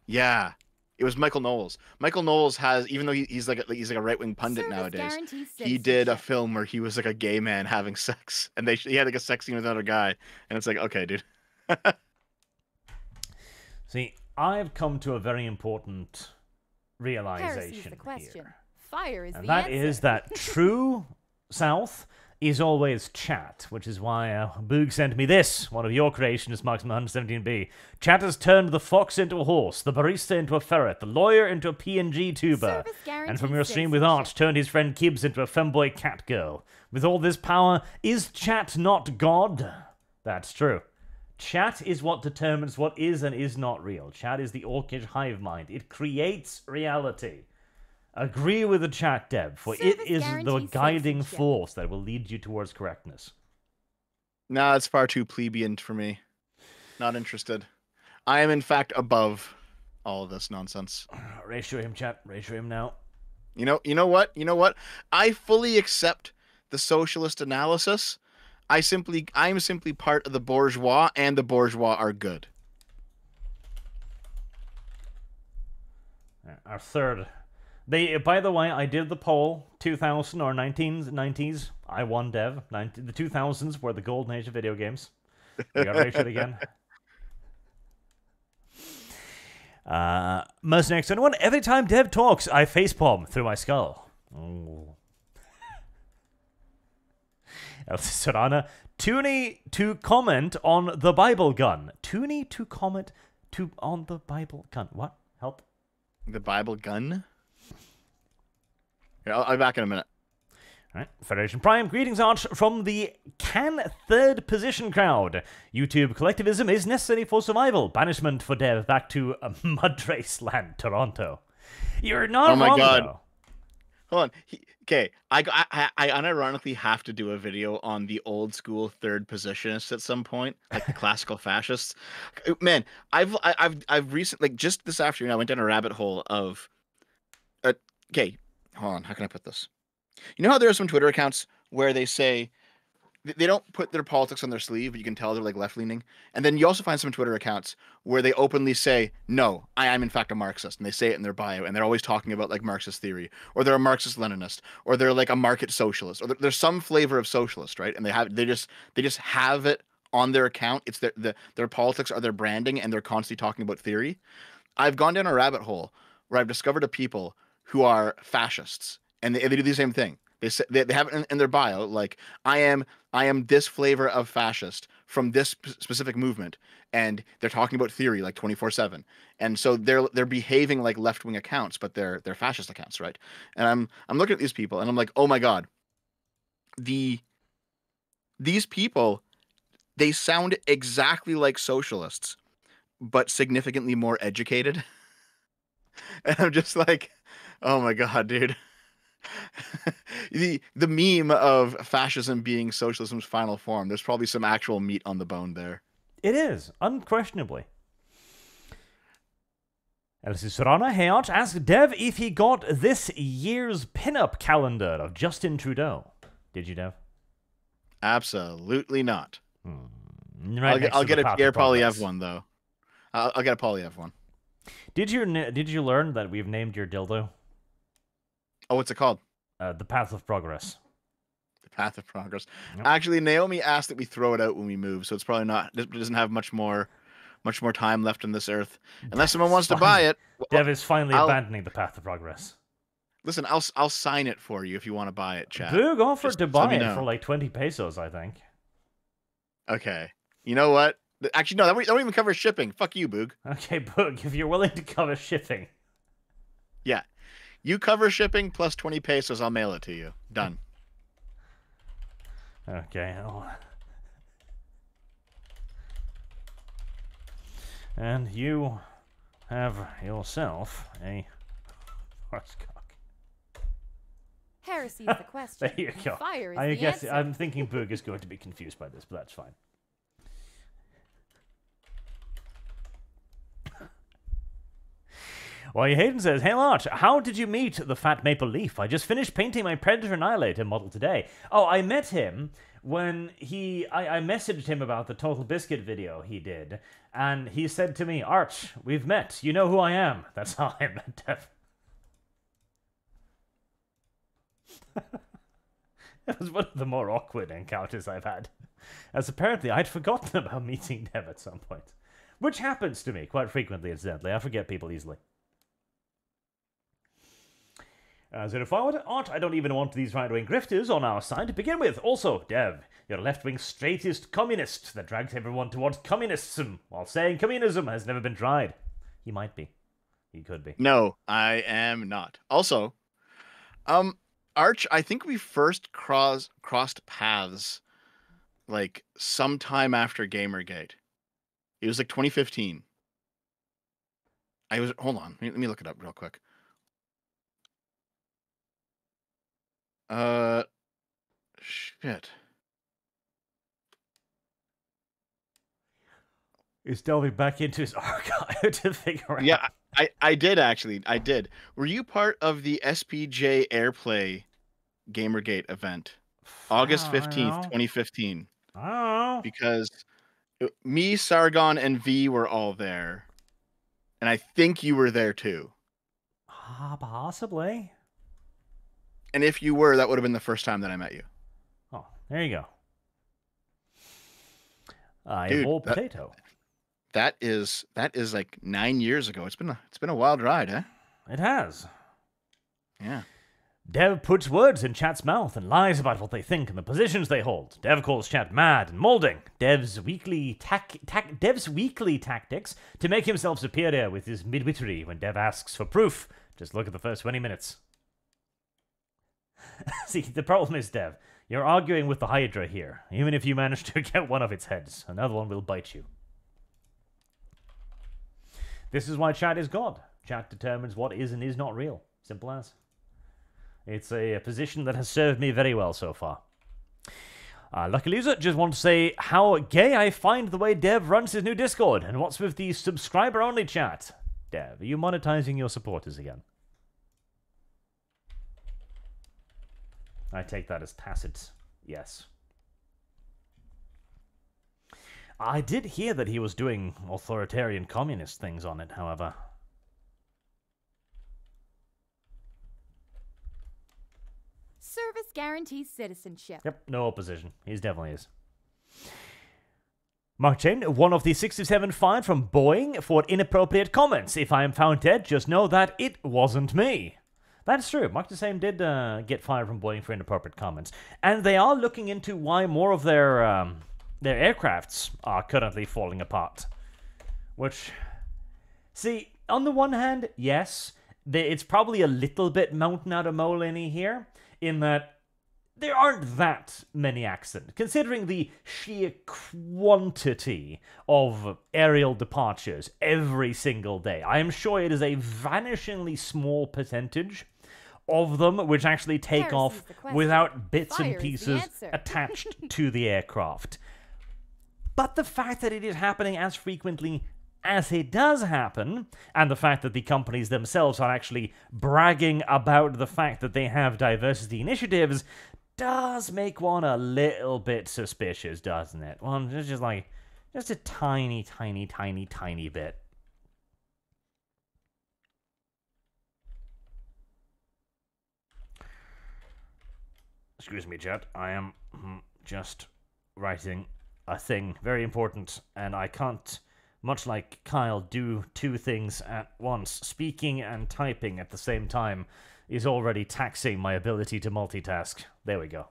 Yeah, it was Michael Knowles. Michael Knowles has even though he, he's like a, he's like a right wing pundit Service nowadays. He did a film where he was like a gay man having sex, and they he had like a sex scene with another guy, and it's like okay, dude. see, I've come to a very important realization the question. here. Fire is And the that answer. is that true South is always chat, which is why uh, Boog sent me this, one of your creations, Marksman 117B. Chat has turned the fox into a horse, the barista into a ferret, the lawyer into a PNG tuber, and from your stream with Arch citizenship. turned his friend Kibbs into a femboy cat girl. With all this power, is chat not God? That's true. Chat is what determines what is and is not real. Chat is the orchid hive mind. It creates reality. Agree with the chat, Dev, for it Service is the guarantees guiding citizenship. force that will lead you towards correctness. Nah, it's far too plebeian for me. Not interested. I am in fact above all of this nonsense. Ratio him, chat. Ratio him now. You know, you know what? You know what? I fully accept the socialist analysis. I simply I'm simply part of the bourgeois and the bourgeois are good. Our third. They, by the way, I did the poll 2000 or 19s, 90s. I won Dev. 90, the 2000s were the golden age of video games. We got it again. Uh, most next one. Every time Dev talks, I facepalm through my skull. Ooh. Elsa Serrana. Toonie to comment on the Bible gun. Toonie to comment to on the Bible gun. What? Help. The Bible gun. Here, I'll, I'll be back in a minute. Right. Federation Prime, greetings, Arch, from the can third position crowd. YouTube collectivism is necessary for survival. Banishment for Dev back to uh, Mudrace land, Toronto. You're not Oh my wrong, God. though. hold on. He, okay, I, I I unironically have to do a video on the old school third positionists at some point, like the classical fascists. Man, I've I, I've I've recently like just this afternoon I went down a rabbit hole of. Uh, okay, hold on. How can I put this? You know how there are some Twitter accounts where they say they don't put their politics on their sleeve, but you can tell they're like left leaning. And then you also find some Twitter accounts where they openly say, "No, I am in fact a Marxist," and they say it in their bio, and they're always talking about like Marxist theory, or they're a Marxist Leninist, or they're like a market socialist, or there's some flavor of socialist, right? And they have they just they just have it on their account. It's their the, their politics are their branding, and they're constantly talking about theory. I've gone down a rabbit hole where I've discovered a people who are fascists, and they, they do the same thing. They say they, they have it in, in, their bio, like I am I am this flavor of fascist from this specific movement, and they're talking about theory like twenty four seven, and so they're they're behaving like left wing accounts, but they're they're fascist accounts, right? And I'm I'm looking at these people, and I'm like, oh my god, the these people, they sound exactly like socialists, but significantly more educated, and I'm just like, oh my god, dude. the the meme of fascism being socialism's final form. There's probably some actual meat on the bone there. It is unquestionabely. Elsie Serrana Hayat asked Dev if he got this year's pinup calendar of Justin Trudeau. Did you, Dev? Absolutely not. Hmm. Right I'll get, I'll get a Pierre Poilievre one though. I'll, I'll get a Poilievre one. Did you did you learn that we've named your dildo? Oh, what's it called? Uh, the Path of Progress. The Path of Progress. Yep. Actually, Naomi asked that we throw it out when we move, so it's probably not. It doesn't have much more, much more time left on this earth, unless someone wants to buy it. Dev is finally I'll, abandoning the Path of Progress. Listen, I'll I'll sign it for you if you want to buy it, Chad. Boog offered Just to buy it know. for like twenty pesos, I think. Okay. You know what? Actually, no, that won't even cover shipping. Fuck you, Boog. Okay, Boog, if you're willing to cover shipping. Yeah, you cover shipping plus 20 pesos, I'll mail it to you. Done. Okay. Oh. And you have yourself a horse cock. Heresy is the question. there you go. Fire is I the guess answer. I'm thinking Boog is going to be confused by this, but that's fine. Why, Hayden says, Hey Lot, how did you meet the Fat Maple Leaf? I just finished painting my Predator Annihilator model today. Oh, I met him when he. I, I messaged him about the Total Biscuit video he did, and he said to me, Arch, we've met. You know who I am. That's how I met Dev. it was one of the more awkward encounters I've had, as apparently I'd forgotten about meeting Dev at some point. Which happens to me quite frequently, incidentally. I forget people easily. As if I aren't, I don't even want these right-wing grifters on our side to begin with. Also, Dev, you're a left-wing straightist communist that drags everyone towards communism, while saying communism has never been tried. He might be. He could be. No, I am not. Also, um, Arch, I think we first cross crossed paths like sometime after Gamergate. It was like 2015. I was hold on, let me look it up real quick. Uh, shit. He's delving back into his archive to figure out. Yeah, I, I did actually. I did. Were you part of the SPJ Airplay Gamergate event? August 15th, 2015. Oh. Because me, Sargon, and Vee were all there. And I think you were there too. Ah, possibly. And if you were, that would have been the first time that I met you. Oh, there you go. I Dude, that, potato. That is that is like nine years ago. It's been a it's been a wild ride, eh? It has. Yeah. Dev puts words in chat's mouth and lies about what they think and the positions they hold. Dev calls chat mad and molding. Dev's weekly tac, tac Dev's weekly tactics to make himself superior with his midwittery when Dev asks for proof. Just look at the first 20 minutes. See, the problem is, Dev, you're arguing with the Hydra here. Even if you manage to get one of its heads, another one will bite you. This is why chat is God. Chat determines what is and is not real. Simple as. It's a, a position that has served me very well so far. Uh, Lucky Loser, just want to say how gay I find the way Dev runs his new Discord, and what's with the subscriber only chat? Dev, are you monetizing your supporters again? I take that as tacit yes. I did hear that he was doing authoritarian communist things on it, however. Service guarantees citizenship. Yep, no opposition. He's definitely is. Mark Chain, one of the 67 fired from Boeing for inappropriate comments. If I am found dead, just know that it wasn't me. That's true. Mark the Same did uh, get fired from Boeing for inappropriate comments, and they are looking into why more of their um, their aircrafts are currently falling apart. Which, see, on the one hand, yes, they, it's probably a little bit mountain out of molehill here, in that there aren't that many accidents, considering the sheer quantity of aerial departures every single day. I am sure it is a vanishingly small percentage of them which actually take off without bits Fire and pieces attached to the aircraft. But the fact that it is happening as frequently as it does happen, and the fact that the companies themselves are actually bragging about the fact that they have diversity initiatives, does make one a little bit suspicious, doesn't it? Well, just like, just a tiny, tiny, tiny, tiny bit. Excuse me, chat. I am mm, just writing a thing very important, and I can't, much like Kyle, do two things at once. Speaking and typing at the same time is already taxing my ability to multitask. There we go.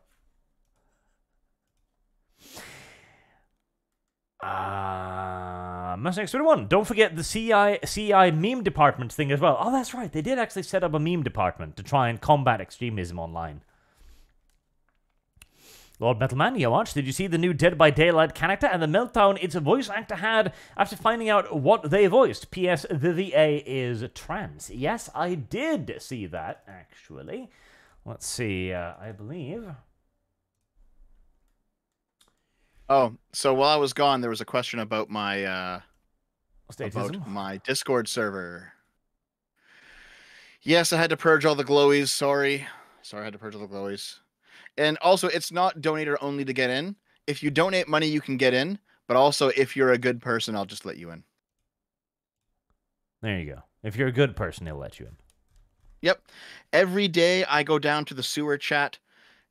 Uh, Mustang 21. Don't forget the CI CI meme department thing as well. Oh, that's right. They did actually set up a meme department to try and combat extremism online. Lord Metalman, you watched? Did you see the new Dead by Daylight character and the meltdown its voice actor had after finding out what they voiced? P.S. The VA is trans. Yes, I did see that, actually. Let's see, uh, I believe. Oh, so while I was gone, there was a question about my uh, Statism? about my Discord server. Yes, I had to purge all the glowies. Sorry, sorry, I had to purge all the glowies. And also, it's not donator only to get in. If you donate money, you can get in. But also, if you're a good person, I'll just let you in. There you go. If you're a good person, they'll let you in. Yep. Every day I go down to the sewer chat,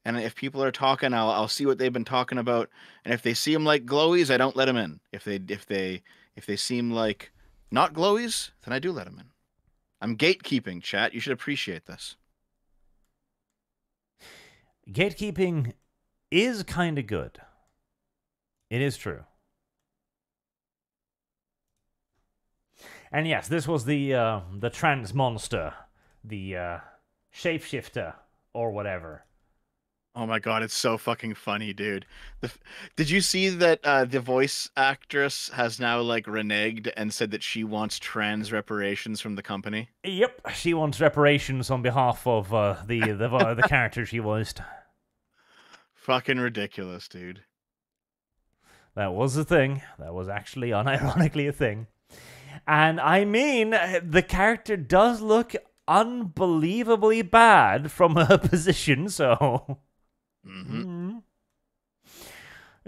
and if people are talking, I'll I'll see what they've been talking about. And if they seem like glowies, I don't let them in. If they if they if they seem like not glowies, then I do let them in. I'm gatekeeping, chat. You should appreciate this. Gatekeeping is kind of good. It is true. And yes, this was the uh, the trans monster, the uh, shapeshifter or whatever. Oh my god, it's so fucking funny, dude. The, did you see that uh, the voice actress has now like reneged and said that she wants trans reparations from the company? Yep, she wants reparations on behalf of uh, the the uh, the character she voiced. Fucking ridiculous, dude. That was a thing. That was actually unironically a thing. And I mean, the character does look unbelievably bad from her position, so. Mm-hmm. Mm.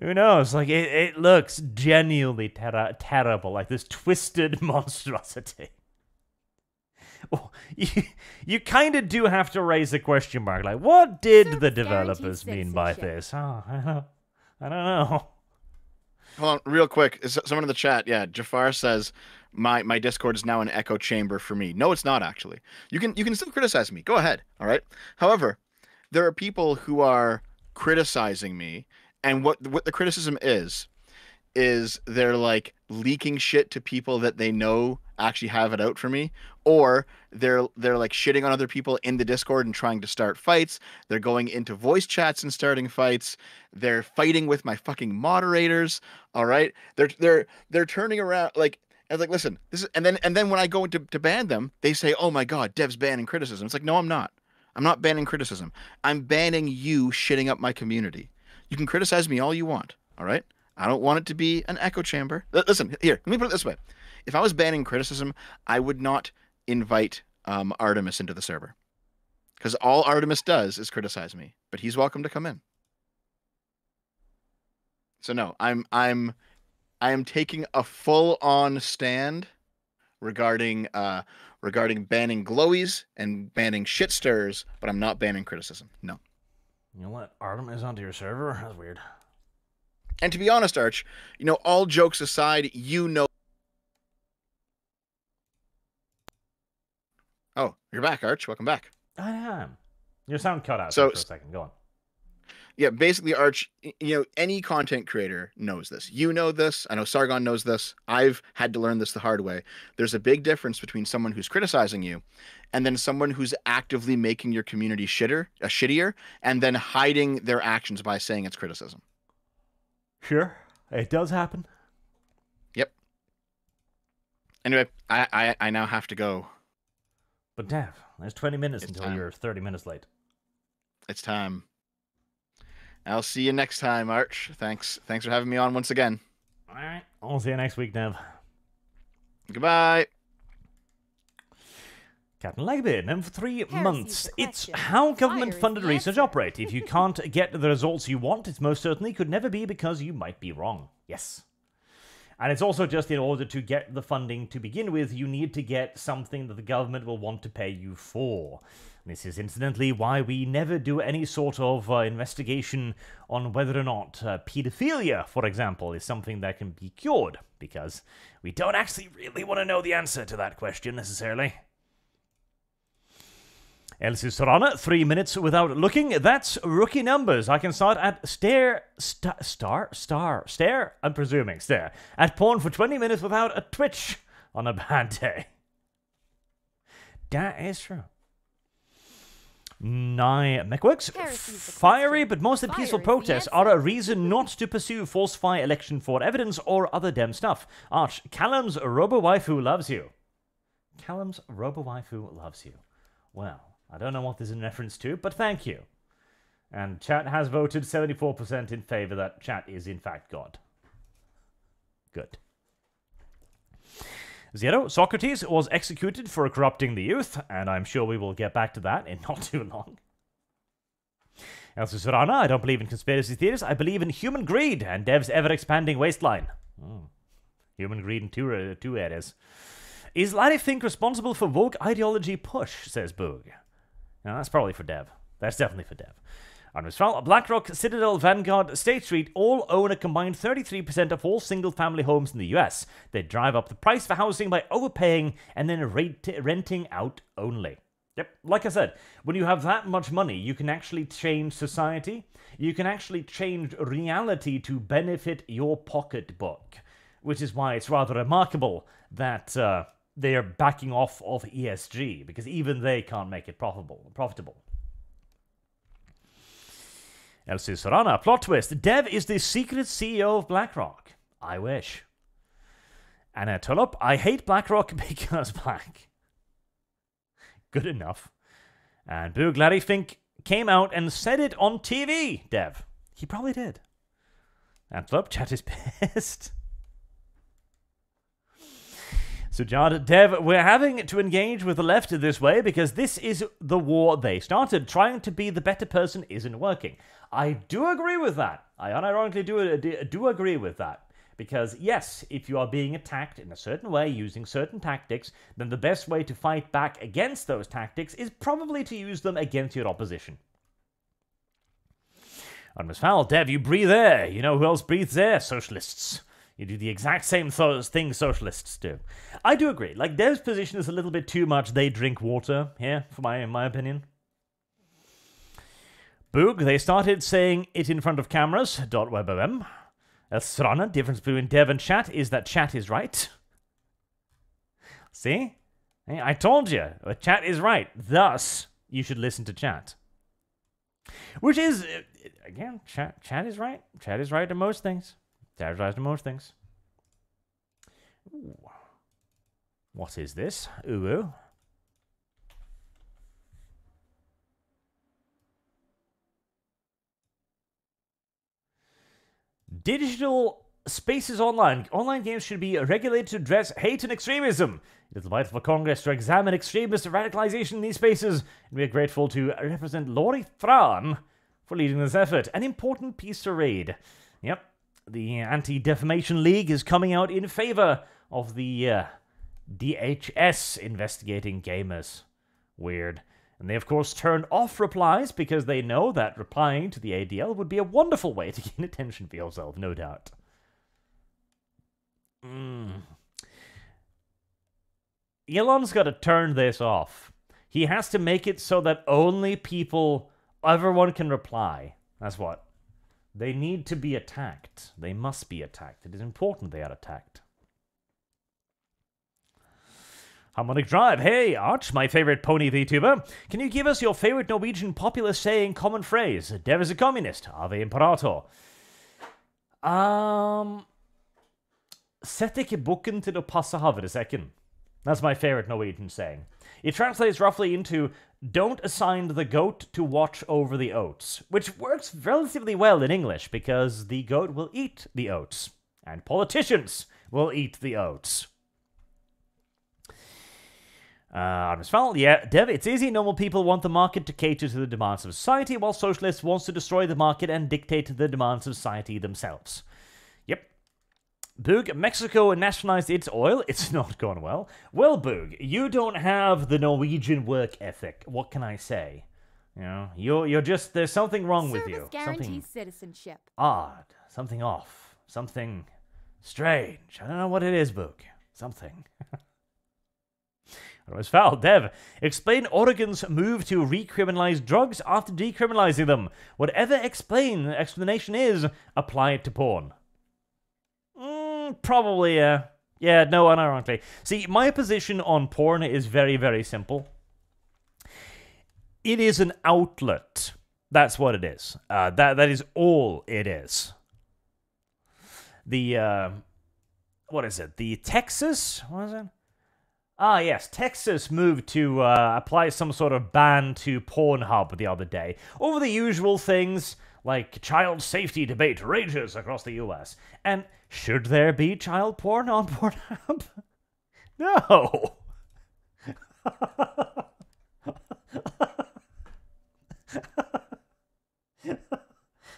Who knows? Like, it, it looks genuinely ter- terrible, like this twisted monstrosity. Oh, you you kind of do have to raise a question mark. Like, what did Service the developers mean by this? Oh, I don't, I don't know. Hold on, real quick. Is someone in the chat? Yeah, Jafar says my my Discord is now an echo chamber for me. No, it's not actually. You can you can still criticize me. Go ahead. All right. However, there are people who are criticizing me, and what what the criticism is is they're like leaking shit to people that they know actually have it out for me or they're they're like shitting on other people in the discord and trying to start fights they're going into voice chats and starting fights they're fighting with my fucking moderators all right they're they're they're turning around like was like, listen, this is, and then and then when I go into to ban them, they say, "Oh my God, Dev's banning criticism." It's like, no, I'm not. I'm not banning criticism. I'm banning you shitting up my community. You can criticize me all you want. All right. I don't want it to be an echo chamber. Listen, here, let me put it this way. If I was banning criticism, I would not invite um, Artemis into the server. Because all Artemis does is criticize me, but he's welcome to come in. So no, I'm I'm I am taking a full on stand regarding uh regarding banning glowies and banning shit stirs, but I'm not banning criticism. No. You let Artemis onto your server? That's weird. And to be honest, Arch, you know, all jokes aside, you know. Oh, you're back, Arch. Welcome back. I am. Your sound cut out So- for a second. Go on. Yeah, basically, Arch, you know, any content creator knows this. You know this. I know Sargon knows this. I've had to learn this the hard way. There's a big difference between someone who's criticizing you and then someone who's actively making your community shitter, uh, shittier, and then hiding their actions by saying it's criticism. Sure. It does happen. Yep. Anyway, I, I, I now have to go. But Dev, there's 20 minutes It's until time. you're 30 minutes late. It's time. I'll see you next time, Arch. Thanks. Thanks for having me on once again. All right. I'll see you next week, Dev. Goodbye. Captain Legbeard, and for three Heresy's months. It's how government-funded research answer. operate. If you can't get the results you want, it most certainly could never be because you might be wrong. Yes. And it's also just in order to get the funding to begin with, you need to get something that the government will want to pay you for. This is incidentally why we never do any sort of uh, investigation on whether or not uh, pedophilia, for example, is something that can be cured, because we don't actually really want to know the answer to that question necessarily. Elsie Sorana, three minutes without looking. That's rookie numbers. I can start at stare, sta star, star, stare. I'm presuming stare at porn for 20 minutes without a twitch on a bad day. That is true. Nye MechWorks. Fiery but mostly Fire peaceful protests are a reason not to pursue falsify election fraud evidence or other dem stuff. Arch, Callum's robo waifu loves you. Callum's robo waifu loves you. Well, I don't know what this is in reference to, but thank you. And chat has voted 74% in favor that chat is in fact God. Good. Zero, Socrates was executed for corrupting the youth, and I'm sure we will get back to that in not too long. Elsa Surana, I don't believe in conspiracy theories. I believe in human greed and Dev's ever expanding waistline. Hmm. Human greed in two, uh, two areas. Is Larry Fink responsible for woke ideology push? says Boog. No, that's probably for Dev. That's definitely for Dev. Fowl, BlackRock, Citadel, Vanguard, State Street all own a combined 33% of all single family homes in the US. They drive up the price for housing by overpaying and then rate- renting out only. Yep, like I said, when you have that much money, you can actually change society. You can actually change reality to benefit your pocketbook, which is why it's rather remarkable that uh, they are backing off of ESG because even they can't make it profitable. Profitable. Elsie Sorana, plot twist. Dev is the secret CEO of BlackRock. I wish. Anna Tulip, I hate BlackRock because black. Good enough. And Boo Larry Fink came out and said it on TV, Dev. He probably did. Antwerp, chat is pissed. So, John, Dev, we're having to engage with the left this way because this is the war they started. Trying to be the better person isn't working. I do agree with that. I unironically do, do, agree with that. Because, yes, if you are being attacked in a certain way using certain tactics, then the best way to fight back against those tactics is probably to use them against your opposition. Artemis Fowl, Dev, you breathe air. You know who else breathes air? Socialists. You do the exact same th- thing socialists do. I do agree. Like Dev's position is a little bit too much. They drink water here, for my in my opinion. Boog, they started saying it in front of cameras. Dot webom. Elsrana, difference between Dev and chat is that chat is right. See? I told you, chat is right. Thus, you should listen to chat. Which is, uh, again, chat, chat is right. Chat is right to most things. Terrifies to most things. Ooh. What is this? Uwu. Digital spaces online. Online games should be regulated to address hate and extremism. It is vital for Congress to examine extremist radicalization in these spaces, and we are grateful to represent Lori Trahan for leading this effort. An important piece to read. Yep, the Anti Defamation League is coming out in favor of the uh, DHS investigating gamers. Weird. And they, of course, turn off replies because they know that replying to the ADL would be a wonderful way to gain attention for yourself, no doubt. Mm. Elon's got to turn this off. He has to make it so that only people, everyone can reply. That's what. They need to be attacked. They must be attacked. It is important they are attacked. Harmonic Drive. Hey, Arch, my favorite pony VTuber. Can you give us your favorite Norwegian popular saying, common phrase? Dev is a communist. Ave Imperator. Um Sett ikke bukken til å passe havresekken. That's my favorite Norwegian saying. It translates roughly into don't assign the goat to watch over the oats, which works relatively well in English because the goat will eat the oats, and politicians will eat the oats. Uh, Fowl, yeah, Dev, it's easy. Normal people want the market to cater to the demands of society, while socialists wants to destroy the market and dictate the demands of society themselves. Boog, Mexico nationalized its oil. It's not gone well. Well, Boog, you don't have the Norwegian work ethic. What can I say? You know, you're you're just there's something wrong Service with you. guarantees Something citizenship. odd. Something off. Something strange. I don't know what it is, Boog. Something. Otherwise foul. Dev, explain Oregon's move to recriminalize drugs after decriminalizing them. Whatever explain explanation is, apply it to porn. Probably, yeah. Yeah, no, unironically. See, my position on porn is very, very simple. It is an outlet. That's what it is. Uh, that that is all it is. The uh, what is it? The Texas? What is it? Ah, yes, Texas moved to uh, apply some sort of ban to Pornhub the other day over the usual things like child safety debate rages across the US. And should there be child porn on Pornhub? No.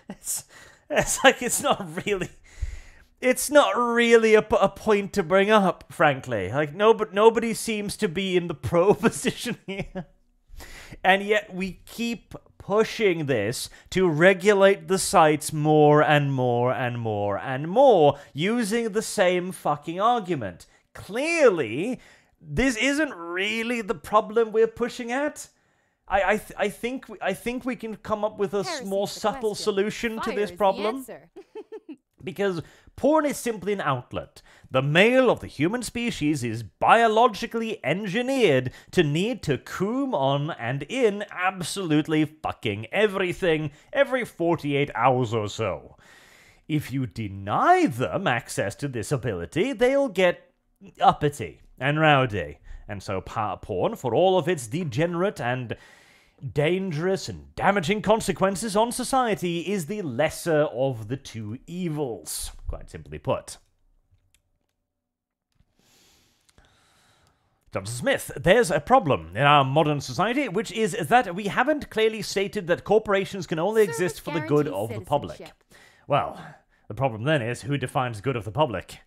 it's, it's like it's not really it's not really a, a point to bring up, frankly. Like no, but nobody seems to be in the pro position here, and yet we keep pushing this to regulate the sites more and more and more and more, using the same fucking argument. Clearly, this isn't really the problem we're pushing at. I I, th- I think we- I think we can come up with a Heresy's more subtle question. solution to this problem because porn is simply an outlet. The male of the human species is biologically engineered to need to coom on and in absolutely fucking everything every 48 hours or so. If you deny them access to this ability, they'll get uppity and rowdy. And so, porn, for all of its degenerate and dangerous and damaging consequences on society, is the lesser of the two evils, quite simply put. Dr. Smith, there's a problem in our modern society, which is that we haven't clearly stated that corporations can only Service exist for the good of the public. Well, the problem then is who defines good of the public?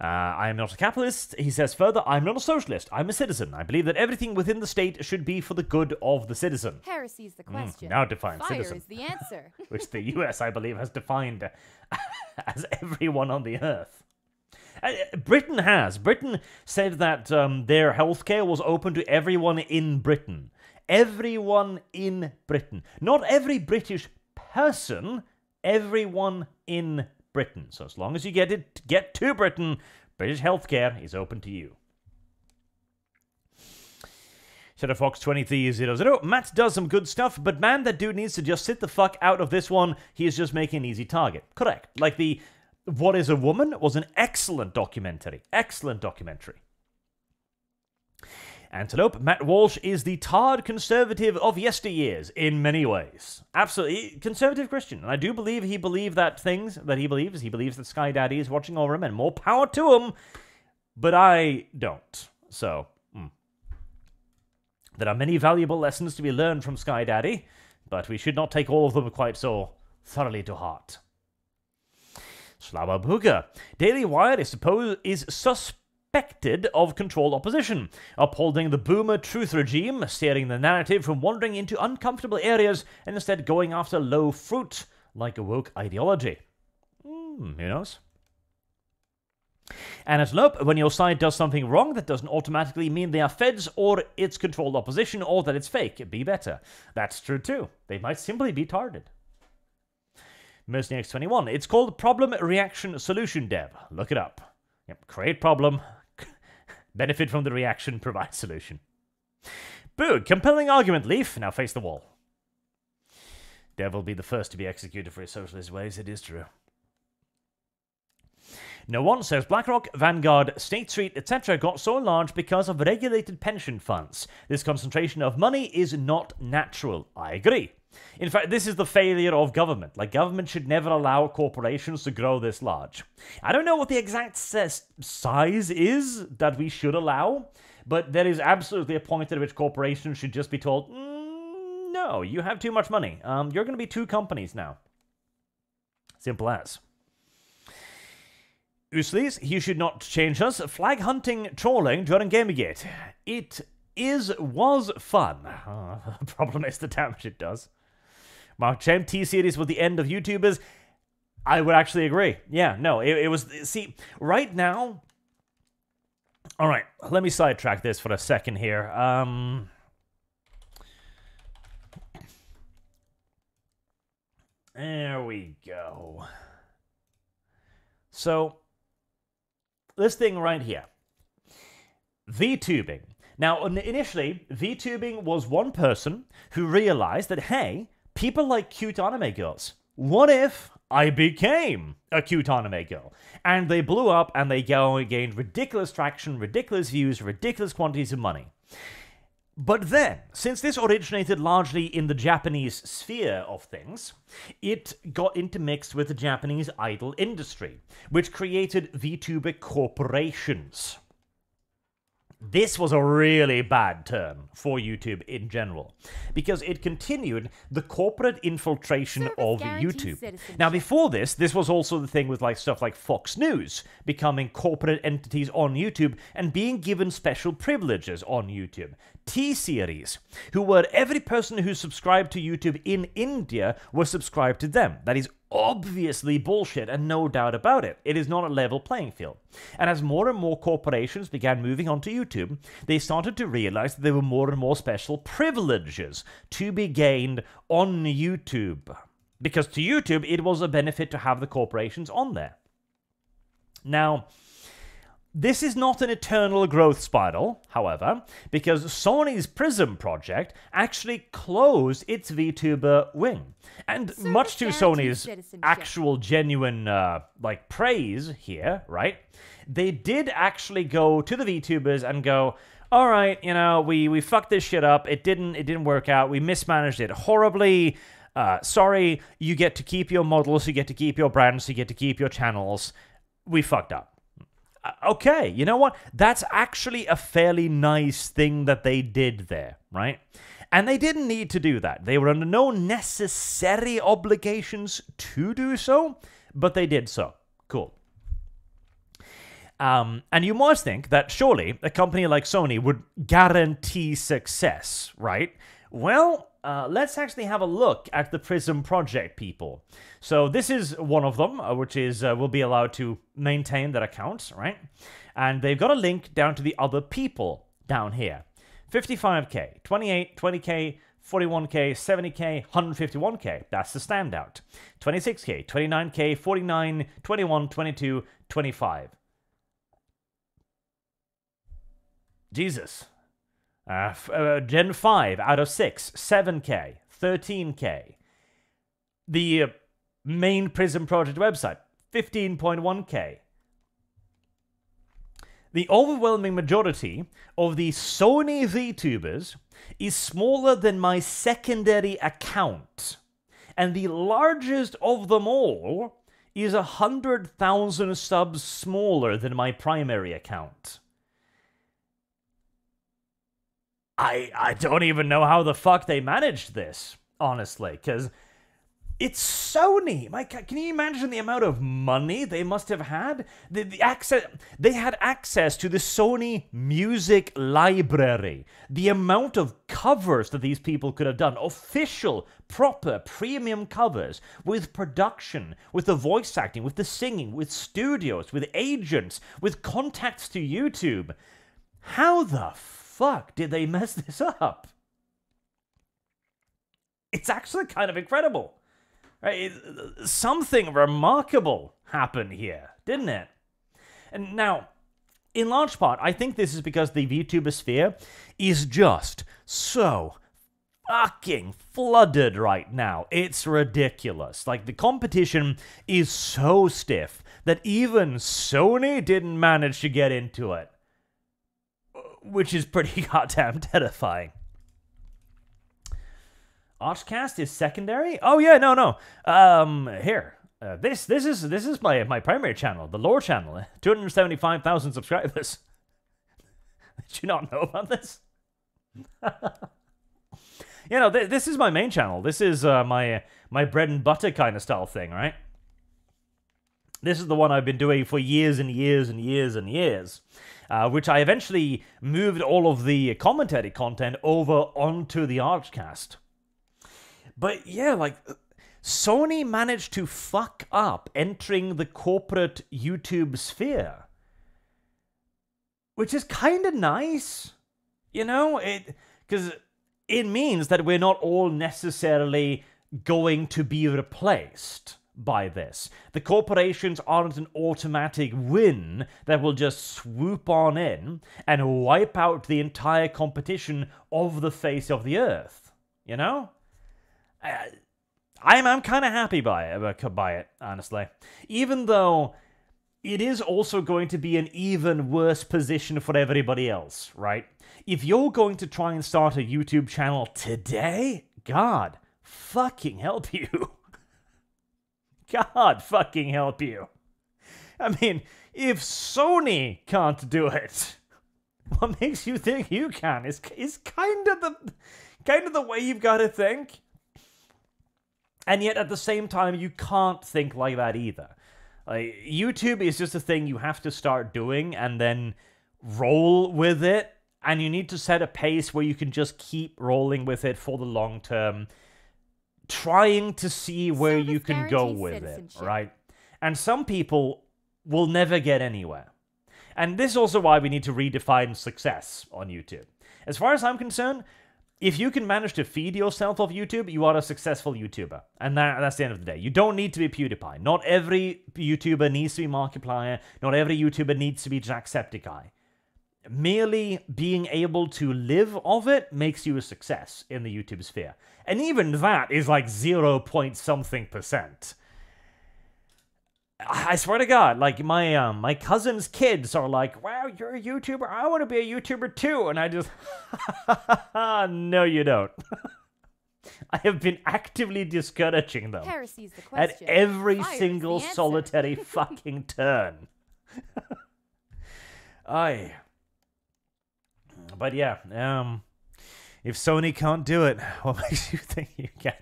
Uh, I am not a capitalist. He says further, I'm not a socialist. I'm a citizen. I believe that everything within the state should be for the good of the citizen, Heresy's the question. Mm, now define Fire citizen. is the answer. which the US, I believe, has defined as everyone on the earth. Uh, Britain has. Britain said that um, their healthcare was open to everyone in Britain. Everyone in Britain. Not every British person, everyone in Britain. So as long as you get it get to Britain, British healthcare is open to you. Shadow Fox 2300. Matt does some good stuff, but man, that dude needs to just sit the fuck out of this one. He is just making an easy target. Correct. Like the What is a Woman was an excellent documentary. Excellent documentary. Antelope, Matt Walsh is the tarred conservative of yesteryears in many ways. Absolutely conservative Christian. And I do believe he believed that things that he believes. He believes that Sky Daddy is watching over him and more power to him. But I don't. So, mm. there are many valuable lessons to be learned from Sky Daddy, but we should not take all of them quite so thoroughly to heart. Slava Buga. Daily Wire is supposed is suspected of controlled opposition, upholding the boomer truth regime, steering the narrative from wandering into uncomfortable areas and instead going after low fruit like a woke ideology. Hmm, who knows? And as Lope, when your side does something wrong, that doesn't automatically mean they are feds or it's controlled opposition or that it's fake. Be better. That's true too. They might simply be targeted. Mercenary X21. It's called Problem Reaction Solution Dev. Look it up. Yep, create problem, benefit from the reaction, provide solution. Boo! Compelling argument, Leaf. Now face the wall. Dev will be the first to be executed for his socialist ways, it is true. No one says BlackRock, Vanguard, State Street, etc. got so large because of regulated pension funds. This concentration of money is not natural. I agree. In fact, this is the failure of government. Like, government should never allow corporations to grow this large. I don't know what the exact size is that we should allow, but there is absolutely a point at which corporations should just be told, mm, no, you have too much money. Um, you're going to be two companies now. Simple as. Uslis, you should not change us. Flag hunting trolling during Gamergate. It is was fun. Uh, the problem is the damage it does. Mark Champ T series was the end of YouTubers. I would actually agree. Yeah, no, it, it was. See, right now. All right, let me sidetrack this for a second here. Um. There we go. So, this thing right here. VTubing. Now, initially, VTubing was one person who realized that, hey, people like cute anime girls. What if I became a cute anime girl? And they blew up and they gained ridiculous traction, ridiculous views, ridiculous quantities of money. But then, since this originated largely in the Japanese sphere of things, it got intermixed with the Japanese idol industry, which created VTuber corporations. This was a really bad turn for YouTube in general because it continued the corporate infiltration Service of YouTube. Now, before this, this was also the thing with like stuff like Fox News becoming corporate entities on YouTube and being given special privileges on YouTube. T Series, who were every person who subscribed to YouTube in India was subscribed to them. That is obviously bullshit and no doubt about it. It is not a level playing field. And as more and more corporations began moving onto YouTube, they started to realize that there were more and more special privileges to be gained on YouTube. Because to YouTube, it was a benefit to have the corporations on there. Now, this is not an eternal growth spiral, however, because Sony's Prism project actually closed its VTuber wing. And Service much to Sony's actual genuine uh, like praise here, right? They did actually go to the VTubers and go, "All right, you know, we we fucked this shit up. It didn't it didn't work out. We mismanaged it horribly. Uh, sorry, you get to keep your models, you get to keep your brands, you get to keep your channels. We fucked up." Uh, okay, you know what? That's actually a fairly nice thing that they did there, right? And they didn't need to do that. They were under no necessary obligations to do so, but they did so. Cool. Um, and you must think that surely a company like Sony would guarantee success, right? Well, uh, let's actually have a look at the Prism Project people. So this is one of them, uh, which is uh, will be allowed to maintain their accounts, right? And they've got a link down to the other people down here. 55k, 28, 20k, 41k, 70k, 151k. That's the standout. 26k, 29k, 49, 21, 22, 25. Jesus. Uh, uh, Gen 5 out of 6, 7k, 13k. The uh, main Prism Project website, 15.1k. the overwhelming majority of the Sony VTubers is smaller than my secondary account. And the largest of them all is a hundred thousand subs smaller than my primary account. I I don't even know how the fuck they managed this, honestly, because it's Sony. My, can you imagine the amount of money they must have had? The, the access they had access to the Sony music library. The amount of covers that these people could have done, official, proper, premium covers with production, with the voice acting, with the singing, with studios, with agents, with contacts to YouTube. How the fuck did they mess this up? It's actually kind of incredible. Right? Something remarkable happened here, didn't it? And now, in large part, I think this is because the VTuber sphere is just so fucking flooded right now. It's ridiculous. Like, the competition is so stiff that even Sony didn't manage to get into it. Which is pretty goddamn terrifying. Archcast is secondary? Oh yeah, no, no. Um, here. Uh, this this is this is my my primary channel, the lore channel. Two hundred seventy five thousand subscribers. Did you not know about this? you know, th- this is my main channel. This is uh, my my bread and butter kind of style thing, right? This is the one I've been doing for years and years and years and years, uh, which I eventually moved all of the commentary content over onto the Archcast. But yeah, like Sony managed to fuck up entering the corporate YouTube sphere. Which is kind of nice. You know, it cuz it means that we're not all necessarily going to be replaced by this. The corporations aren't an automatic win that will just swoop on in and wipe out the entire competition of the face of the earth. You know? I, I'm I'm kind of happy by it uh, by it honestly, even though it is also going to be an even worse position for everybody else, right? If you're going to try and start a YouTube channel today, God fucking help you. God fucking help you. I mean, if Sony can't do it, what makes you think you can? Is is kind of the kind of the way you've got to think. And yet at the same time, you can't think like that either. Like, YouTube is just a thing you have to start doing and then roll with it. And you need to set a pace where you can just keep rolling with it for the long term, trying to see where you can go with it, right? And some people will never get anywhere. And this is also why we need to redefine success on YouTube. As far as I'm concerned, if you can manage to feed yourself off YouTube, you are a successful YouTuber. And that, that's the end of the day. You don't need to be PewDiePie. Not every YouTuber needs to be Markiplier. Not every YouTuber needs to be Jacksepticeye. Merely being able to live of it makes you a success in the YouTube sphere. And even that is like 0 point something percent. I swear to God, like my um my cousin's kids are like, "Wow, you're a YouTuber. I want to be a YouTuber too." And I just, no, you don't. I have been actively discouraging them the at every Fire's single solitary fucking turn. I. But yeah, um, if Sony can't do it, what makes you think you can?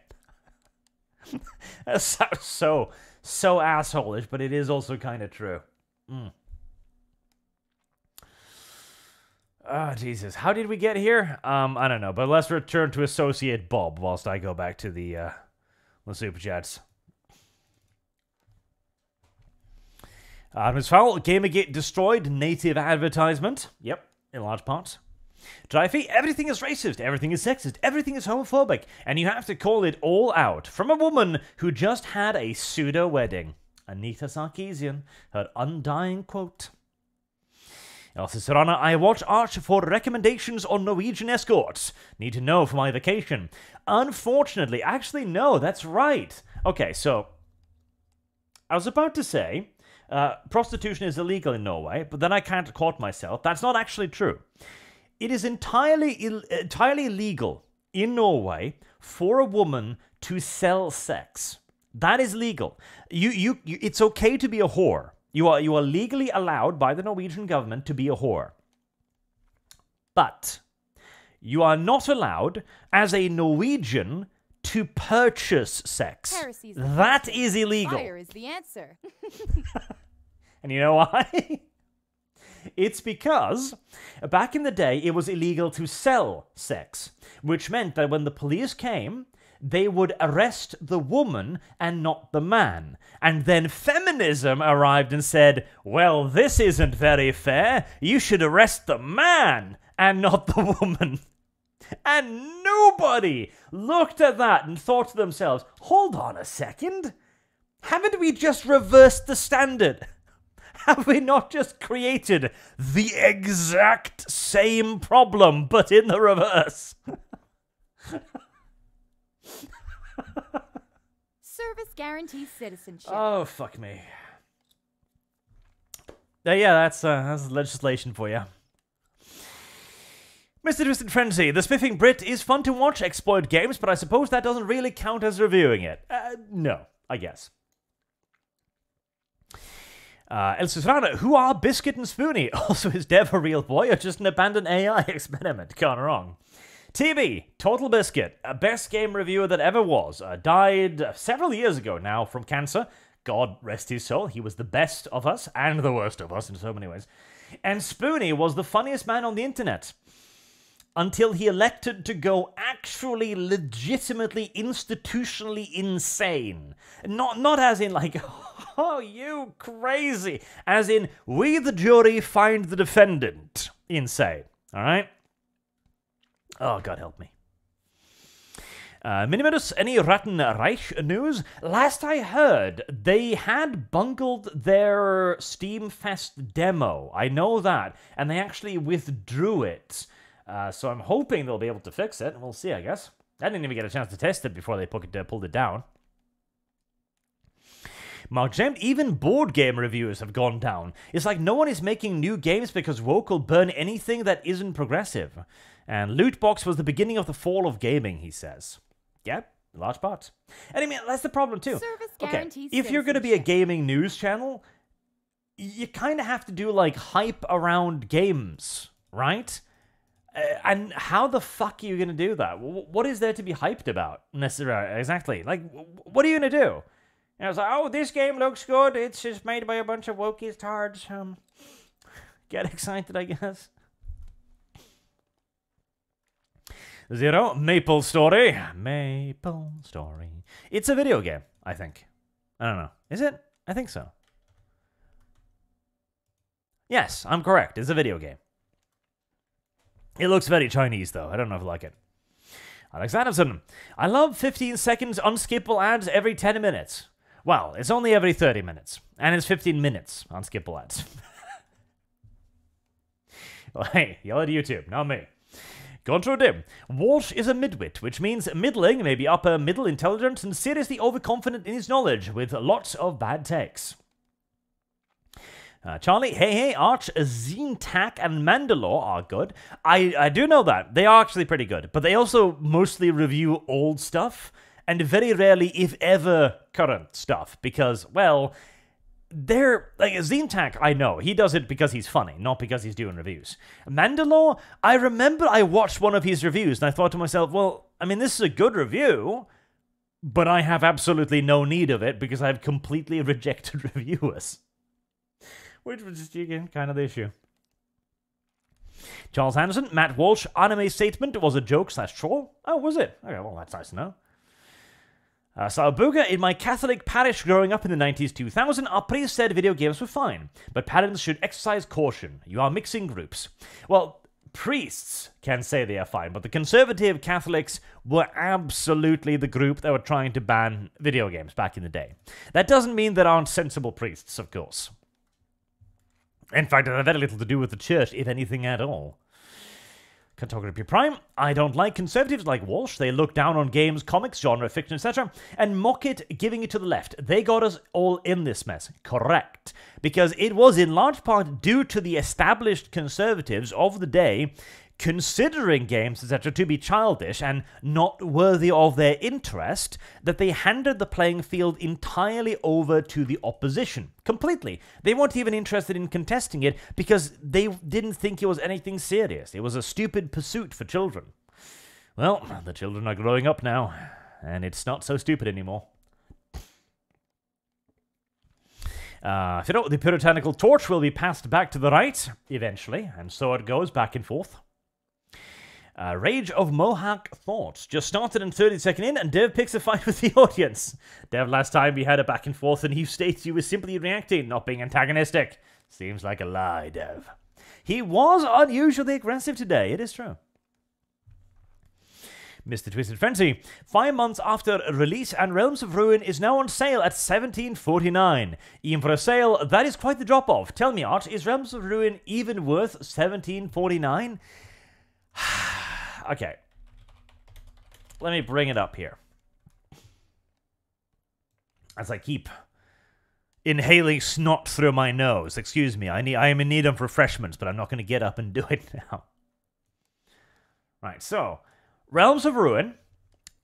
that sounds so so assholeish, but it is also kind of true. Mm. Ah, Jesus. How did we get here? Um, I don't know, but let's return to Associate Bob whilst I go back to the uh the super chats. Uh, Ms. Fowl, Gamergate destroyed native advertisement. Yep, in large part. Dreyfie, everything is racist, everything is sexist, everything is homophobic, and you have to call it all out from a woman who just had a pseudo wedding. Anita Sarkeesian, her undying quote. Elsa Serrana, I watch Arch for recommendations on Norwegian escorts. Need to know for my vacation. Unfortunately, actually, no, that's right. Okay, so I was about to say uh, prostitution is illegal in Norway, but then I can't court myself. That's not actually true. It is entirely Ill- entirely legal in Norway for a woman to sell sex. That is legal. You, you, you it's okay to be a whore. You are you are legally allowed by the Norwegian government to be a whore. But you are not allowed as a Norwegian to purchase sex. That is illegal. Fire is the answer. And you know why? it's because back in the day it was illegal to sell sex, which meant that when the police came, they would arrest the woman and not the man. And then feminism arrived and said, Well, this isn't very fair. You should arrest the man and not the woman. And nobody looked at that and thought to themselves, Hold on a second. Haven't we just reversed the standard? Have we not just created the exact same problem, but in the reverse? Service guarantees citizenship. Oh, fuck me. Uh, yeah, that's, uh, that's legislation for you. Mr. Twisted Frenzy, the Spiffing Brit is fun to watch exploit games, but I suppose that doesn't really count as reviewing it. Uh, no, I guess. Uh, El Susrana, who are Biscuit and Spoony? Also, is Dev a real boy or just an abandoned AI experiment? Gone wrong. TB, Total Biscuit, a best game reviewer that ever was, uh, died several years ago now from cancer. God rest his soul, he was the best of us and the worst of us in so many ways. And Spoony was the funniest man on the internet until he elected to go actually legitimately institutionally insane. Not not as in like oh you crazy, as in we the jury find the defendant insane. All right? Oh god help me. Uh, Miniminus, any Ratten Reich news? Last I heard, they had bungled their Steamfest demo. I know that. And they actually withdrew it. Uh, so I'm hoping they'll be able to fix it. We'll see, I guess. I didn't even get a chance to test it before they it, uh, pulled it down. Mark James, even board game reviews have gone down. It's like no one is making new games because woke will burn anything that isn't progressive. And Lootbox was the beginning of the fall of gaming, he says. Yeah, large part. And I mean, that's the problem too. Okay, if you're going to be a gaming news channel, you kind of have to do like hype around games, right? Uh, and how the fuck are you going to do that? What is there to be hyped about necessarily? Exactly. Like, what are you going to do? You know, it's like, oh, this game looks good. It's just made by a bunch of wokies tards. Um, get excited, I guess. Zero Maple Story. Maple Story. It's a video game, I think. I don't know. Is it? I think so. Yes, I'm correct. It's a video game. It looks very Chinese, though. I don't know if I like it. Alex Adamson. I love 15 seconds unskippable ads every 10 minutes. Well, it's only every 30 minutes. And it's 15 minutes unskippable ads. well, hey, yell at YouTube, not me. Contra Dim. Walsh is a midwit, which means middling, maybe upper middle intelligent, and seriously overconfident in his knowledge, with lots of bad takes. Uh, Charlie, hey, hey, Arch, Tzeentach, and Mandalore are good. I, I do know that. They are actually pretty good. But they also mostly review old stuff, and very rarely, if ever, current stuff. Because, well, they're like Tzeentach, I know. He does it because he's funny, not because he's doing reviews. Mandalore, I remember I watched one of his reviews and I thought to myself, well, I mean, this is a good review, but I have absolutely no need of it because I've completely rejected reviewers. Which was just, again, kind of the issue. Charles Anderson, Matt Walsh, anime statement was a joke slash troll. Oh, was it? Okay, well, that's nice to know. Uh, in my Catholic parish growing up in the 90s 2000, our priest said video games were fine, but parents should exercise caution. You are mixing groups. Well, priests can say they are fine, but the conservative Catholics were absolutely the group that were trying to ban video games back in the day. That doesn't mean there aren't sensible priests, of course. In fact, it had very little to do with the church, if anything at all. Cartography Prime. I don't like conservatives like Walsh. They look down on games, comics, genre, fiction, etc., and mock it, giving it to the left. They got us all in this mess. Correct. Because it was in large part due to the established conservatives of the day considering games, etc., to be childish and not worthy of their interest, that they handed the playing field entirely over to the opposition. Completely. They weren't even interested in contesting it because they didn't think it was anything serious. It was a stupid pursuit for children. Well, the children are growing up now, and it's not so stupid anymore. Uh, you know, the puritanical torch will be passed back to the right eventually, and so it goes back and forth. Uh, Rage of Mohawk Thoughts just started in 30 second in, and Dev picks a fight with the audience. Dev, last time we had a back and forth, and he states you were simply reacting, not being antagonistic. Seems like a lie, Dev. He was unusually aggressive today, it is true. Mr. Twisted Frenzy. Five months after release, and Realms of Ruin is now on sale at 17.49. Even for a sale, that is quite the drop off. Tell me, Art, is Realms of Ruin even worth 17.49? Okay. Let me bring it up here. As I keep inhaling snot through my nose. Excuse me, I need I am in need of refreshments, but I'm not going to get up and do it now. Right, so Realms of Ruin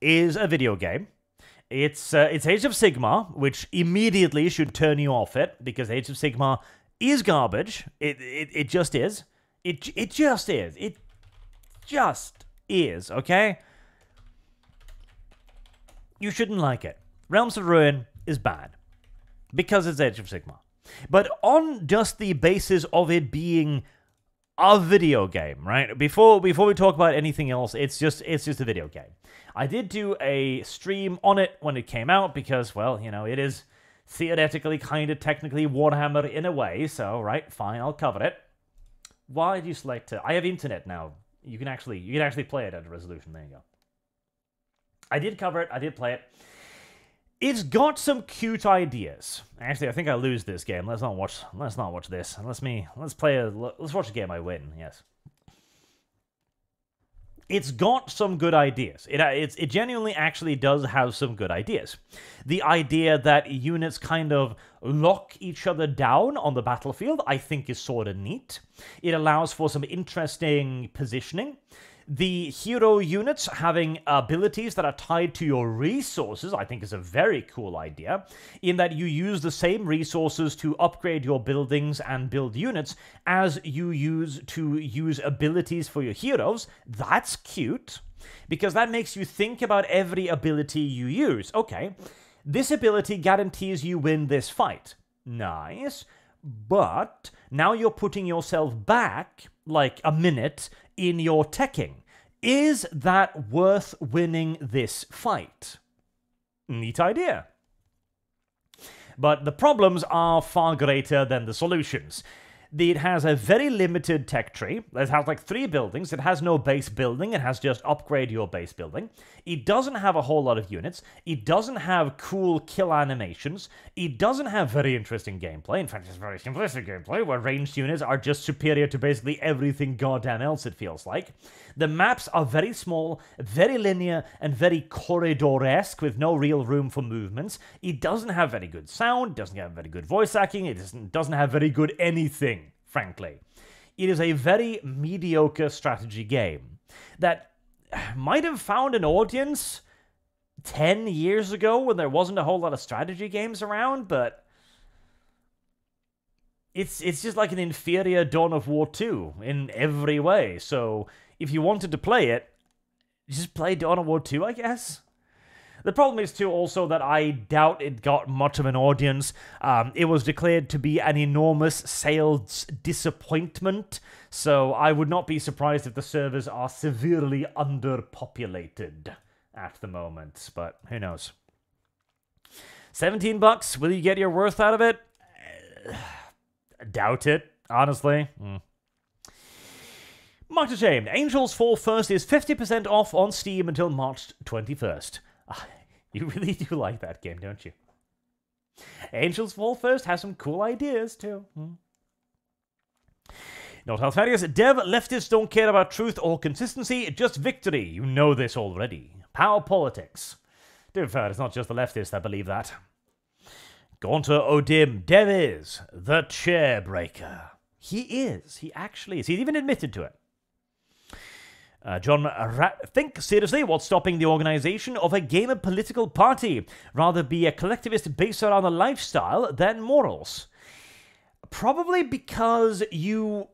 is a video game. It's uh, it's Age of Sigmar, which immediately should turn you off it because Age of Sigmar is garbage. It it, it just is. It it just is. It just is, okay? You shouldn't like it. Realms of Ruin is bad because it's Age of Sigmar. But on just the basis of it being a video game, right? Before before we talk about anything else, it's just it's just a video game. I did do a stream on it when it came out because well, you know, it is theoretically kind of technically Warhammer in a way, so right, fine, I'll cover it. Why do you select to I have internet now. You can actually you can actually play it at a resolution. There you go. I did cover it, I did play it. It's got some cute ideas. Actually, I think I lose this game. Let's not watch. Let's not watch this. Let's me. Let's play a. Let's watch a game I win. Yes. It's got some good ideas. It uh, it's, it genuinely actually does have some good ideas. The idea that units kind of lock each other down on the battlefield, I think, is sort of neat. It allows for some interesting positioning the hero units having abilities that are tied to your resources, I think is a very cool idea, in that you use the same resources to upgrade your buildings and build units as you use to use abilities for your heroes. That's cute, because that makes you think about every ability you use. Okay, this ability guarantees you win this fight. Nice. But now you're putting yourself back like a minute in your teching. Is that worth winning this fight? Neat idea. But the problems are far greater than the solutions it has a very limited tech tree. It has like three buildings. It has no base building. It has just upgrade your base building. It doesn't have a whole lot of units. It doesn't have cool kill animations. It doesn't have very interesting gameplay. In fact, it's very simplistic gameplay where ranged units are just superior to basically everything goddamn else it feels like. The maps are very small, very linear, and very corridor-esque with no real room for movements. It doesn't have very good sound, doesn't have very good voice acting, it doesn't, doesn't have very good anything frankly. It is a very mediocre strategy game that might have found an audience 10 years ago when there wasn't a whole lot of strategy games around, but it's it's just like an inferior Dawn of War 2 in every way. So if you wanted to play it, just play Dawn of War 2, I guess. The problem is, too, also that I doubt it got much of an audience. Um, it was declared to be an enormous sales disappointment, so I would not be surprised if the servers are severely underpopulated at the moment, but who knows. 17 bucks, will you get your worth out of it? doubt it, honestly. Mm. Much ashamed. Angels Fall First is 50% off on Steam until March 21st. You really do like that game, don't you? Angels Fall First has some cool ideas, too. Hmm. Not Alfarius, Dev leftists don't care about truth or consistency, just victory. You know this already. Power politics. To be fair, it's not just the leftists that believe that. Gaunter Odim, Dev is the chair breaker. He is. He actually is. He's even admitted to it. Uh, John think seriously what's stopping the organization of a gamer political party. Rather be a collectivist based around a lifestyle than morals. Probably because you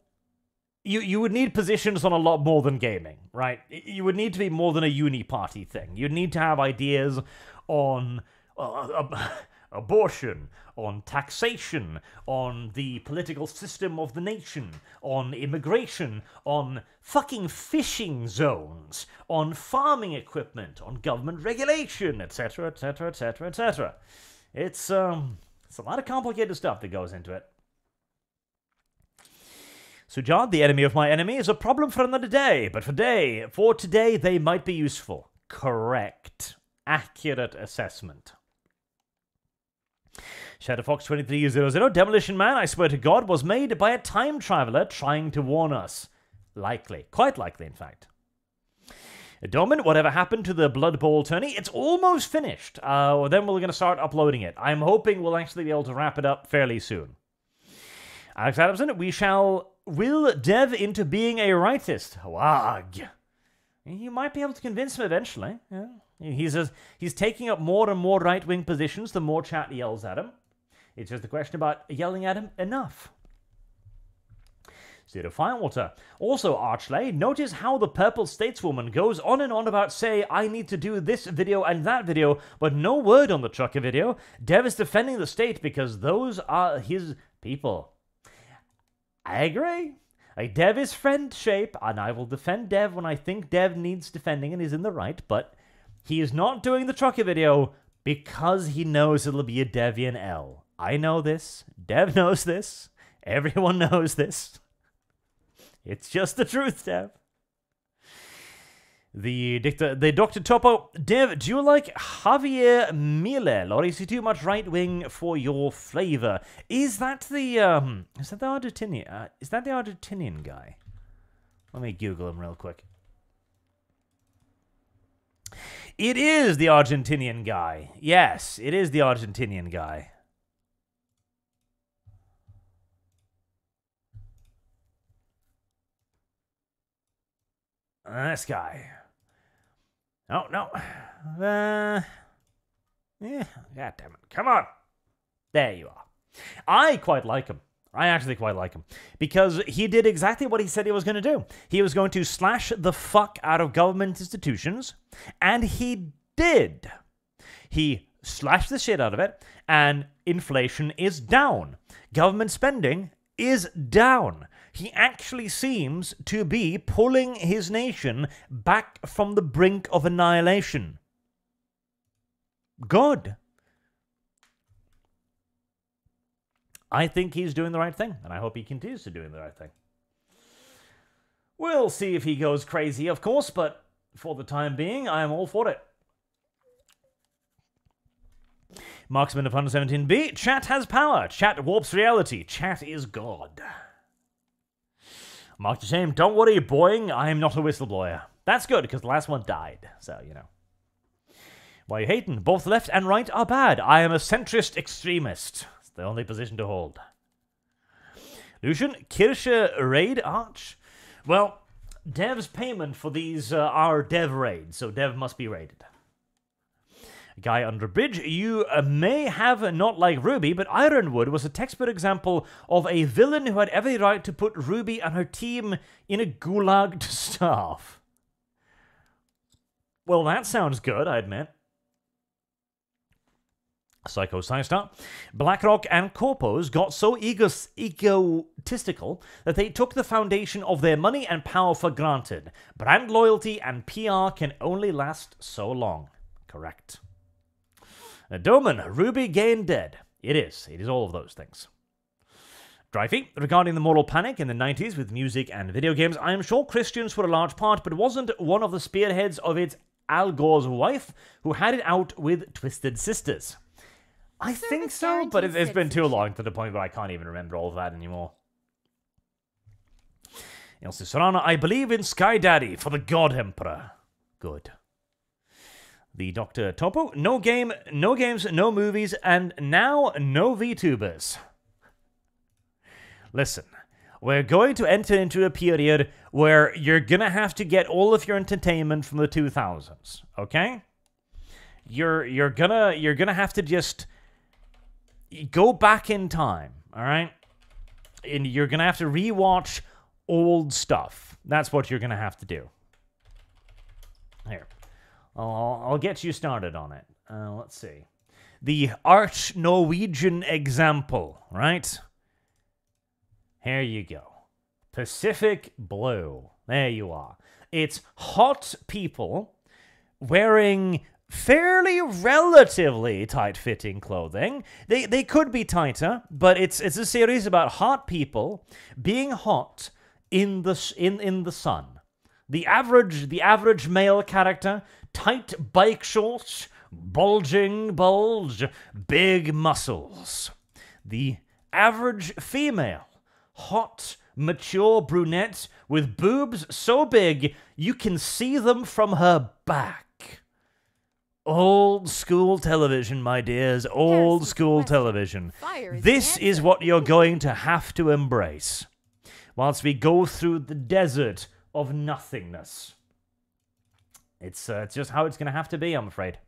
you you would need positions on a lot more than gaming right? You would need to be more than a uni party thing. You'd need to have ideas on uh, uh, abortion, on taxation, on the political system of the nation, on immigration, on fucking fishing zones, on farming equipment, on government regulation, etc., etc., etc., etc. It's um, it's a lot of complicated stuff that goes into it. So, John, the enemy of my enemy is a problem for another day, but for day, for today, they might be useful. Correct. Accurate assessment. Shadowfox 2300 Demolition Man, I swear to God, was made by a time traveler trying to warn us. Likely. Quite likely, in fact. Domin, whatever happened to the Blood Bowl tourney? It's almost finished. Uh, then we're going to start uploading it. I'm hoping we'll actually be able to wrap it up fairly soon. Alex Adamson, we shall will Dev into being a rightist. Wag. You might be able to convince him eventually. Yeah. He's, a, he's taking up more and more right wing positions the more chat yells at him. It's just a question about yelling at him enough. Zero Firewater. Also, Archley, notice how the purple stateswoman goes on and on about, say, I need to do this video and that video, but no word on the trucker video. Dev is defending the state because those are his people. I agree. Like, Dev is friend shape, and I will defend Dev when I think Dev needs defending and is in the right, but he is not doing the trucker video because he knows it'll be a Devian L. I know this. Dev knows this. Everyone knows this. It's just the truth, Dev. The dicta- the Dr. Topo, Dev, do you like Javier Milei, or is he too much right wing for your flavor? Is that the um? Is that the Argentinian? Uh, is that the Argentinian guy? Let me Google him real quick. It is the Argentinian guy. Yes, it is the Argentinian guy. This guy. Oh, no. Uh, yeah, God damn it. Come on. There you are. I quite like him. I actually quite like him because he did exactly what he said he was going to do. He was going to slash the fuck out of government institutions, and he did. He slashed the shit out of it, and inflation is down. Government spending is down he actually seems to be pulling his nation back from the brink of annihilation. Good. I think he's doing the right thing, and I hope he continues to doing the right thing. We'll see if he goes crazy, of course, but for the time being, I am all for it. Marksman of 117b, chat has power. Chat warps reality. Chat is God. Mark the same. Don't worry, Boeing. I am not a whistleblower. That's good because the last one died. So, you know. Why you hating? Both left and right are bad. I am a centrist extremist. It's the only position to hold. Lucian, Kirche raid arch? Well, Dev's payment for these uh, are Dev raids, so Dev must be raided. Guy under bridge, you uh, may have not liked Ruby, but Ironwood was a textbook example of a villain who had every right to put Ruby and her team in a gulag to starve. Well, that sounds good, I admit. Psycho Star. BlackRock and Corpos got so ego- egotistical that they took the foundation of their money and power for granted. Brand loyalty and PR can only last so long. Correct. Doman, Ruby Gain Dead. It is. It is all of those things. Dreyfy, regarding the moral panic in the 90s with music and video games, I am sure Christians were a large part, but wasn't one of the spearheads of it Al Gore's wife, who had it out with Twisted Sisters. I Service think so, but it, it's been too long to the point where I can't even remember all of that anymore. Elsie Serrano, I believe in Sky Daddy for the God Emperor. Good. The Dr. Topo, no game, no games, no movies, and now no VTubers. Listen, we're going to enter into a period where you're gonna have to get all of your entertainment from the 2000s, okay? You're you're gonna you're gonna have to just go back in time, all right? And you're gonna have to rewatch old stuff. That's what you're gonna have to do. Here, I'll, I'll get you started on it. Uh, let's see. The arch Norwegian example, right? Here you go. Pacific Blue. There you are. It's hot people wearing fairly relatively tight-fitting clothing. They they could be tighter, but it's it's a series about hot people being hot in the in in the sun. The average the average male character, tight bike shorts, bulging bulge, big muscles. The average female, hot, mature brunette with boobs so big you can see them from her back. Old school television, my dears, old school television. This is what you're going to have to embrace whilst we go through the desert of nothingness. It's, uh, it's just how it's going to have to be, I'm afraid.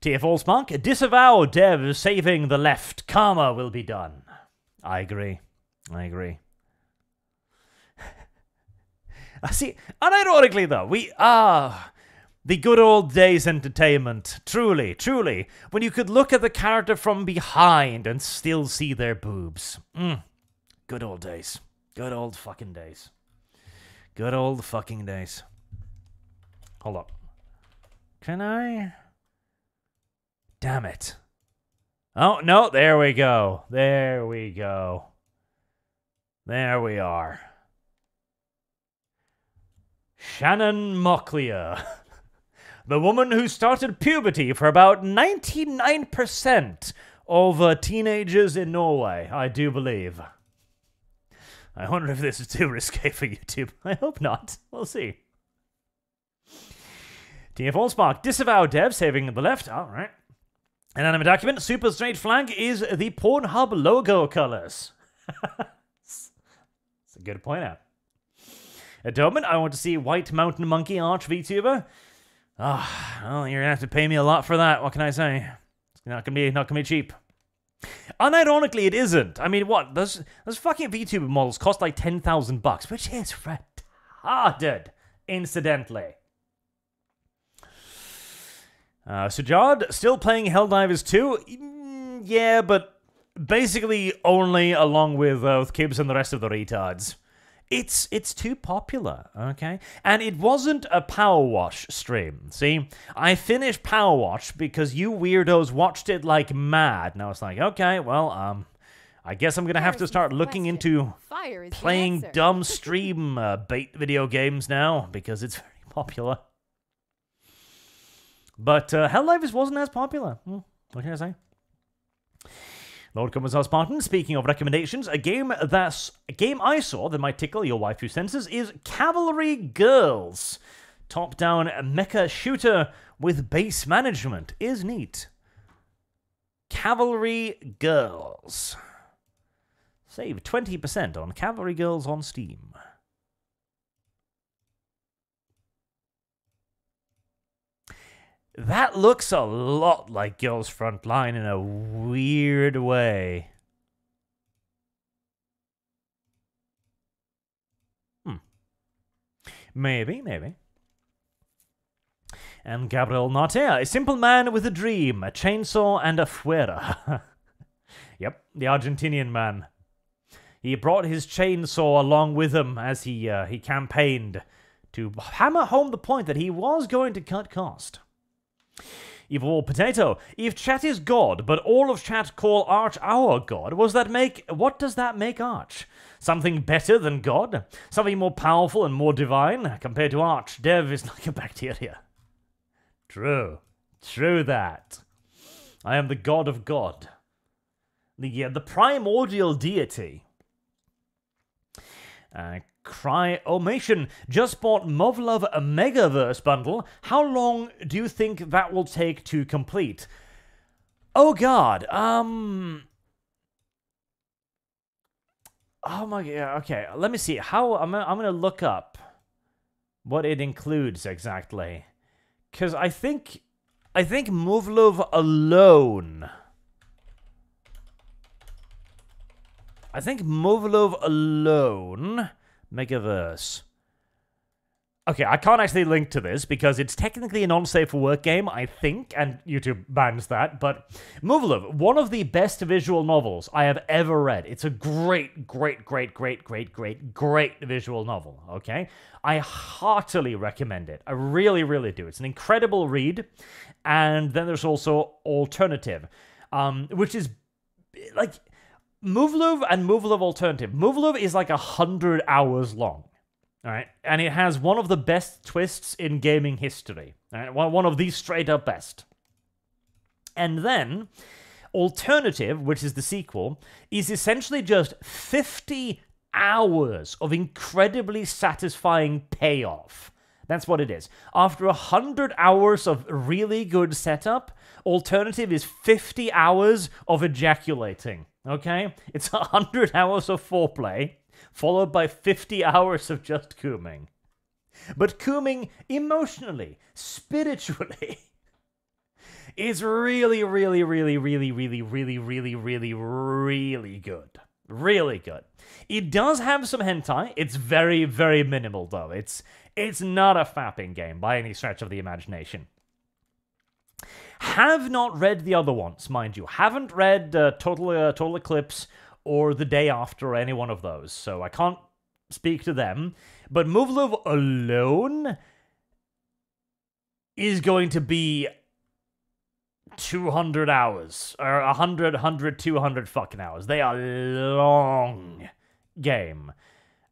TF Allspark, disavow Dev saving the left. Karma will be done. I agree. I agree. I see. Unironically, though, we are the good old days entertainment. Truly, truly, when you could look at the character from behind and still see their boobs. Mm. Good old days. Good old fucking days. Good old fucking days. Hold up. Can I? Damn it. Oh, no, there we go. There we go. There we are. Shanna Moakler. the woman who started puberty for about 99% of teenagers in Norway, I do believe. I wonder if this is too risque for YouTube. I hope not. We'll see. TF Allspark, disavow dev, saving the left. All right. An anime document, super straight flag is the Pornhub logo colors. It's a good point out. At I want to see White Mountain Monkey Arch VTuber. Ah, well, you're gonna have to pay me a lot for that. What can I say? It's not gonna be not gonna be cheap. Unironically, it isn't. I mean, what those those fucking VTuber models cost like ten thousand bucks, which is retarded. Incidentally. Uh, Sujad still playing Helldivers 2? Mm, yeah, but basically only along with uh, with Kibbs and the rest of the retards. It's it's too popular, okay? And it wasn't a Power Wash stream. See, I finished Power Wash because you weirdos watched it like mad, and I was like, okay, well, um, I guess I'm gonna have to start looking into playing dumb stream uh, bait video games now because it's very popular. But uh, Helldivers wasn't as popular. Hmm, what can I say? Lord Commissar Spartan, speaking of recommendations, a game that's a game I saw that might tickle your waifu senses is Cavalry Girls. Top-down mecha shooter with base management is neat. Cavalry Girls. Save 20% on Cavalry Girls on Steam. That looks a lot like Girls Frontline in a weird way. Hmm. Maybe, maybe. And Gabriel Nartea, a simple man with a dream, a chainsaw, and a fuera. yep, the Argentinian man. He brought his chainsaw along with him as he uh, he campaigned to hammer home the point that he was going to cut cost. Evil Potato, if chat is God, but all of chat call Arch our God, was that make what does that make Arch? Something better than God? Something more powerful and more divine? Compared to Arch, Dev is like a bacteria. True. True that. I am the God of God. The uh, the primordial deity. Uh, Cryomation just bought Muv-Luv a Megaverse bundle. How long do you think that will take to complete? Oh god, um Oh my god, okay, let me see. How I'm I'm gonna look up what it includes exactly. Cause I think I think Muv-Luv alone I think Muv-Luv alone Megaverse. Okay, I can't actually link to this because it's technically a non-safe for work game, I think, and YouTube bans that, but Muv-Luv, one of the best visual novels I have ever read. It's a great, great, great, great, great, great, great visual novel, okay? I heartily recommend it. I really, really do. It's an incredible read, and then there's also Alternative, um, which is, like, Muv-Luv and Muv-Luv Alternative. Muv-Luv is like a hundred hours long. All right, and it has one of the best twists in gaming history. One of the straight up best. And then, Alternative, which is the sequel, is essentially just 50 hours of incredibly satisfying payoff. That's what it is. After 100 hours of really good setup, Alternative is 50 hours of ejaculating. Okay? It's 100 hours of foreplay followed by 50 hours of just cooming. But cooming emotionally, spiritually, is really, really, really, really, really, really, really, really, really good. Really good. It does have some hentai. It's very, very minimal though. It's it's not a fapping game by any stretch of the imagination. Have not read the other ones, mind you. Haven't read uh, Total uh, Total Eclipse or the day after or any one of those. So I can't speak to them. But Muv-Luv alone is going to be 200 hours or 100 100 200 fucking hours they are long game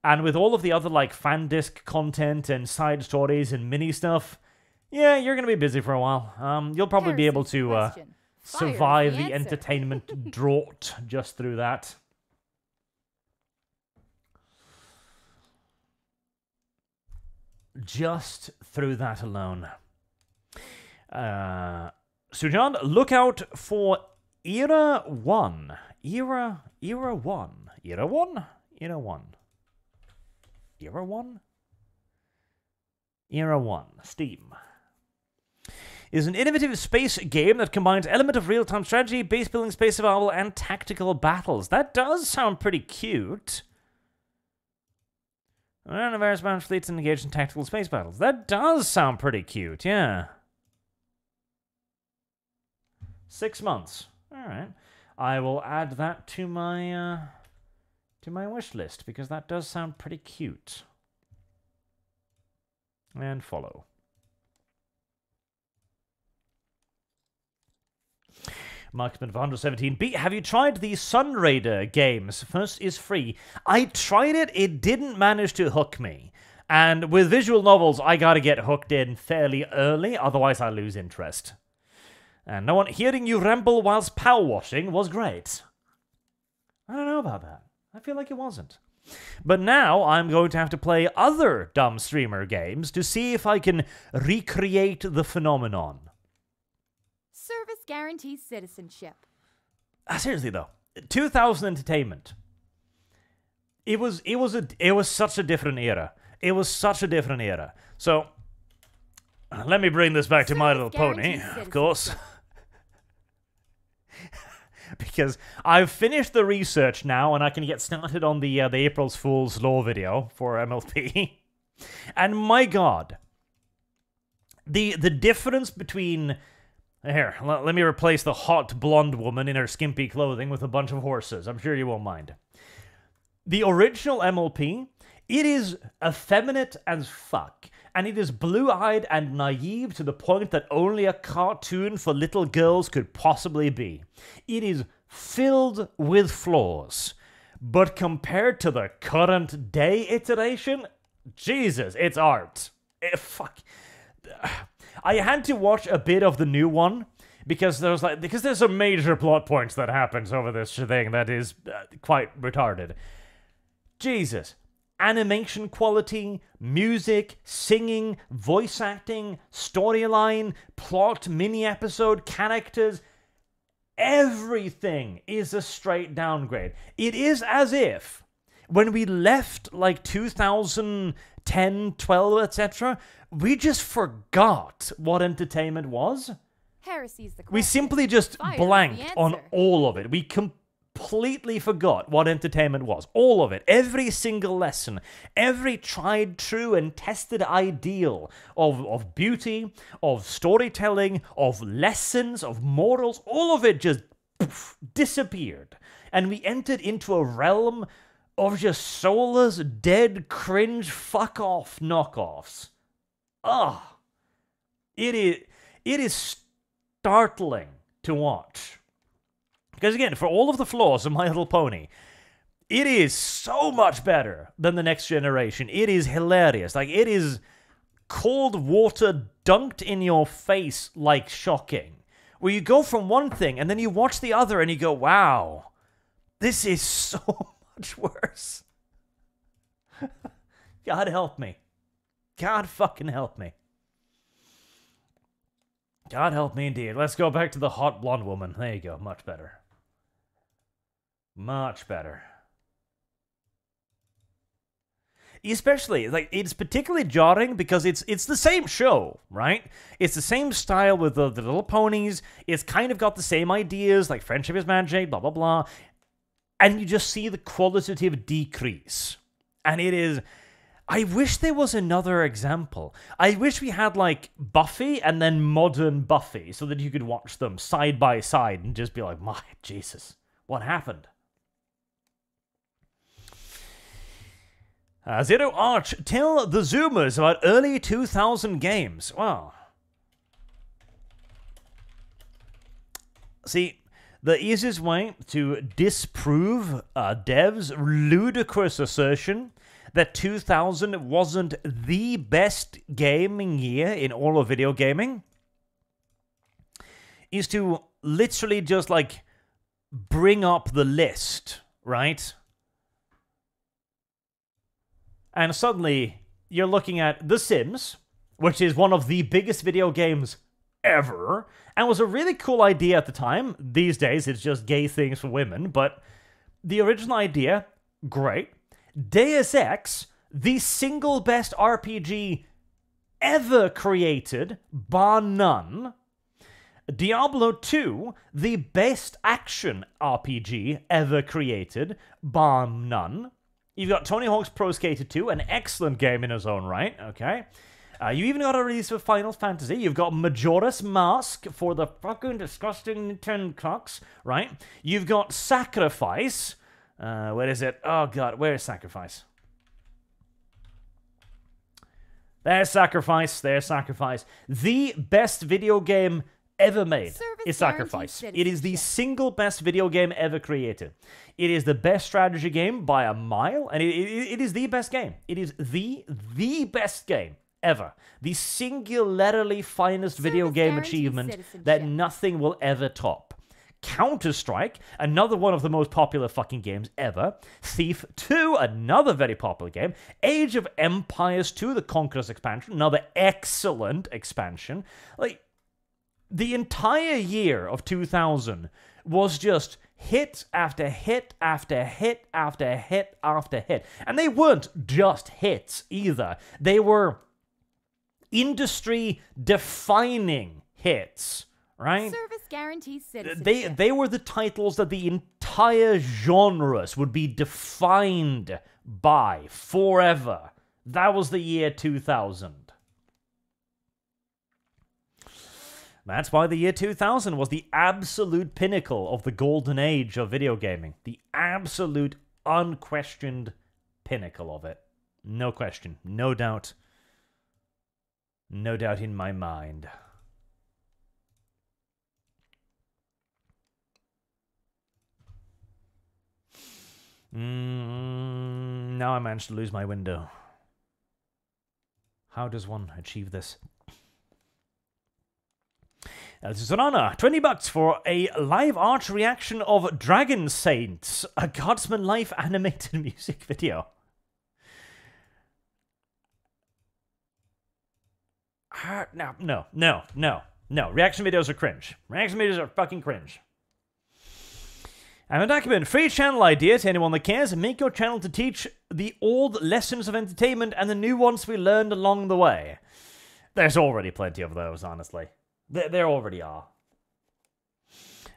and with all of the other like fan disc content and side stories and mini stuff yeah you're gonna be busy for a while um you'll probably be able to uh, survive the, the entertainment drought just through that just through that alone. Uh, Sujan, look out for Era 1. Era, Era 1. Era 1? Era 1. Era 1? Era 1. Steam. Is an innovative space game that combines element of real-time strategy, base building, space survival, and tactical battles. That does sound pretty cute. Run various bound fleets and engage in tactical space battles. That does sound pretty cute, yeah. Six months. Alright. I will add that to my uh, to my wish list because that does sound pretty cute. And follow. Marksman of 117. B, have you tried the Sunrider games? First is free. I tried it, it didn't manage to hook me. And with visual novels, I gotta get hooked in fairly early, otherwise I lose interest. And no one hearing you ramble whilst power washing was great. I don't know about that. I feel like it wasn't. But now I'm going to have to play other dumb streamer games to see if I can recreate the phenomenon guarantees citizenship. Uh, seriously though, 2000 entertainment. It was it was a it was such a different era. It was such a different era. So let me bring this back to My Little Pony, of course. because I've finished the research now and I can get started on the uh, the April's Fool's Law video for MLP. and my god, the the difference between here, l- let me replace the hot blonde woman in her skimpy clothing with a bunch of horses. I'm sure you won't mind. The original MLP, it is effeminate as fuck, and it is blue eyed and naive to the point that only a cartoon for little girls could possibly be. It is filled with flaws. But compared to the current day iteration, Jesus, it's art. It, fuck. I had to watch a bit of the new one because there's like because there's some major plot points that happens over this thing that is uh, quite retarded. Jesus, animation quality, music, singing, voice acting, storyline, plot, mini episode, characters. Everything is a straight downgrade. It is as if when we left like 2010, 12, etc., we just forgot what entertainment was. Heresy's the We simply just Fire blanked on all of it. We completely forgot what entertainment was. All of it. Every single lesson. Every tried, true, and tested ideal of, of beauty, of storytelling, of lessons, of morals. All of it just poof, disappeared. And we entered into a realm of just soulless, dead, cringe, fuck off knockoffs. Ugh. It is it is startling to watch. Because again, for all of the flaws of My Little Pony, it is so much better than the next generation. It is hilarious. Like it is cold water dunked in your face like shocking. Where you go from one thing and then you watch the other and you go, wow, this is so much worse. God help me. God fucking help me. God help me indeed. Let's go back to the hot blonde woman. There you go. Much better. Much better. Especially like it's particularly jarring because it's it's the same show, right? It's the same style with the, the little ponies. It's kind of got the same ideas, like friendship is magic, blah blah blah. And you just see the qualitative decrease. And it is I wish there was another example. I wish we had like Buffy and then modern Buffy so that you could watch them side by side and just be like, my Jesus, what happened? Uh, Zero Arch, tell the Zoomers about early 2000 games. Wow. See, the easiest way to disprove uh, Dev's ludicrous assertion that 2000 wasn't the best gaming year in all of video gaming is to literally just like bring up the list, right? And suddenly you're looking at The Sims, which is one of the biggest video games ever, and was a really cool idea at the time. These days it's just gay things for women, but the original idea, great. Deus Ex, the single best RPG ever created, bar none. Diablo 2, the best action RPG ever created, bar none. You've got Tony Hawk's Pro Skater 2, an excellent game in its own right, okay? Uh, you even got a release for Final Fantasy. You've got Majora's Mask for the fucking disgusting Nintendo clocks, right? You've got Sacrifice. Uh, where is it? Oh god, where is Sacrifice? There's Sacrifice. There's Sacrifice. The best video game ever made Service is Sacrifice. It is the single best video game ever created. It is the best strategy game by a mile, and it, it, it is the best game. It is the the best game ever. The singularly finest video game achievement that nothing will ever top. Counter Strike, another one of the most popular fucking games ever. Thief 2, another very popular game. Age of Empires 2, the Conqueror's expansion, another excellent expansion. Like, the entire year of 2000 was just hit after hit after hit after hit after hit. And they weren't just hits either, they were industry defining hits, right? Service guarantees citizenship. they they were the titles that the entire genres would be defined by forever. That was the year 2000. That's why the year 2000 was the absolute pinnacle of the golden age of video gaming. The absolute unquestioned pinnacle of it. No question, no doubt. No doubt in my mind. Mm, now I managed to lose my window. How does one achieve this? Uh, honor. 20 bucks for a live art reaction of Dragon Saints, a Godsman Life animated music video. No, no, no, no, no. Reaction videos are cringe. Reaction videos are fucking cringe. I'm a document free channel idea to anyone that cares. Make your channel to teach the old lessons of entertainment and the new ones we learned along the way. There's already plenty of those, honestly. There, there already are.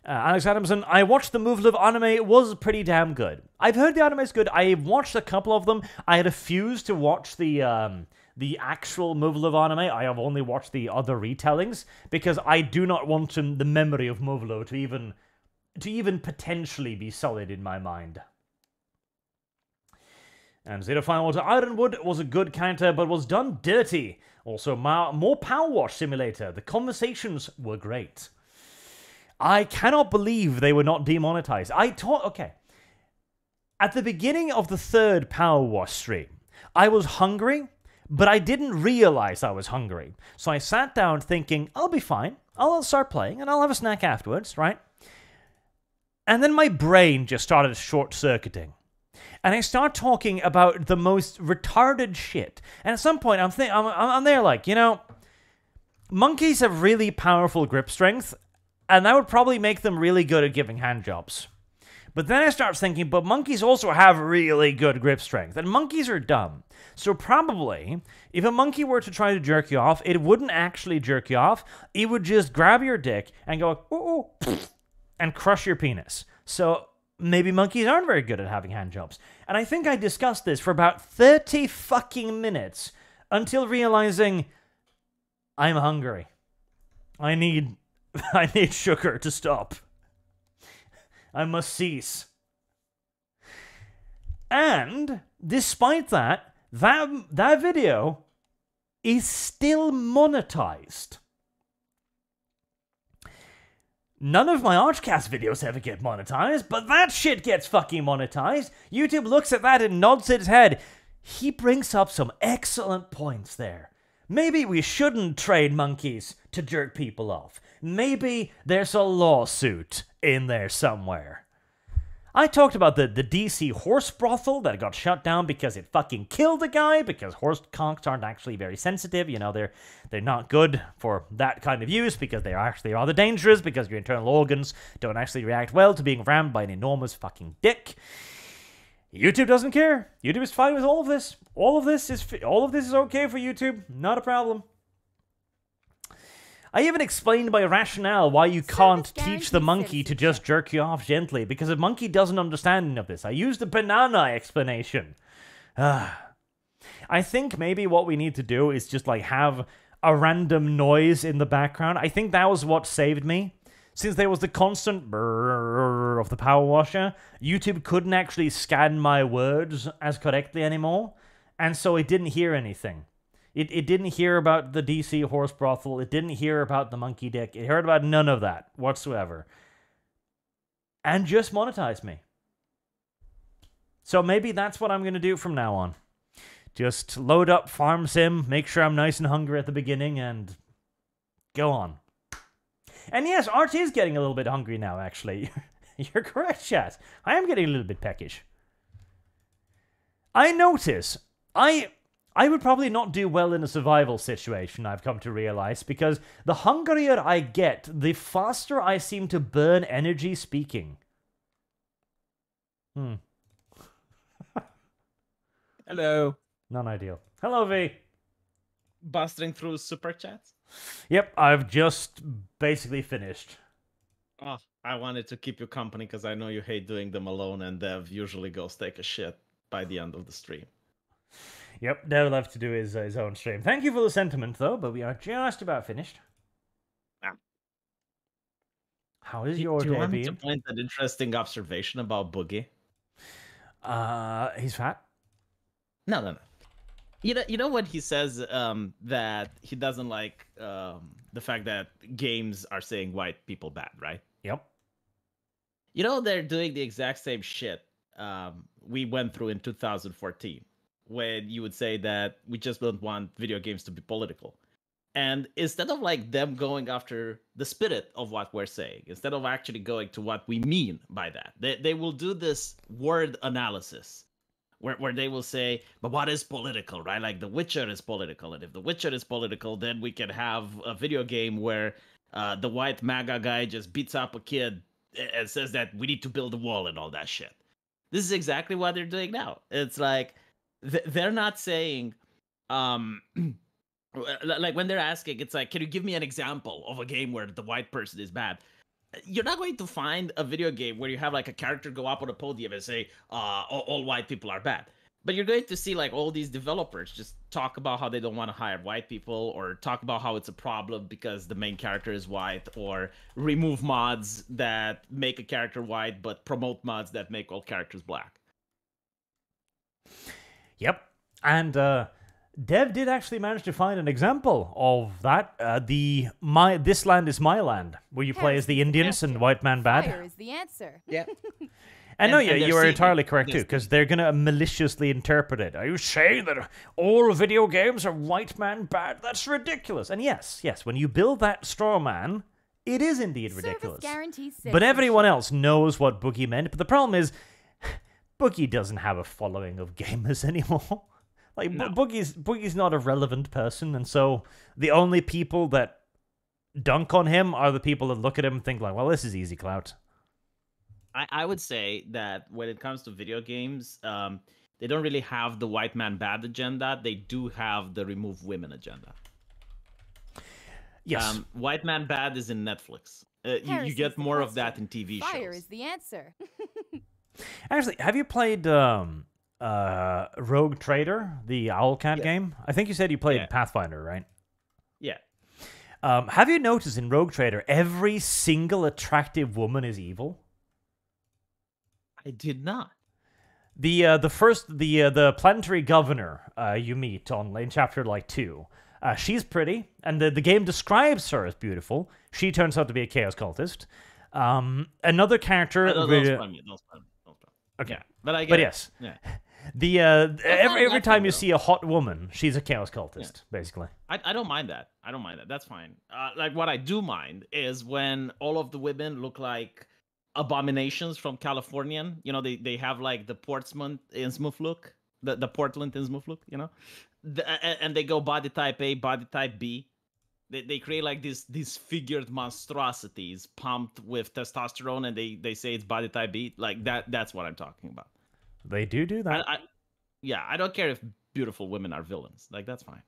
Uh, Alex Adamson, I watched the Muv-Luv anime. It was pretty damn good. I've heard the anime is good. I watched a couple of them. I had refused to watch the um, the actual Muv-Luv anime. I have only watched the other retellings because I do not want to, the memory of Move to even to even potentially be solid in my mind. And Zero Final Water Ironwood was a good counter, but was done dirty. Also, more Power Wash Simulator. The conversations were great. I cannot believe they were not demonetized. I taught, okay. At the beginning of the third Power Wash stream, I was hungry, but I didn't realize I was hungry. So I sat down thinking, I'll be fine. I'll start playing and I'll have a snack afterwards, right? And then my brain just started short circuiting. And I start talking about the most retarded shit. And at some point, I'm, think- I'm, I'm there like, you know, monkeys have really powerful grip strength, and that would probably make them really good at giving hand jobs. But then I start thinking, but monkeys also have really good grip strength, and monkeys are dumb. So probably, if a monkey were to try to jerk you off, it wouldn't actually jerk you off. It would just grab your dick and go, ooh, ooh, and crush your penis. So maybe monkeys aren't very good at having hand jobs. And I think I discussed this for about 30 fucking minutes until realizing I'm hungry. I need I need sugar to stop. I must cease. And despite that, that that video is still monetized. None of my Archcast videos ever get monetized, but that shit gets fucking monetized. YouTube looks at that and nods its head. He brings up some excellent points there. Maybe we shouldn't train monkeys to jerk people off. Maybe there's a lawsuit in there somewhere. I talked about the, the DC horse brothel that got shut down because it fucking killed a guy because horse conks aren't actually very sensitive. You know, they're they're not good for that kind of use because they are actually rather dangerous because your internal organs don't actually react well to being rammed by an enormous fucking dick. YouTube doesn't care. YouTube is fine with all of this. All of this is all of this is okay for YouTube. Not a problem. I even explained my rationale why you can't teach the monkey to just jerk you off gently, because a monkey doesn't understand any of this. I used the banana explanation. Ah. I think maybe what we need to do is just like have a random noise in the background. I think that was what saved me. Since there was the constant brrrr of the power washer, YouTube couldn't actually scan my words as correctly anymore, and so it didn't hear anything. It, it didn't hear about the DC horse brothel. It didn't hear about the monkey dick. It heard about none of that whatsoever. And just monetized me. So maybe that's what I'm going to do from now on. Just load up Farm Sim, make sure I'm nice and hungry at the beginning, and go on. And yes, Art is getting a little bit hungry now, actually. You're correct, chat. I am getting a little bit peckish. I notice I I would probably not do well in a survival situation, I've come to realize, because the hungrier I get, the faster I seem to burn energy speaking. Hmm, Hello. not ideal. Hello, V. Busting through super chats. Yep, I've just basically finished. Oh, I wanted to keep you company because I know you hate doing them alone, and Dev usually goes take a shit by the end of the stream. Yep, Dev left to do his, uh, his own stream. Thank you for the sentiment, though, but we are just about finished. Ah. How is Do- your Do you want to point an interesting observation about Boogie? Uh, he's fat. No, no, no. You know, you know what he says um, that he doesn't like um, the fact that games are saying white people bad, right? Yep. You know they're doing the exact same shit um, we went through in 2014 when you would say that we just don't want video games to be political. And instead of like them going after the spirit of what we're saying, instead of actually going to what we mean by that, they, they will do this word analysis where, where they will say, but what is political, right? Like The Witcher is political. And if The Witcher is political, then we can have a video game where uh, the white MAGA guy just beats up a kid and says that we need to build a wall and all that shit. This is exactly what they're doing now. It's like th- they're not saying, um, like when they're asking, it's like, can you give me an example of a game where the white person is bad? You're not going to find a video game where you have like a character go up on a podium and say, uh, all, all white people are bad. But you're going to see like all these developers just talk about how they don't want to hire white people or talk about how it's a problem because the main character is white or remove mods that make a character white but promote mods that make all characters black. Yep. And uh, Dev did actually manage to find an example of that. Uh, the my this land is my land, where you play as the Heresy's the Indians and white man bad. Fire is the answer. Yeah. And no, And- yeah, you are entirely correct too, because they're gonna maliciously interpret it. Are you saying that all video games are white man bad? That's ridiculous. And yes, yes, when you build that straw man, it is indeed Service ridiculous. guarantees But everyone else knows what Boogie meant. But the problem is, Boogie doesn't have a following of gamers anymore. Like Bo- Boogie's Boogie's not a relevant person, and so the only people that dunk on him are the people that look at him and think like, "Well, this is easy clout." I, I would say that when it comes to video games, um, they don't really have the white man bad agenda. They do have the remove women agenda. Yes. Um, white man bad is in Netflix. Uh, you, you get the more of that in TV Fire shows. Fire is the answer. Actually, have you played um, uh, Rogue Trader, the Owlcat Yeah. game? I think you said you played Yeah. Pathfinder, right? Yeah. Um, have you noticed in Rogue Trader, every single attractive woman is evil? I did not. The uh, the first the uh, the planetary governor uh, you meet on in chapter like two. Uh, she's pretty, and the, the game describes her as beautiful. She turns out to be a chaos cultist. Um, another character, don't, really- don't spoil me. Don't spoil me. Don't spoil me. Okay. Yeah, but I get but it. yes, Yeah. The uh, every every time you though. see a hot woman, she's a chaos cultist, basically. I, I don't mind that. I don't mind that. That's fine. Uh, like what I do mind is when all of the women look like abominations from Californian. You know, they, they have like the Portsmouth Innsmouth look, the, the Portland Innsmouth look, you know? The, and, and they go body type A, body type B. They, they create like these these figured monstrosities pumped with testosterone and they, they say it's body type B. Like that that's what I'm talking about. They do do that. I, yeah, I don't care if beautiful women are villains. Like that's fine.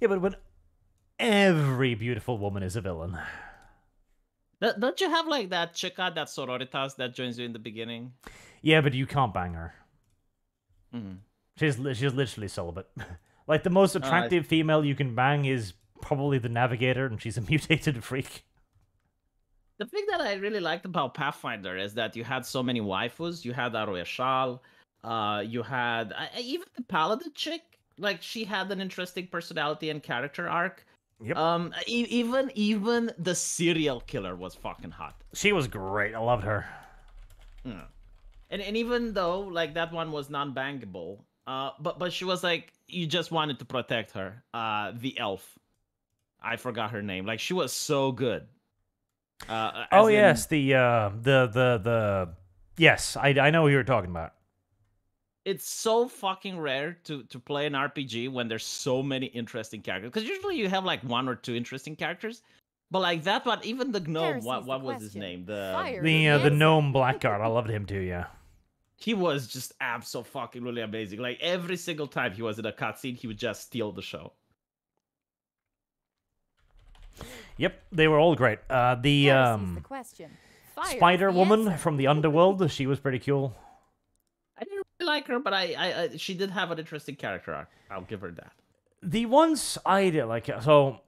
yeah, but when every beautiful woman is a villain, Don't- you have like that chica, that sororitas that joins you in the beginning? yeah, but you can't bang her. Mm. She's she's literally celibate. like the most Oh, I- attractive female you can bang is probably the navigator, and she's a mutated freak. The thing that I really liked about Pathfinder is that you had so many waifus. You had Arueshalae, uh, you had I- even the paladin chick. Like she had an interesting personality and character arc. Yep. Um, e- even even the serial killer was fucking hot. She was great. I loved her. Yeah. And and even though like that one was non-bangable, uh, but but she was like you just wanted to protect her. Uh, the elf, I forgot her name. Like she was so good. Uh, Oh as in- yes, the uh, the the the yes, I I know who you're talking about. it's so fucking rare to to play an RPG when there's so many interesting characters. Because usually you have like one or two interesting characters, but like that one, even the gnome. Heresy's What what was his name? The Fire. The uh, the gnome blackguard. I loved him too. Yeah. he was just absolutely fucking really amazing. Like every single time he was in a cutscene, he would just steal the show. Yep, they were all great. Uh, the um the question. Fire spider the woman answer. from the underworld. She was pretty cool. I didn't really like her, but I, I, I she did have an interesting character arc. I'll give her that. The ones I did like so,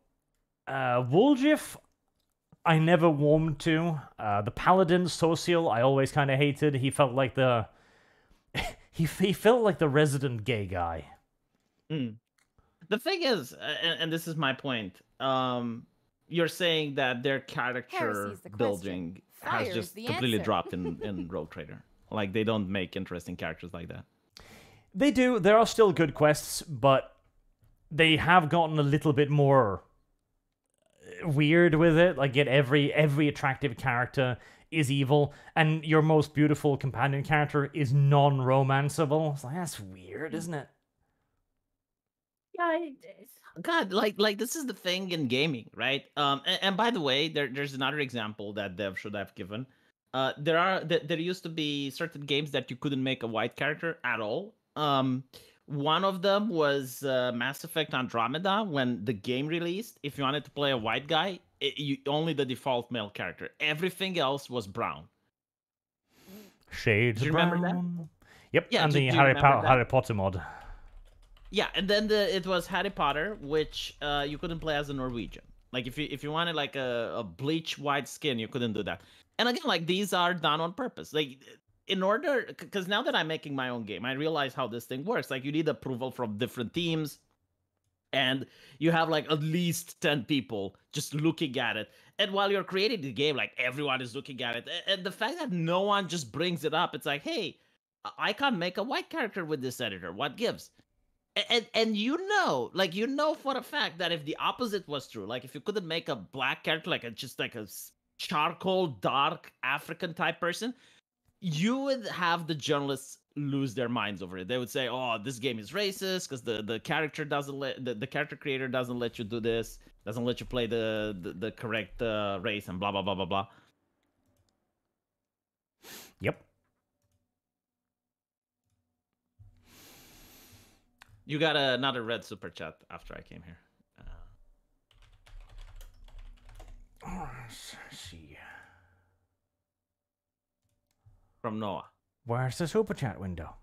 uh, Woljif, I never warmed to. Uh, the paladin Sosiel, I always kind of hated. He felt like the he he felt like the resident gay guy. The thing is, uh, and, and this is my point. Um, you're saying that their character the building Fire has just the completely answer. dropped in in Rogue Trader. Like they don't make interesting characters like that. They do. There are still good quests, but they have gotten a little bit more uh, weird with it. Like, get every every attractive character is evil, and your most beautiful companion character is non-romanceable. It's like that's weird, isn't it? Yeah, God, like like this is the thing in gaming, right? Um, and, and by the way, there there's another example that Dev should have given. Uh, there are th- there used to be certain games that you couldn't make a white character at all. Um, one of them was uh, Mass Effect Andromeda. When the game released, if you wanted to play a white guy, it, you only the default male character. Everything else was brown. Shades Do you remember that? Yep, Yeah, and do- the do Harry, remember po- Harry Potter mod. Yeah, and then the it was Harry Potter, which uh, you couldn't play as a Norwegian. Like if you if you wanted like a, a bleach white skin, you couldn't do that. And again, like these are done on purpose. Like in order, because now that I'm making my own game, I realize how this thing works. Like you need approval from different teams, and you have like at least ten people just looking at it. And while you're creating the game, like everyone is looking at it, and the fact that no one just brings it up, it's like, hey, I- I can't make a white character with this editor. What gives? And and you know like you know for a fact that if the opposite was true like if you couldn't make a black character like a just like a charcoal dark african type person you would have the journalists lose their minds over it. They would say oh this game is racist because the the character doesn't let the, the character creator doesn't let you do this doesn't let you play the the, the correct uh, race and blah blah blah blah blah Yep. You got another red super chat after i came here uh, Oh, let's see. from noah Where's the super chat window?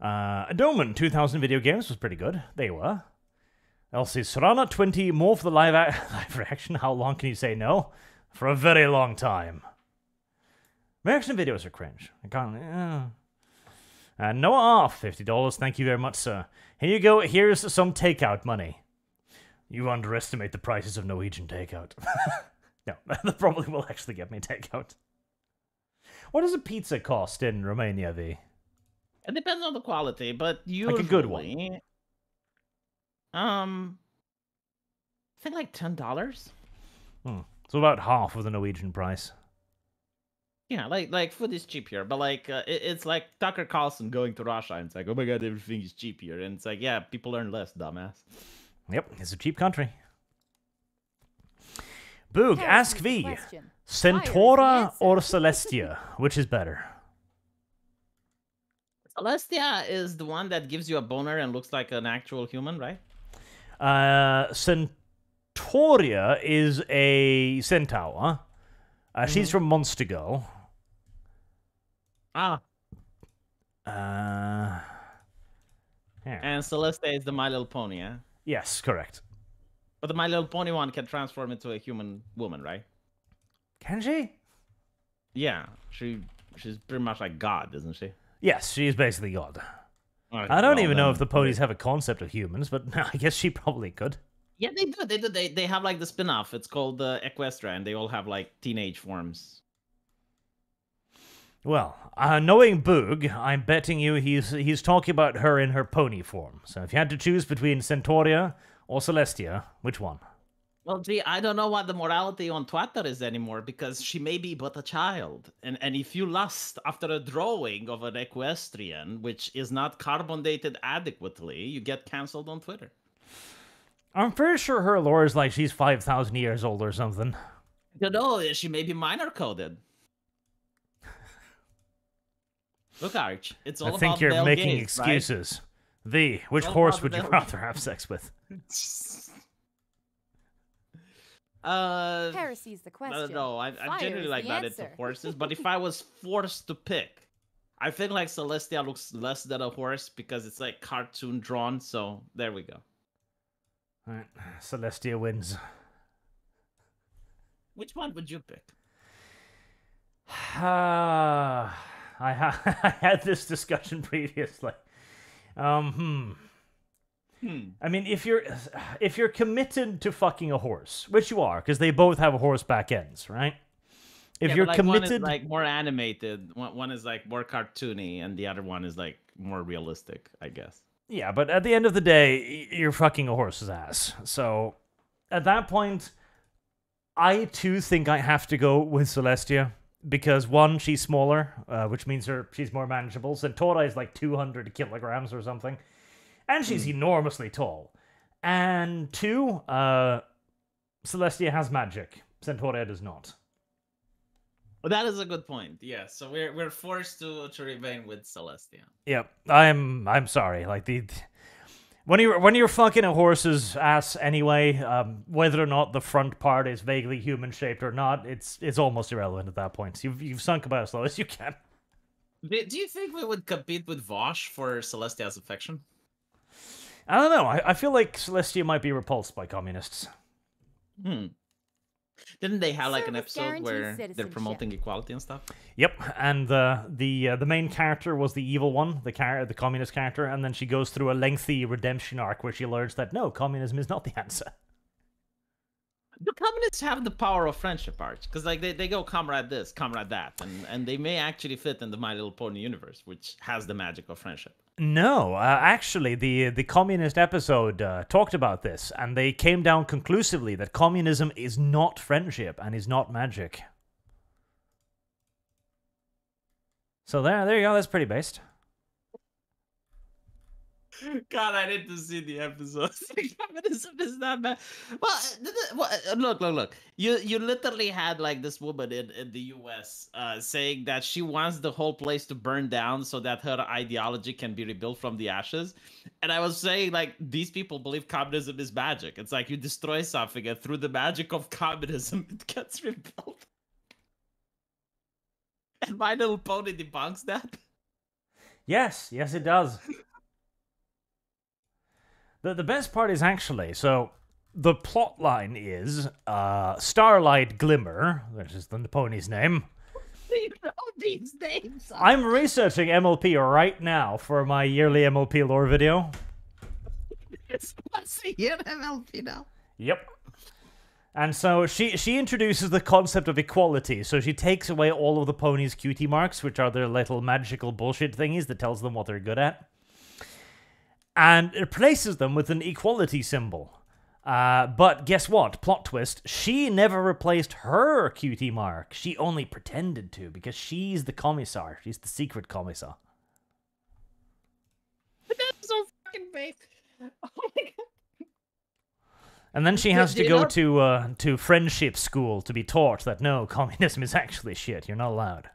Uh, Doman 2000 video games was pretty good. They were. Elsie Serrana 20 more for the live, live reaction. How long can you say no? For a very long time. Reaction videos are cringe. I can't. Uh. And Noah off $50. Thank you very much, sir. Here you go. Here's some takeout money. You underestimate the prices of Norwegian takeout. no, that probably will actually get me takeout. What does a pizza cost in Romania, V? It depends on the quality, but Like usually, a good one. Um, I think like ten dollars. Hmm. So about half of the Norwegian price. Yeah, like like food is cheap here, but like uh, it, it's like Tucker Carlson going to Russia and it's like, oh my god, everything is cheap here, and it's like, yeah, people earn less, dumbass. Yep, it's a cheap country. Boog, ask V. question. Centaura or Celestia? Which is better? Celestia is the one that gives you a boner and looks like an actual human, right? Uh, Centorea is a centaur. Uh, She's from Monster Girl. Ah, Uh, yeah. and Celeste is the My Little Pony, yeah. Yes, correct. But the My Little Pony one can transform into a human woman, right? Can she? Yeah, she she's pretty much like God, isn't she? Yes, she is basically God. Alright, I don't well, even know then- if the ponies have a concept of humans, but I guess she probably could. Yeah, they do. They do. They they have like the spin-off. It's called uh, Equestria, and they all have like teenage forms. Well, uh, knowing Boog, I'm betting you he's he's talking about her in her pony form. So if you had to choose between Centorea or Celestia, which one? Well, gee, I don't know what the morality on Twitter is anymore because she may be but a child, and and if you lust after a drawing of an equestrian which is not carbon dated adequately, you get cancelled on Twitter. I'm pretty sure her lore is like she's 5,000 years old or something. You know, she may be minor coded. Look, Arch, it's all I think you're male making gaze, right? excuses. The, which all horse about would you rather have sex with? Uh, Heresy's the I question. don't know. I, I'm generally like the not into horses, but if I was forced to pick, I think like Celestia looks less than a horse because it's like cartoon drawn. So there we go. Alright, Celestia wins. Which one would you pick? Ah, I, ha- I had this discussion previously. Um, hmm. Hmm. I mean, if you're if you're committed to fucking a horse, which you are, because they both have a horseback ends, right? If Yeah, you're like, one is, committed, like more animated, one, one is like more cartoony, and the other one is like more realistic, I guess. yeah, but at the end of the day, you're fucking a horse's ass. So, at that point, I too think I have to go with Celestia because one, she's smaller, uh, which means her she's more manageable. Centaura is like 200 kilograms or something, and she's enormously tall. And two, uh, Celestia has magic. Centaura does not. Well, that is a good point. Yeah, so we're we're forced to to remain with Celestia. Yep, I'm I'm sorry. Like the when you're when you're fucking a horse's ass anyway, um, whether or not the front part is vaguely human shaped or not, it's it's almost irrelevant at that point. You've you've sunk about as low as you can. Do, do you think we would compete with Vaush for Celestia's affection? I don't know. I, I feel like Celestia might be repulsed by communists. Hmm. Didn't they have like an episode where they're promoting equality and stuff? Yep, and uh, the uh, the main character was the evil one, the char- the communist character, and then she goes through a lengthy redemption arc where she learns that no, communism is not the answer. The communists have the power of friendship, Arch, because like they, they go comrade this, comrade that, and and they may actually fit in the My Little Pony universe, which has the magic of friendship. No, uh, actually, the the communist episode uh, talked about this, and they came down conclusively that communism is not friendship and is not magic. So there, there you go. That's pretty based. God, I need to see the episode. Communism is not bad. Well, th- th- well, uh, look, look, look. You you literally had like this woman in, in the U.S. Uh, saying that she wants the whole place to burn down so that her ideology can be rebuilt from the ashes. And I was saying like these people believe communism is magic. It's like you destroy something, and through the magic of communism, it gets rebuilt. And My Little Pony debunks that. Yes, yes, it does. The The best part is actually so. The plot line is uh, Starlight Glimmer, which is the pony's name. you know these names. I'm researching MLP right now for my yearly MLP lore video. It's once a year MLP now. Yep. And so she she introduces the concept of equality. So she takes away all of the ponies' cutie marks, which are their little magical bullshit thingies that tells them what they're good at, and replaces them with an equality symbol. Uh, but guess what? Plot twist: she never replaced her cutie mark. She only pretended to because she's the commissar. She's the secret commissar. That's so fucking big. Oh my god. And then she has to go to uh, to friendship school to be taught that no, communism is actually shit. You're not allowed.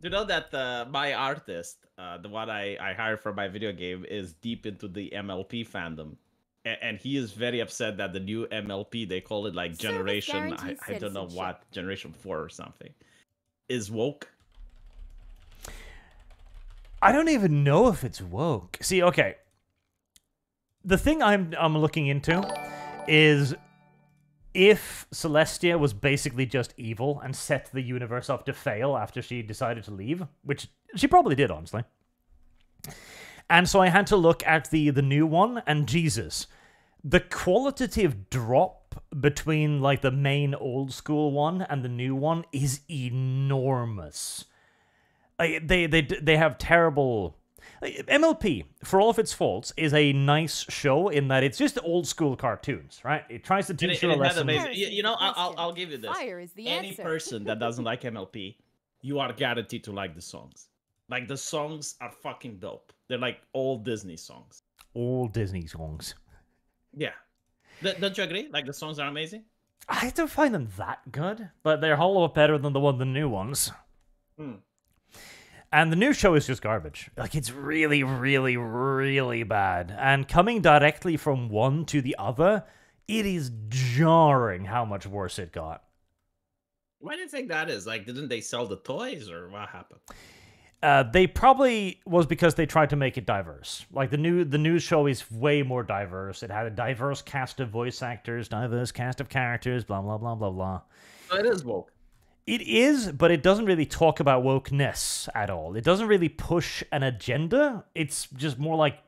Do you know that uh, my artist, uh, the one I, I hired for my video game, is deep into the MLP fandom. A- And he is very upset that the new MLP, they call it like Service generation, I, I don't know what, generation four or something, is woke. I don't even know if it's woke. See, okay. The thing I'm I'm looking into is if Celestia was basically just evil and set the universe up to fail after she decided to leave, which she probably did, honestly. And so I had to look at the the new one and Jesus. The qualitative drop between like the main old school one and the new one is enormous. They they they have terrible. Like, MLP, for all of its faults, is a nice show in that it's just old school cartoons, right? It tries to teach it- you a and it has lesson. amazing- You, you know, I'll, I'll. I'll give you this. Fire is the Any answer. person that doesn't like MLP, you are guaranteed to like the songs. Like the songs are fucking dope. They're like old Disney songs. All Disney songs. Yeah. Th- don't you agree? Like the songs are amazing. I don't find them that good, but they're a whole lot better than the one the new ones. Hmm. And the new show is just garbage. Like it's really, really, really bad. And coming directly from one to the other, it is jarring how much worse it got. Why do you think that is? Like, didn't they sell the toys or what happened? Uh, they probably was because they tried to make it diverse. Like the new the news show is way more diverse. It had a diverse cast of voice actors, diverse cast of characters, blah blah blah blah blah. So it is woke. It is, but it doesn't really talk about wokeness at all. It doesn't really push an agenda. It's just more like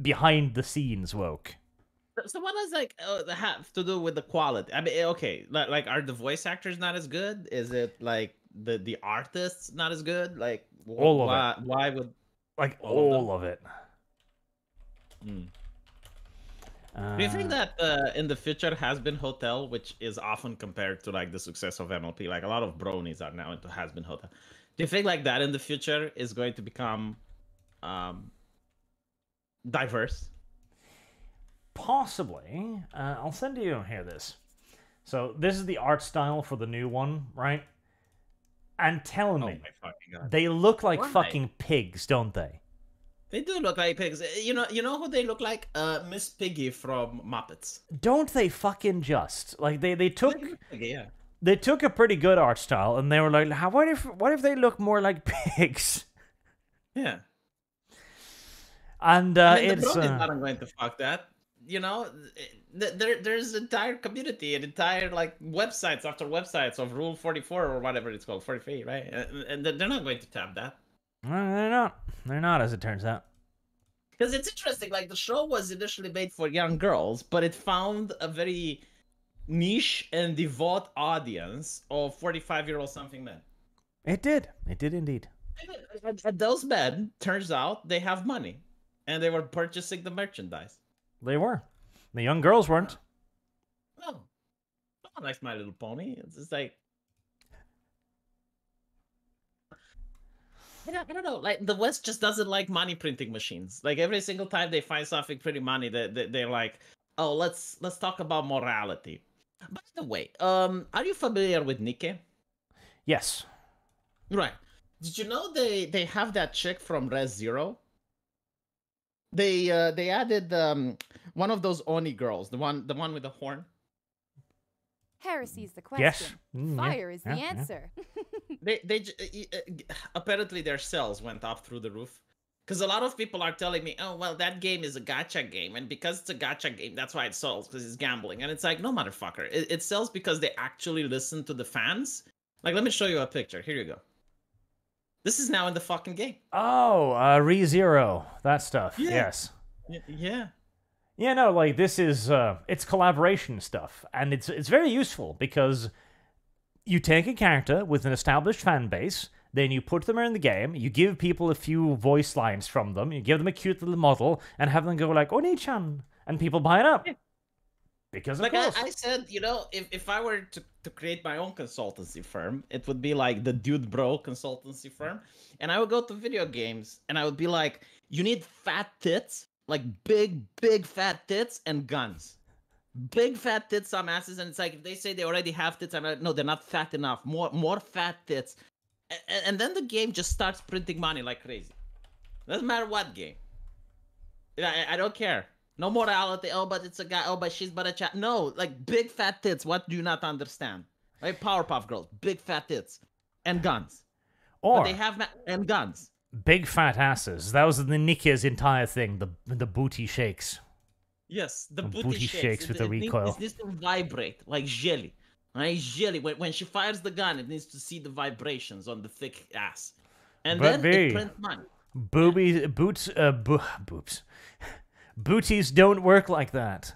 behind the scenes woke. So- what does like uh, have to do with the quality? I mean, eh, okay, like, like are the voice actors not as good? Is it like the the artists not as good? Like All of it. why, Why would? Like All all of it. Hmm. Do you think Uh, that uh, in the future Hazbin Hotel, which is often compared to like the success of MLP, like a lot of bronies are now into Hazbin Hotel. Do you think like that in the future is going to become um, diverse? Possibly. Uh, I'll send you here this. So this is the art style for the new one, right? And tell Oh me, my god! they look like Why? fucking pigs, don't they? They do look like pigs. Uh, You know, you know who they look like? Uh, Miss Piggy from Muppets. Don't they fucking just like they they took like- yeah. they took a pretty good art style and they were like, how what if what if they look more like pigs? Yeah. And uh, I mean, it's uh, aren't going to fuck that. You know, there there's entire community and entire like websites after websites of Rule 44 or whatever it's called, 43, right? And- And they're not going to tap that. They're not they're not as it turns out. Because it's interesting, like the show was initially made for young girls, but it found a very niche and devout audience of 45 year old something men. It did. It did indeed. And, and those men, turns out, they have money and they were purchasing the merchandise. They were. The young girls weren't. Oh, no, no one likes My Little Pony. It's just like. I don't, I don't know. Like the West just doesn't like money printing machines. Like every single time they find something pretty money, they, they they're like, "Oh, let's let's talk about morality." By the way, um, are you familiar with Nikke? Yes. Right. Did you know they they have that chick from Res Zero? They uh they added um one of those Oni girls, the one the one with the horn. Heresy is the question. Yes. Mm, yeah, Fire is yeah, the yeah. answer. They they uh, uh, apparently their sales went up through the roof. Because a lot of people are telling me, oh well, that game is a gacha game, and because it's a gacha game, that's why it sells because it's gambling. And it's like, no, motherfucker, it, it sells because they actually listen to the fans. Like, let me show you a picture. Here you go. This is now in the fucking game. Oh, uh, ReZero. That stuff. Yeah. Yes. Y- Yeah. Yeah, no, like this is uh it's collaboration stuff and it's it's very useful because you take a character with an established fan base, then you put them in the game, you give people a few voice lines from them, you give them a cute little model and have them go like Oni-chan and people buy it up. Yeah. Because of like I. I said, you know, if, if I were to, to create my own consultancy firm, it would be like the Dude Bro consultancy firm. And I would go to video games and I would be like, you need fat tits, like big, big fat tits and guns. Big fat tits, some asses, and it's like if they say they already have tits, I'm like, no, they're not fat enough. More, more fat tits, and, and then the game just starts printing money like crazy. Doesn't matter what game. I, I don't care. No morality. Oh, but it's a guy. Oh, but she's but a chat. No, like big fat tits. What do you not understand? Right? Powerpuff Girls, big fat tits, and guns. or But they have ma- and guns. Big fat asses. That was the Nikke's entire thing, the the booty shakes. Yes, the The booty, booty shakes, shakes It- with the it recoil. It needs to vibrate like jelly. Right? Jelly. When, when she fires the gun, it needs to see the vibrations on the thick ass, and But then V. it prints money. Boobies boots uh bo- boobs. Booties don't work like that.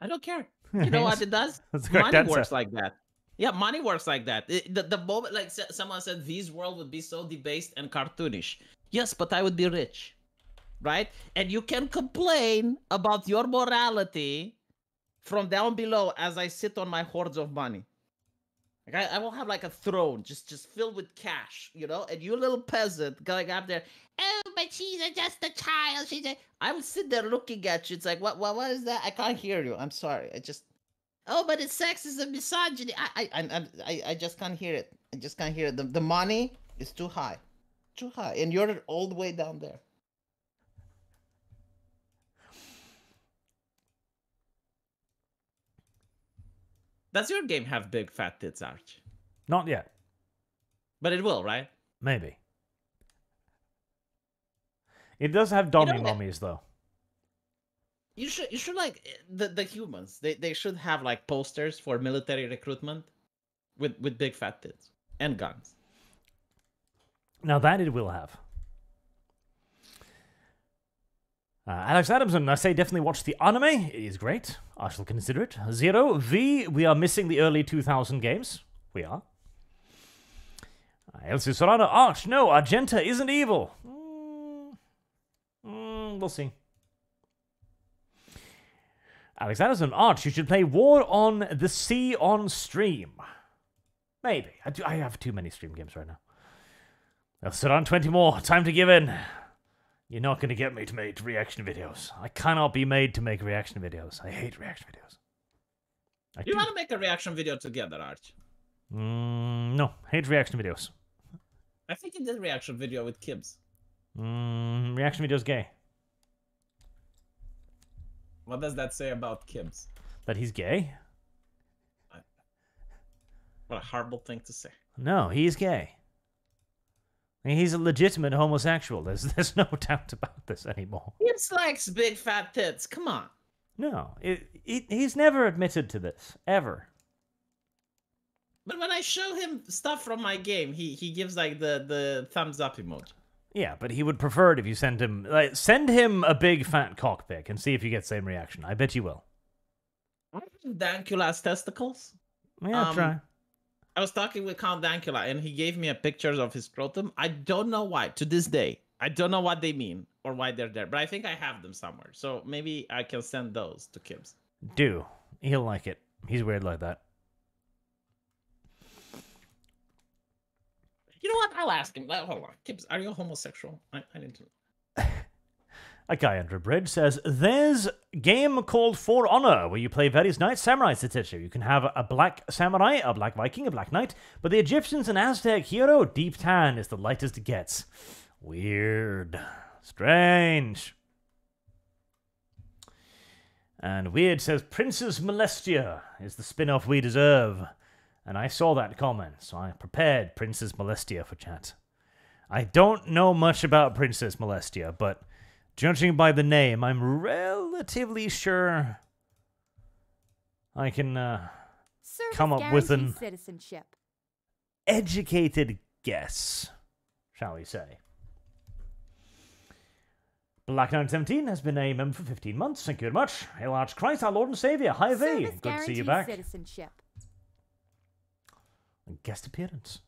I don't care. You know what it does? That's the correct money works like that. Yeah, money works like that. The, the moment, like someone said, V's world would be so debased and cartoonish. Yes, but I would be rich, right? And you can complain about your morality from down below as I sit on my hordes of money. Like I, I will have like a throne just just filled with cash, you know, and you little peasant going up there. Oh, but she's just a child. She's a. I would sit there looking at you. It's like, what, what, what is that? I can't hear you. I'm sorry. I just. Oh, but it's sexism, misogyny. I, I, I, I, I just can't hear it. I just can't hear it. The, the money is too high, too high, and you're all the way down there. Does your game have big fat tits, Arch? Not yet. But it will, right? Maybe. It does have dummy what? mummies though. You should you should like the the humans. They they should have like posters for military recruitment with with big fat tits and guns. Now that it will have. Uh, Alex Adamson, I say definitely watch the anime. It is great. I shall consider it. Zero V, we are missing the early 2000 games. We are. Uh, Elsie Solano, Arch, no, Argenta isn't evil. Mm, mm, we'll see. Alexander's an Arch, you should play War on the Sea on stream. Maybe. I, do, I have too many stream games right now. I'll sit on 20 more. Time to give in. You're not going to get me to make reaction videos. I cannot be made to make reaction videos. I hate reaction videos. I You do- want to make a reaction video together, Arch? Mm, no, hate reaction videos. I think you did a reaction video with Kibbs. Mm, reaction videos gay. What does that say about Kibbs? That he's gay? What a horrible thing to say. No, he's gay. He's a legitimate homosexual. There's there's no doubt about this anymore. Kibbs likes big fat tits. Come on. No, it, it, he's never admitted to this ever. But when I show him stuff from my game, he he gives like the the thumbs up emoji. Yeah, but he would prefer it if you send him like send him a big fat cock pic and see if you get same reaction. I bet you will. Dankula's testicles. Yeah, Um, try. I was talking with Count Dankula and he gave me a pictures of his scrotum. I don't know why to this day. I don't know what they mean or why they're there, but I think I have them somewhere. So maybe I can send those to Kibbs. Do he'll like it? He's weird like that. You know what? I'll ask him. Hold on, Kibbs, are you homosexual? I, I need to. A guy under a bridge says, There's a game called For Honor where you play various knights, samurais, etc. You can have a black samurai, a black Viking, a black knight, but the Egyptians and Aztec hero, deep tan, is the lightest it gets. Weird. Strange. And Weird says, Princess Molestia is the spin off we deserve. And I saw that comment, so I prepared Princess Molestia for chat. I don't know much about Princess Molestia, but judging by the name, I'm relatively sure I can uh, Come up with an- citizenship. educated guess, shall we say. Black 917 has been a member for 15 months. Thank you very much. Hail Arch Christ, our Lord and Savior. Hi, V. Good to see you back. citizenship. Guest appearance.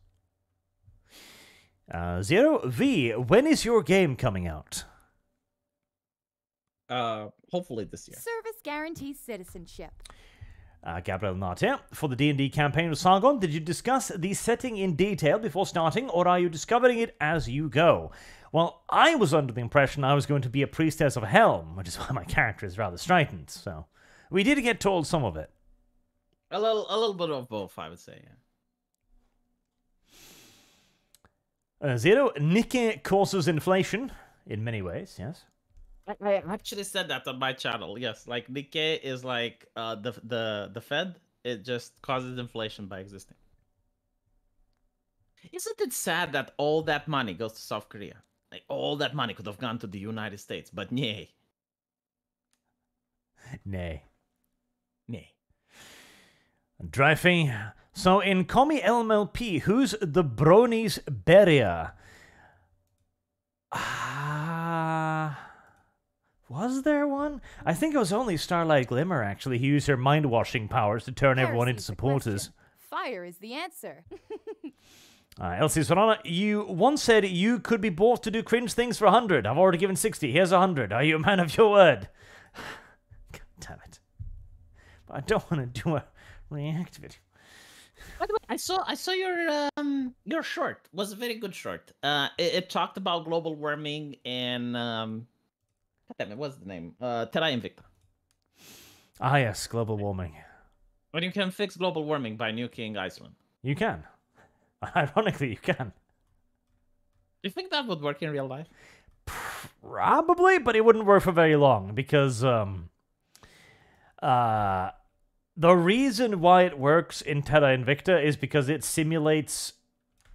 Uh, Zero V, when is your game coming out? Uh, hopefully this year. Service guarantees citizenship. Uh, Gabriel Narte, for the D&D campaign of Sargon, did you discuss the setting in detail before starting, or are you discovering it as you go? Well, I was under the impression I was going to be a priestess of Helm, which is why my character is rather strident, so we did get told some of it. A little, a little bit of both, I would say. Yeah. Uh, Zero, Nikke causes inflation, in many ways, yes. I, I actually said that on my channel. Yes, like Nikke is like uh, the the the Fed. It just causes inflation by existing. Isn't it sad that all that money goes to South Korea? Like all that money could have gone to the United States, but nay, Nay. nay. Driving. So in Comi LMLP, who's the Bronies Beria? Ah. was there one? I think it was only Starlight Glimmer, actually, who used her mind washing powers to turn everyone into supporters. Fire is the answer. Uh, Elsie Sonana, you once said you could be bought to do cringe things for 100. I've already given 60. Here's 100. Are you a man of your word? God damn it. But I don't want to do a react video. By the way, I saw I saw your um your short was a very good short. Uh, it, it talked about global warming and um, God damn it, what's the name? Uh, Terra Invicta. Ah, yes, global warming. When you can fix global warming by nuking Iceland. You can. Ironically, you can. Do you think that would work in real life? Probably, but it wouldn't work for very long because um uh the reason why it works in Terra Invicta is because it simulates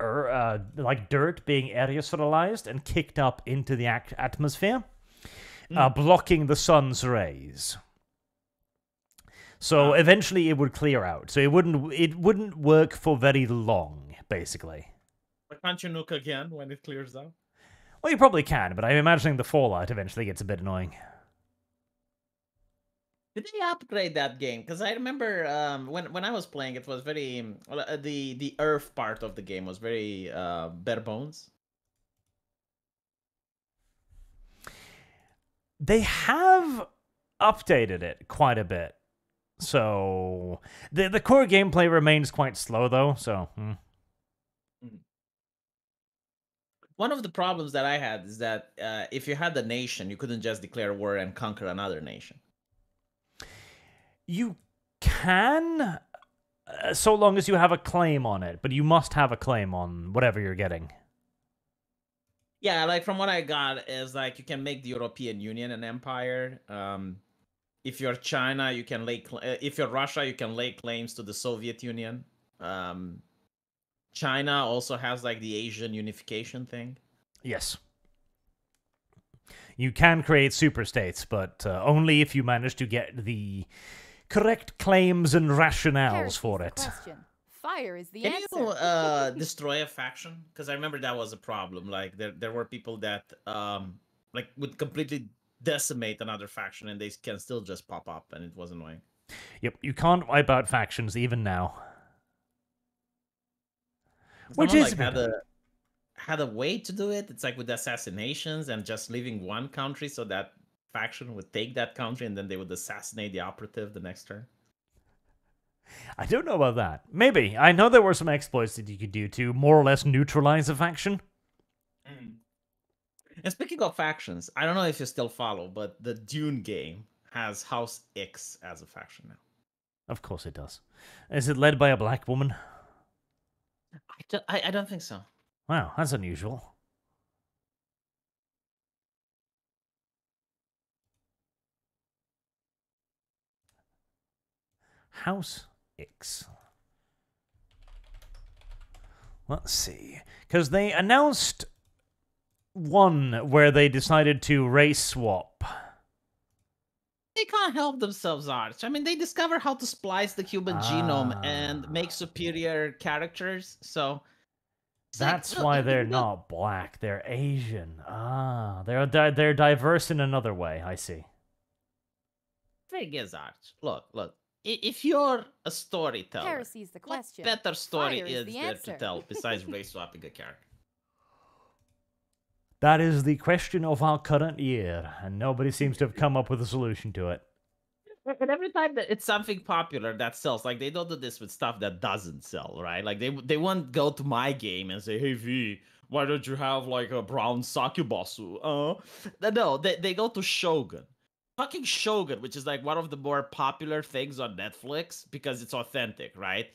er, uh, like dirt being aerosolized and kicked up into the atmosphere, uh, blocking the sun's rays. So eventually it would clear out. So it wouldn't it wouldn't work for very long, basically. But can't you nuke again when it clears out? Well, you probably can, but I'm imagining the fallout eventually gets a bit annoying. Did they upgrade that game? Because I remember um, when when I was playing, it was very uh, the the Earth part of the game was very uh, bare bones. They have updated it quite a bit. So the the core gameplay remains quite slow though. So hmm. One of the problems that I had is that uh, if you had a nation, you couldn't just declare war and conquer another nation. You can, uh, so long as you have a claim on it. But you must have a claim on whatever you're getting. Yeah, like from what I got is like you can make the European Union an empire. Um, if you're China, you can lay. Uh, if you're Russia, you can lay claims to the Soviet Union. Um, China also has like the Asian unification thing. Yes. You can create super states, but uh, only if you manage to get the correct claims and rationales Heresy's for it. Question. Fire is the Can answer. you uh, destroy a faction? Because I remember that was a problem. Like there, there were people that um, like would completely decimate another faction, and they can still just pop up, and it was annoying. Yep, you can't wipe out factions even now. Which Someone, is like, had a a had a way to do it. It's like with assassinations and just leaving one country so that faction would take that country and then they would assassinate the operative the next turn. I don't know about that. Maybe. I know there were some exploits that you could do to more or less neutralize a faction. Mm. And speaking of factions, I don't know if you still follow, but the Dune game has House X as a faction now. Of course it does. Is it led by a black woman? I don't, I, I don't think so. Wow, that's unusual. House X. Let's see. Because they announced one where they decided to race swap. They can't help themselves, Arch. I mean, they discover how to splice the human genome and Ah. make superior characters. So it's like, That's why they're not black. They're Asian. Ah, they're di- they're diverse in another way. I see. Thing is, Arch. Look, look. I- If you're a storyteller, Heresy's the what better story Fire is is the there answer. to tell besides race swapping a character? That is the question of our current year, and nobody seems to have come up with a solution to it. And every time that it's something popular that sells, like they don't do this with stuff that doesn't sell, right? Like they they won't go to my game and say, "Hey V, why don't you have like a brown sakubasu?" Uh, no, they they go to Shogun, fucking Shogun, which is like one of the more popular things on Netflix because it's authentic, right?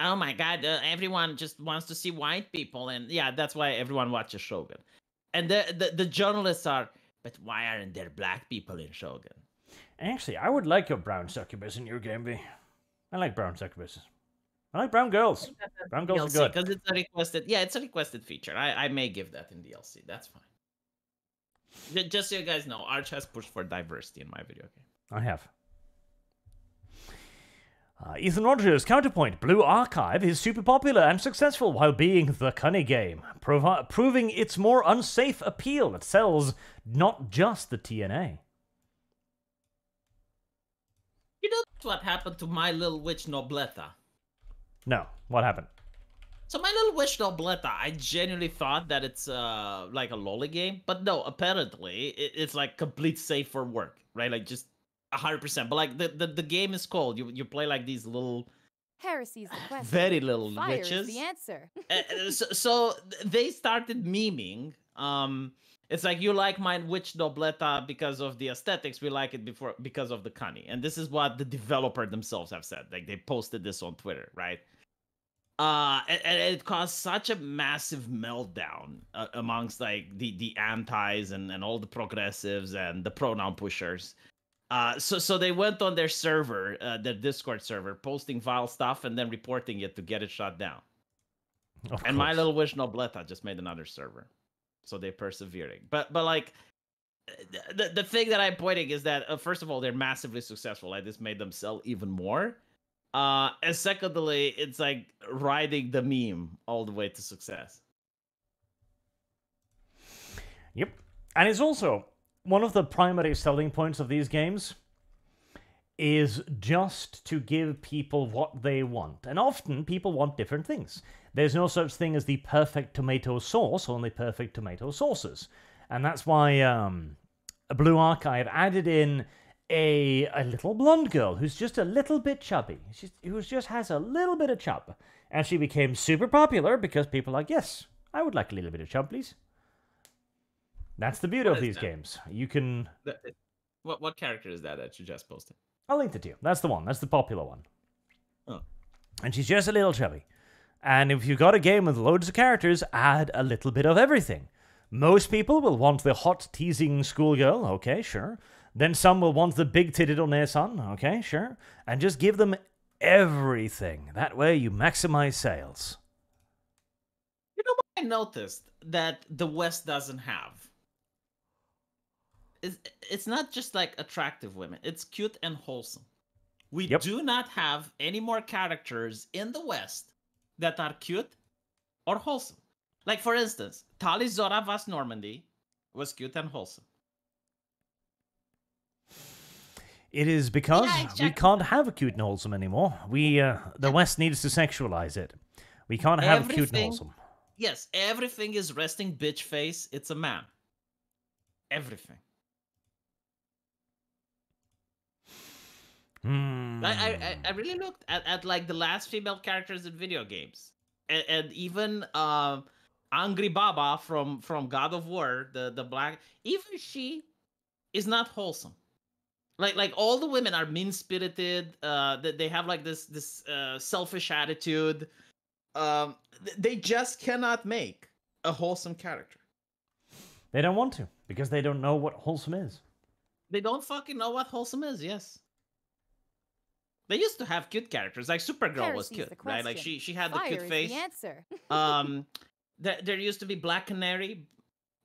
Oh my god, uh, everyone just wants to see white people, and yeah, that's why everyone watches Shogun. And the the, the journalists are, but why aren't there black people in Shogun? Actually, I would like a brown succubus in your game, V. I like brown succubuses. I like brown girls. Brown girls are good. because it's a requested. Yeah, it's a requested feature. I, I may give that in DLC. That's fine. Ju- Just so you guys know, Arch has pushed for diversity in my video game. I have. Uh, Ethan Rogers, counterpoint. Blue Archive is super popular and successful while being the cunny game, provi- proving its more unsafe appeal. It sells not just the TNA. You know what happened to my little witch Nobeta? No, what happened? So my little witch Nobeta, I genuinely thought that it's uh like a lolly game, but no, apparently it, it's like complete safe for work, right? Like just hundred percent. But like the, the the game is called you you play like these little heresies the question. very little Fire witches. the answer. Uh, so, so they started memeing. Um, it's like you like my witch Nobeta because of the aesthetics. We like it before because of the cunny, and this is what the developer themselves have said. Like they posted this on Twitter, right? Uh, and, it caused such a massive meltdown uh, amongst like the the antis and and all the progressives and the pronoun pushers. Uh, so so they went on their server, uh, their Discord server, posting vile stuff and then reporting it to get it shut down. Of And My. Little Witch Nobeta just made another server, so they're persevering. But but like the the thing that I'm pointing is that uh, first of all they're massively successful. Like this made them sell even more. Uh, and secondly, it's like riding the meme all the way to success. Yep. And it's also one of the primary selling points of these games is just to give people what they want. And often people want different things. There's no such thing as the perfect tomato sauce, only perfect tomato sauces. And that's why um, Blue Archive added in a a little blonde girl who's just a little bit chubby. She's who just has a little bit of chub, and she became super popular because people are like, yes, I would like a little bit of chub, please. That's the beauty What of these that? games. You can. The- what what character is that that you just posted? I'll link it to you. That's the one. That's the popular one. Oh. And she's just a little chubby. And if you've got a game with loads of characters, add a little bit of everything. Most people will want the hot, teasing schoolgirl. Okay, sure. Then some will want the big titted Onesan. Okay, sure. And just give them everything. That way you maximize sales. You know what I noticed that the West doesn't have? It's, it's not just like attractive women, it's cute and wholesome. We Yep. do not have any more characters in the West that are cute or wholesome. Like, for instance, Tali'Zorah vas Normandy was cute and wholesome. It is because Yeah, we can't have a cute and wholesome anymore. We, uh, the West needs to sexualize it. We can't have a cute and wholesome. Yes, everything is resting bitch face. It's a man. Everything. Hmm. I, I, I- really looked at, at like the last female characters in video games, and, and even um, Angrboda from from God of War, the the black, even she is not wholesome. Like like all the women are mean spirited. Uh, they, they have like this this uh, selfish attitude. Um, they just cannot make a wholesome character. They don't want to because they don't know what wholesome is. They don't fucking know what wholesome is. Yes. They used to have cute characters, like Supergirl was cute, right? Like she she had the cute is face. the answer. um there, there used to be black canary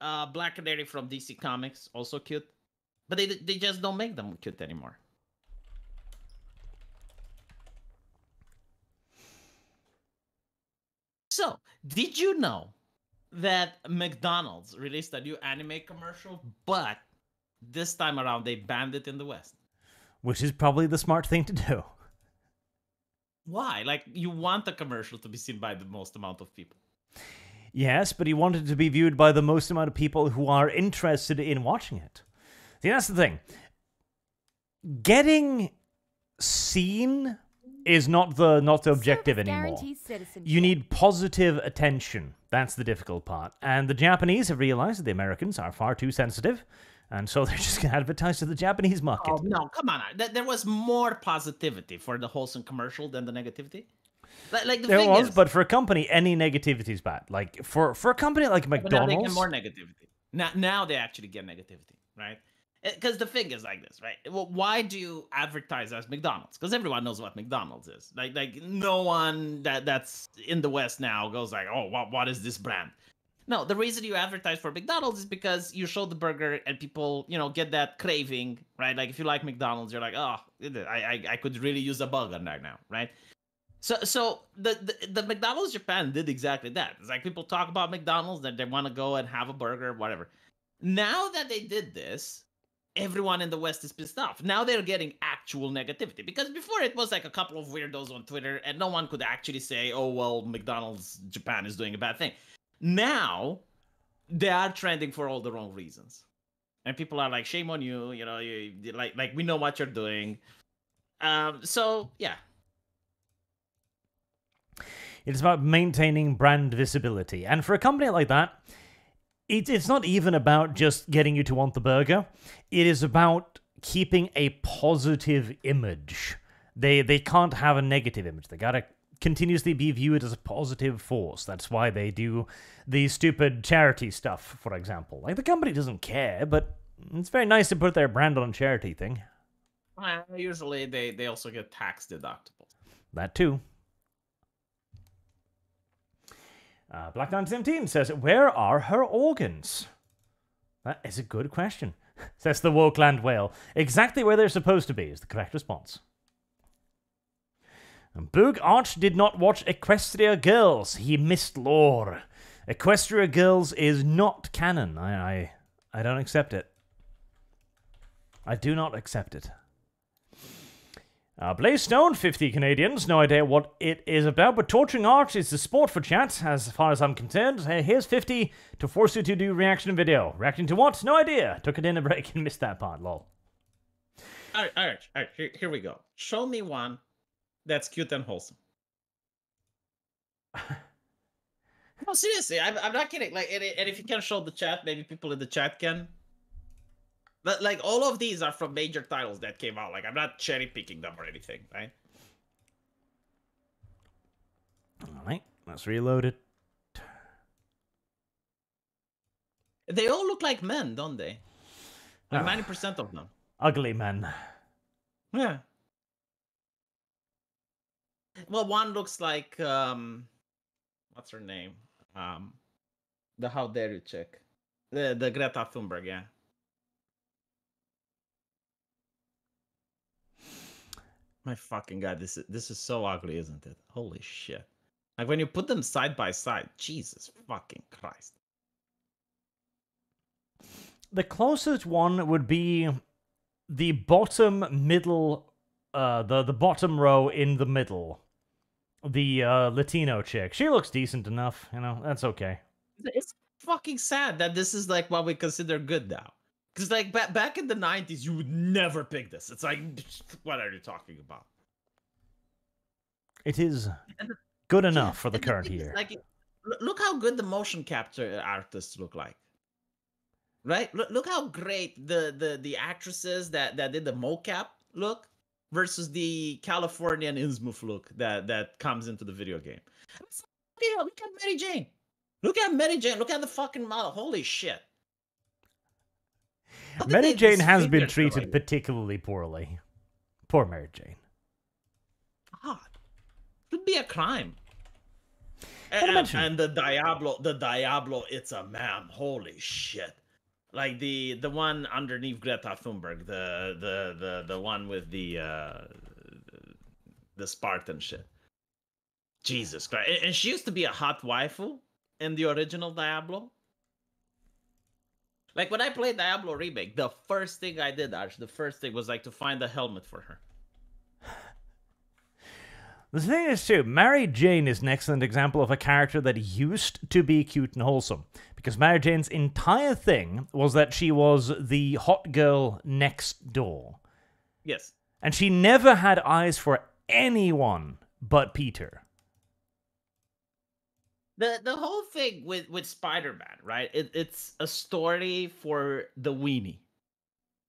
uh black canary from dc comics also cute but they they just don't make them cute anymore so did you know that mcdonald's released a new anime commercial but this time around they banned it in the west Which is probably the smart thing to do. why like you want the commercial to be seen by the most amount of people Yes, but he wanted it to be viewed by the most amount of people who are interested in watching it. See, that's the thing. Getting seen is not the not the objective anymore. guarantees citizenship. You need positive attention. That's the difficult part. And the Japanese have realized that the Americans are far too sensitive, and so they're just going to advertise to the Japanese market. Oh no, come on! There was more positivity for the wholesome commercial than the negativity. Like, like the there thing was, is, but for a company, any negativity is bad. Like for for a company like but now they get McDonald's, more negativity. Now, now they actually get negativity, right? Eh, because the thing is like this, right? Well, why do you advertise as McDonald's? Because everyone knows what McDonald's is. Like, like no one that that's in the West now goes like, oh, what what is this brand? No, the reason you advertise for McDonald's is because you show the burger and people, you know, get that craving, right? Like if you like McDonald's, you're like, oh, I I, I could really use a burger right now, right? So so the, the the McDonald's Japan did exactly that. It's like people talk about McDonald's that they want to go and have a burger, whatever. Now that they did this, everyone in the West is pissed off. Now they're getting actual negativity because before it was like a couple of weirdos on Twitter and no one could actually say, "Oh well, McDonald's Japan is doing a bad thing." Now they are trending for all the wrong reasons, and people are like, "Shame on you!" You know, you like like we know what you're doing. Um. So yeah, It is about maintaining brand visibility. And for a company like that, it, it's not even about just getting you to want the burger. It is about keeping a positive image. They they can't have a negative image. They gotta continuously be viewed as a positive force. That's why they do the stupid charity stuff, for example. Like the company doesn't care, but it's very nice to put their brand on a charity thing. Usually they they also get tax deductible. That too. Uh, Black 1917 says, Where are her organs? That is a good question, says the Wokeland whale. Exactly where they're supposed to be is the correct response. And Boog Arch did not watch Equestria Girls. He missed lore. Equestria Girls is not canon. I, I, I don't accept it. I do not accept it. Uh, Blaze Stone, 50 Canadians. No idea what it is about, but torturing Arch is the sport for chat, as far as I'm concerned. Here's 50 to force you to do reaction video. Reacting to what? No idea. Took it in a break and missed that part, lol. all right, all right, all right. Here, here we go. Show me one that's cute and wholesome. No, seriously, I'm, I'm not kidding. Like, and, and if you can show the chat, maybe people in the chat can. But like, all of these are from major titles that came out. Like, I'm not cherry picking them or anything, right? All right, let's reload it. They all look like men, don't they? Like Ah. ninety percent of them. Ugly men. Yeah. Well, one looks like um, what's her name? Um, the How Dare You chick, the the Greta Thunberg. Yeah. My fucking god, this is this is so ugly, isn't it? Holy shit! Like when you put them side by side, Jesus fucking Christ. The closest one would be the bottom middle, uh, the the bottom row in the middle. The uh, Latino chick. She looks decent enough. You know, that's okay. It's fucking sad that this is like what we consider good now. Because like back back in the '90s, you would never pick this. It's like, what are you talking about? It is good enough for the current year. Like, look how good the motion capture artists look like. Right? Look, look how great the the the actresses that that did the mocap look versus the Californian Innsmouth look that that comes into the video game. Like, look at Mary Jane. Look at Mary Jane. Look at the fucking model. Holy shit. Mary Jane has been treated particularly poorly. Poor Mary Jane. God, should be a crime. And, and the Diablo, the Diablo, it's a man. Holy shit! Like the the one underneath Greta Thunberg, the the the the one with the uh the Spartan shit. Jesus Christ! And- And she used to be a hot waifu in the original Diablo. Like when I played Diablo remake, the first thing I did, actually, the first thing was like to find a helmet for her. The thing is, too, Mary Jane is an excellent example of a character that used to be cute and wholesome. Because Mary Jane's entire thing was that she was the hot girl next door. Yes. And she never had eyes for anyone but Peter. The the whole thing with with spider-man right it, it's a story for the weenie.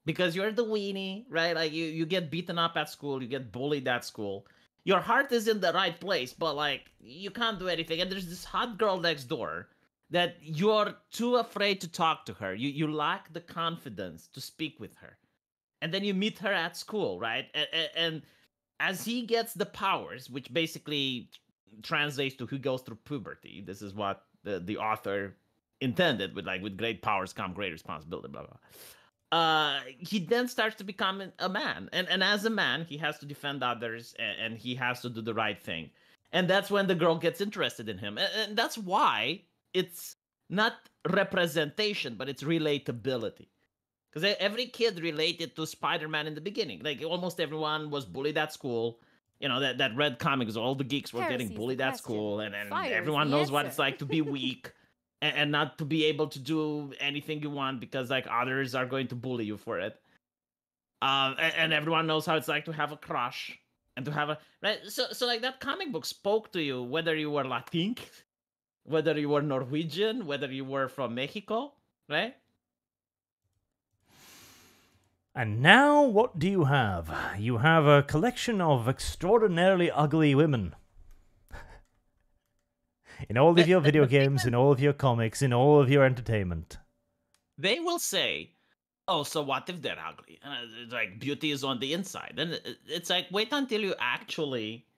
Because you're the weenie right? Like you you get beaten up at school you get bullied at school. Your heart is in the right place but like you can't do anything. And there's this hot girl next door that you're too afraid to talk to her. You you lack the confidence to speak with her. And then you meet her at school right? And, and as he gets the powers which basically translates to who goes through puberty. This is what the, the author intended with like with great powers come great responsibility, blah blah. Uh, he then starts to become a man, and and as a man, he has to defend others, and, and he has to do the right thing, and that's when the girl gets interested in him, and, and that's why it's not representation, but it's relatability. Because every kid related to Spider-Man in the beginning. Like almost everyone was bullied at school. You know that that read comics. All the geeks were getting Heresy's bullied at school, and, and Fire is everyone knows what it's like to be weak and, and not to be able to do anything you want because like others are going to bully you for it. Um, and, and everyone knows how it's like to have a crush and to have a right. So so like that comic book spoke to you whether you were Latin, whether you were Norwegian, whether you were from Mexico, right? And now, what do you have? You have a collection of extraordinarily ugly women. in all of your video games, in all of your comics, in all of your entertainment. they will say, "Oh, so what if they're ugly?" And it's like beauty is on the inside. And it's like wait until you actually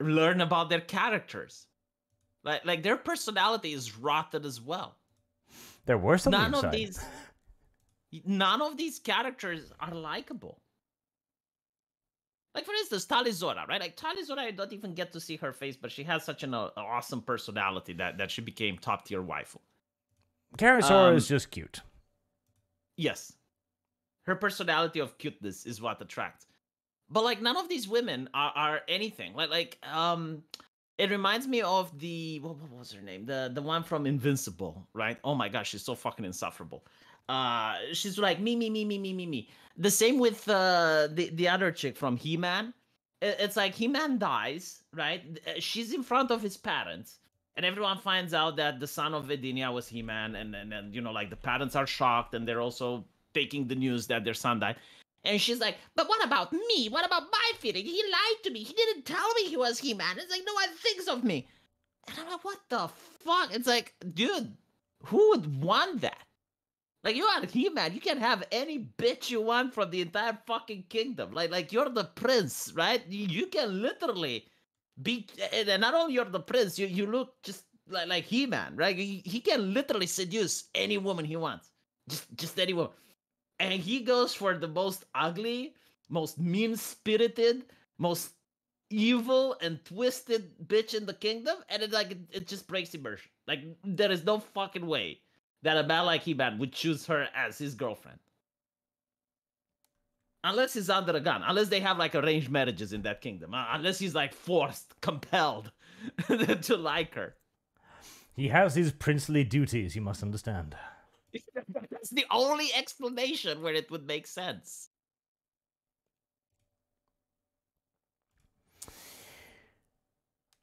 learn about their characters. Like like their personality is rotten as well. They're worse on none the of these none of these characters are likable. Like for instance, Tali'Zorah, right? Like Tali'Zorah, I don't even get to see her face, but she has such an uh, awesome personality that that she became top tier waifu. Karisora Um, is just cute. Yes. Her personality of cuteness is what attracts. But like none of these women are, are anything. Like like um it reminds me of the what, what was her name? The the one from Invincible, right? Oh my gosh, she's so fucking insufferable. Uh, she's like me, me, me, me, me, me, me. The same with uh, the the other chick from He Man. It's like He Man dies, right? Uh, she's in front of his parents, and everyone finds out that the son of Vidinia was He Man, and and then you know like the parents are shocked, and they're also taking the news that their son died. And she's like, but what about me? What about my feeling? He lied to me. He didn't tell me he was He Man. It's like no one thinks of me. And I'm like, what the fuck? It's like, dude, who would want that? Like you are He Man, you can have any bitch you want from the entire fucking kingdom. Like, like you're the prince, right? You, can literally be, and not only you're the prince, you you look just like like He Man, right? He, he can literally seduce any woman he wants, just just any woman. And he goes for the most ugly, most mean spirited, most evil and twisted bitch in the kingdom, and it like it, it just breaks immersion. Like there is no fucking way that a man like He-Man would choose her as his girlfriend. Unless he's under a gun, unless they have like arranged marriages in that kingdom, uh, unless he's like forced, compelled to like her. He has his princely duties, you must understand. That's the only explanation where it would make sense.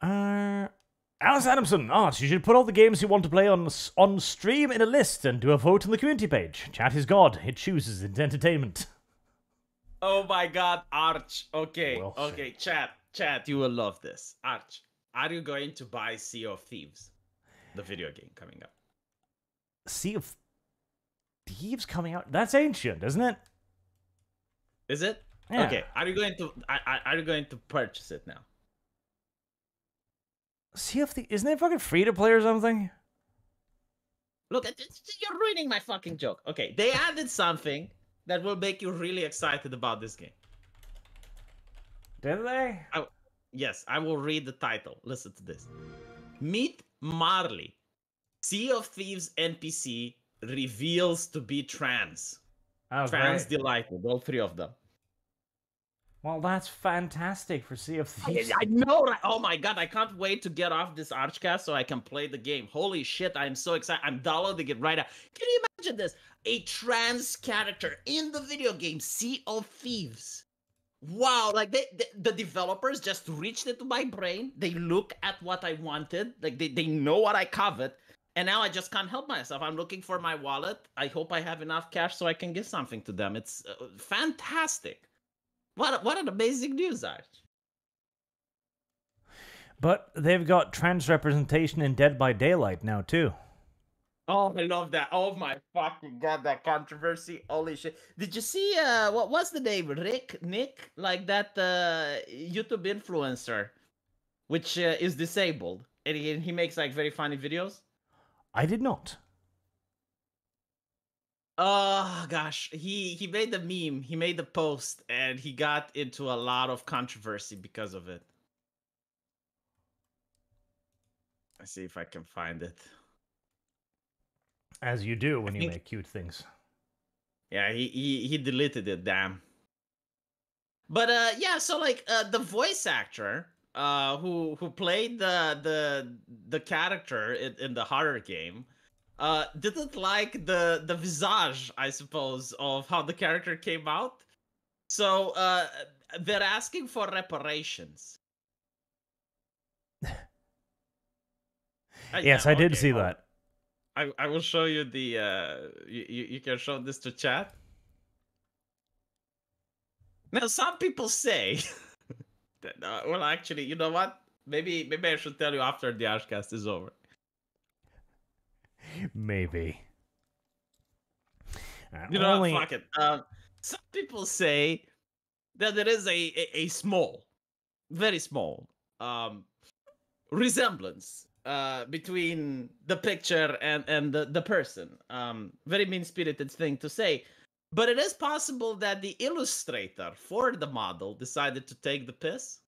Uh, Alice Adamson asks, you should put all the games you want to play on on stream in a list and do a vote on the community page. Chat is God. It chooses. It's entertainment. Oh my god, Arch. Okay, Well okay, chat, chat, you will love this. Arch, are you going to buy Sea of Thieves? The video game coming up. Sea of Thieves coming out. That's ancient, isn't it? Is it? Yeah. Okay. Are you going to I, I, are you going to purchase it now? Sea of Thieves. Isn't it fucking free to play or something? Look, you're ruining my fucking joke. Okay, they added something that will make you really excited about this game. Did they? Yes, I will read the title. Listen to this. Meet Marley. Sea of Thieves NPC reveals to be trans. Oh, trans great. delighted, all three of them. Well, that's fantastic for Sea of I, Thieves. I know, right? Oh my god, I can't wait to get off this Archcast so I can play the game. Holy shit, I'm so excited. I'm downloading it right now. Can you imagine this? A trans character in the video game Sea of Thieves. Wow, like they, the, the developers just reached into my brain. They look at what I wanted, like they, they know what I covet, and now I just can't help myself. I'm looking for my wallet. I hope I have enough cash so I can give something to them. It's uh, fantastic. What what an amazing news, Arch. But they've got trans representation in Dead by Daylight now too. Oh, I love that. Oh my fucking god, that controversy. Holy shit. Did you see uh what was the name? Rick, Nick, like that uh YouTube influencer which uh, is disabled and he, he makes like very funny videos? I did not. Oh gosh, he he made the meme, he made the post and he got into a lot of controversy because of it. Let's see if I can find it. As you do when you think- make cute things. Yeah, he, he he deleted it, damn. But uh yeah, so like uh the voice actor uh who who played the the the character in, in the horror game uh didn't like the the visage, I suppose, of how the character came out. So uh they're asking for reparations. Yes, yeah, I did okay, see on. that. I, I will show you the uh you, you you can show this to chat. Now some people say that uh, well actually you know what? Maybe maybe I should tell you after the Archcast is over. Maybe. Uh, You know only-? Fuck it. Um some people say that there is a, a, a small, very small um resemblance uh between the picture and and the, the person um very mean spirited thing to say but it is possible that the illustrator for the model decided to take the piss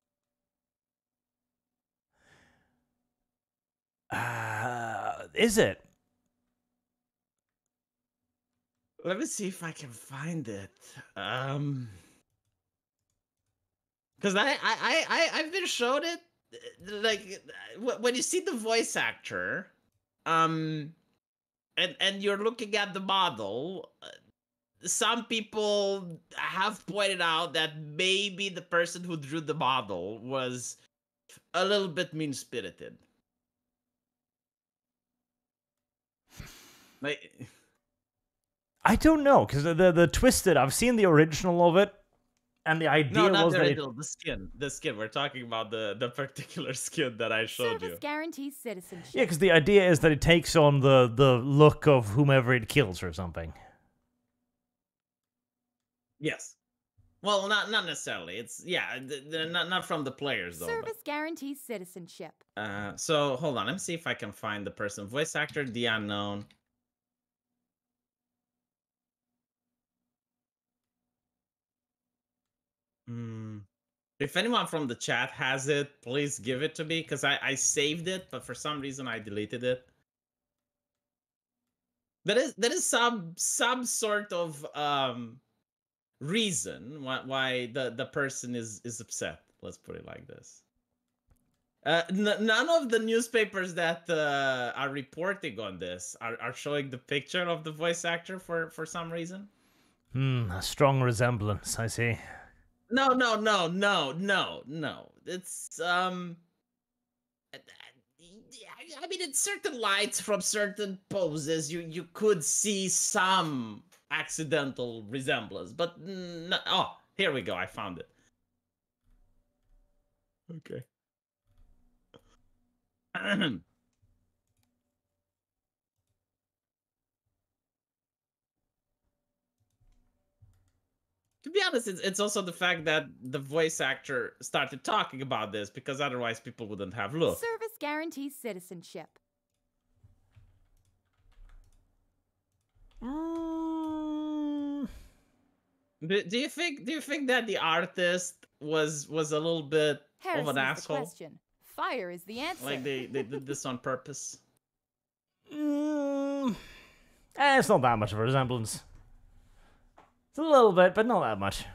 Uh, is it? Let me see if i can find it um because I, I i i've been shown it uh, like uh, when you see the voice actor um and and you're looking at the model, uh, some people have pointed out that maybe the person who drew the model was a little bit mean spirited. Like, I don't know because the, the the twisted. I've seen the original of it, and the idea no, not was the that it, original, the skin. The skin. We're talking about the the particular skin that I showed you. Service you. guarantees citizenship. yeah, because the idea is that it takes on the the look of whomever it kills or something. Yes. Well, not not necessarily. It's yeah, th- th- not not from the players though. but- Service guarantees citizenship. Uh, so hold on, let me see if I can find the person. Voice actor, the unknown. Hmm. If anyone from the chat has it, please give it to me because I, I saved it, but for some reason I deleted it. There is there is some some sort of um reason why why the, the person is is upset. Let's put it like this. Uh, none of the newspapers that uh, are reporting on this are, are showing the picture of the voice actor for, for some reason. Hmm, a strong resemblance. I see. No, no, no, no, no, no. It's um. I mean, in certain lights from certain poses, you you could see some accidental resemblance, but oh, here we go. I found it. Okay. to be honest, it's, it's also the fact that the voice actor started talking about this because otherwise people wouldn't have looked. Service guarantees citizenship. Mm, Do, do you think do you think that the artist was was a little bit Heresy of an is the asshole? question. Fire is the answer. Like they, they did this on purpose? mm, eh, it's not that much of a resemblance. It's a little bit, but not that much.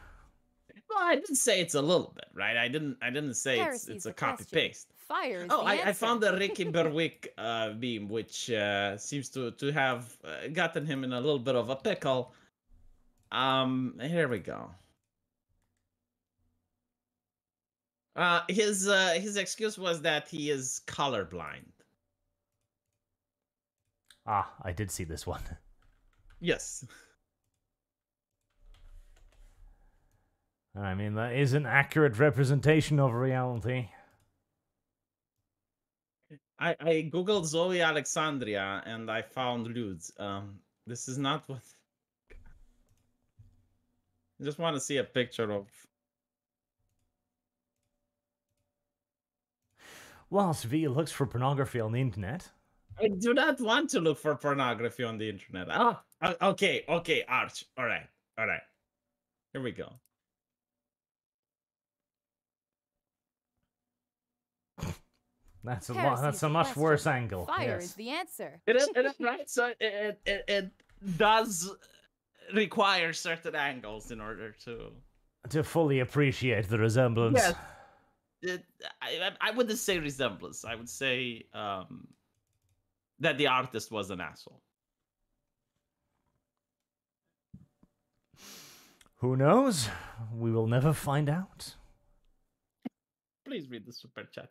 Well, I didn't say it's a little bit, right? I didn't I didn't say it's it's a copy question. paste. Fire is Oh, the I. I found the Ricky Berwick uh, beam, which uh, seems to to have uh, gotten him in a little bit of a pickle. Um, here we go. Uh, his uh, his excuse was that he is colorblind. Ah, I did see this one. Yes. I mean, that is an accurate representation of reality. I, I googled Zoe Alexandria and I found Ludes. Um, this is not what. I just want to see a picture of. Whilst Vee looks for pornography on the internet. I do not want to look for pornography on the internet. Ah, okay, okay, Arch. All right, all right. Here we go. That's a lot. That's a much question. worse angle. Fire yes. is the answer. It is, it is right. So it, it, it, it does require certain angles in order to. To fully appreciate the resemblance. Yes. It, I, I I wouldn't say resemblance. I would say um, that the artist was an asshole. Who knows? We will never find out. Please read the super chat.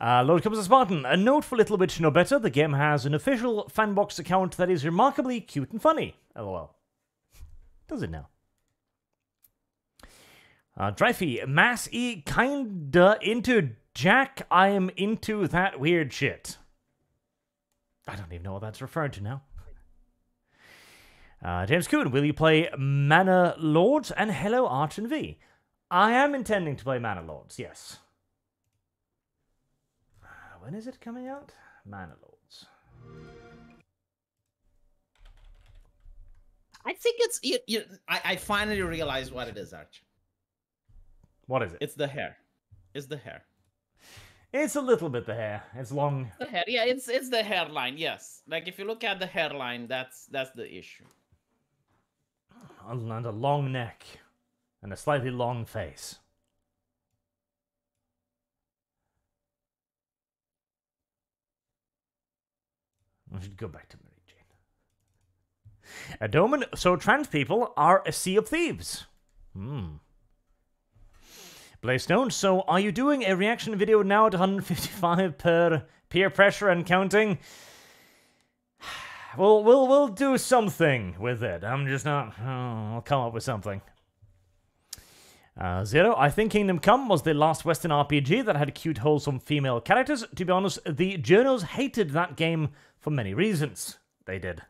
Uh, Lord comes a Spartan. A note for Little Witch Nobeta. The game has an official fanbox account that is remarkably cute and funny. LOL. Does it now? Uh, Dreyfy, Mass E kinda into Jack. I am into that weird shit. I don't even know what that's referring to now. Uh, James Coon, will you play Manor Lords and Hello Arch and Vee? I am intending to play Manor Lords, yes. When is it coming out? Manor Lords. I think it's you, you, I, I finally realized what it is, Arch. What is it? It's the hair. It's the hair. It's a little bit the hair. It's long. The hair. Yeah, it's it's the hairline. Yes. Like if you look at the hairline, that's that's the issue. and a long neck. And a slightly long face. I should go back to Mary Jane. A. So trans people are a sea of thieves. Hmm. Blaystone, so are you doing a reaction video now at 155 per peer pressure and counting? We'll, we'll, we'll do something with it. I'm just not. Oh, I'll come up with something. Uh, Zero, I think Kingdom Come was the last Western RPG that had cute, wholesome female characters. To be honest, the journals hated that game for many reasons. They did.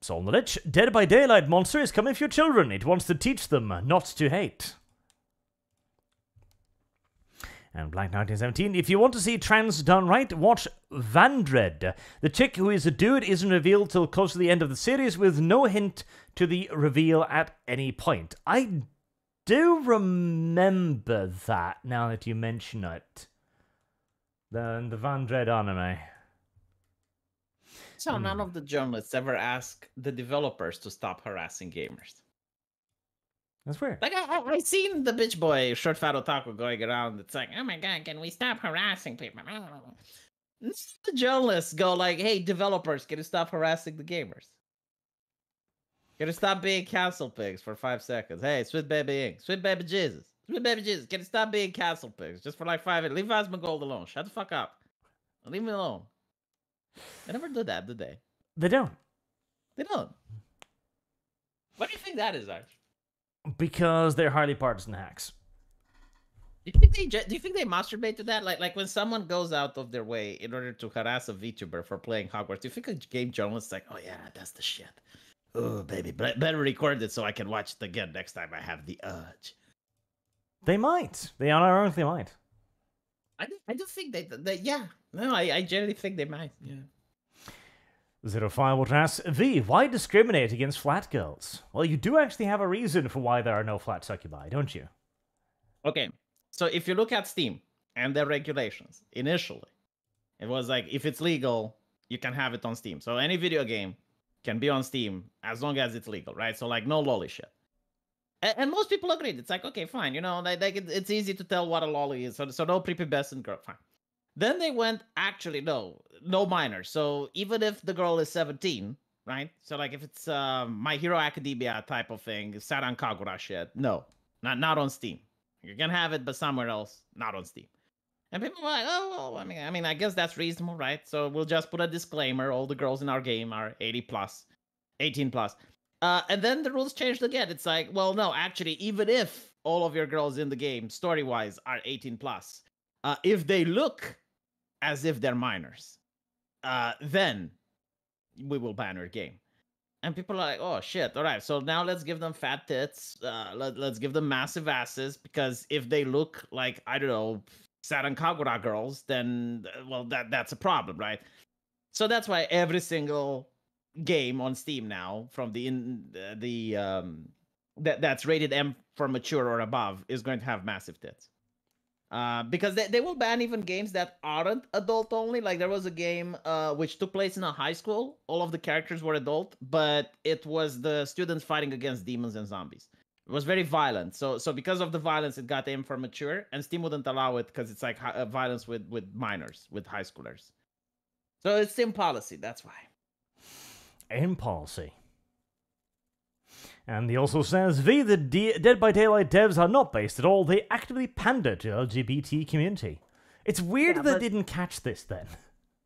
Soul Lich, Dead by Daylight monster is coming for your children. It wants to teach them not to hate. And Black 1917, if you want to see trans done right, watch Vandred. The chick who is a dude isn't revealed till close to the end of the series with no hint to the reveal at any point. I do remember that now that you mention it. The, the Vandred anime. So none hmm. of the journalists ever ask the developers to stop harassing gamers. That's weird. Like I, I, I seen the bitch boy short fat otaku going around. It's like, oh my god, can we stop harassing people? The journalists go like, hey, developers, can you stop harassing the gamers? Can you stop being cancel pigs for five seconds? Hey, Sweet Baby Inc, Sweet Baby Jesus, Sweet Baby Jesus, can you stop being cancel pigs just for like five minutes? Leave Asmongold alone. Shut the fuck up. Leave me alone. They never do that, do they? They don't. They don't. What do you think that is, Arch? Because they're highly partisan hacks. Do you think they do you think they masturbate to that? Like like when someone goes out of their way in order to harass a VTuber for playing Hogwarts, do you think a game journalist is like, oh yeah, that's the shit. Oh baby, but better record it so I can watch it again next time I have the urge. They might. They unironically might. I do, I do think they, they yeah. No, I, I generally think they might. Yeah. Zero Firewatch asks, Vee, why discriminate against flat girls? Well, you do actually have a reason for why there are no flat succubi, don't you? Okay, so if you look at Steam and their regulations, initially, it was like if it's legal, you can have it on Steam. So any video game can be on Steam as long as it's legal, right? So like no lolly shit. And, and most people agreed. It's like okay, fine, you know, like, like it, it's easy to tell what a lolly is. So so no prepubescent girl, fine. Then they went actually no, no minors. So even if the girl is 17, right? So like if it's uh, My Hero Academia type of thing, Senran Kagura shit, no, not not on Steam. You can have it, but somewhere else, not on Steam. And people were like, oh, well, I mean, I mean, I guess that's reasonable, right? So we'll just put a disclaimer: all the girls in our game are 80 plus, 18 plus. Uh, and then the rules changed again. It's like, well, no, actually, even if all of your girls in the game, story-wise, are 18 plus, uh, if they look as if they're minors, uh, then we will ban your game. And people are like, oh shit, all right, so now let's give them fat tits. Uh, let, let's give them massive asses because if they look like, I don't know, Senran Kagura girls, then, uh, well, that that's a problem, right? So that's why every single game on Steam now from the in uh, the um that that's rated M for mature or above is going to have massive tits. Uh, because they, they will ban even games that aren't adult only. Like there was a game uh, which took place in a high school. All of the characters were adult, but it was the students fighting against demons and zombies. It was very violent. So so because of the violence, it got aimed for mature, and Steam wouldn't allow it because it's like uh, violence with with minors, with high schoolers. So it's Steam policy. That's why. In policy. And he also says, Vee, the D- Dead by Daylight devs are not based at all. They actively pander to LGBT community. It's weird Yeah, they but- didn't catch this then.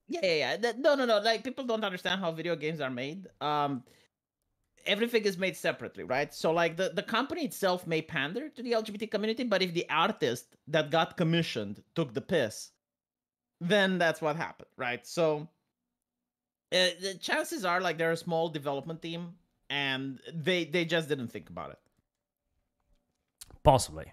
Yeah, yeah, yeah. No, no, no. Like people don't understand how video games are made. Um, everything is made separately, right? So like the the company itself may pander to the LGBT community, but if the artist that got commissioned took the piss, then that's what happened, right? So uh, the chances are like they're a small development team and they they just didn't think about it. Possibly.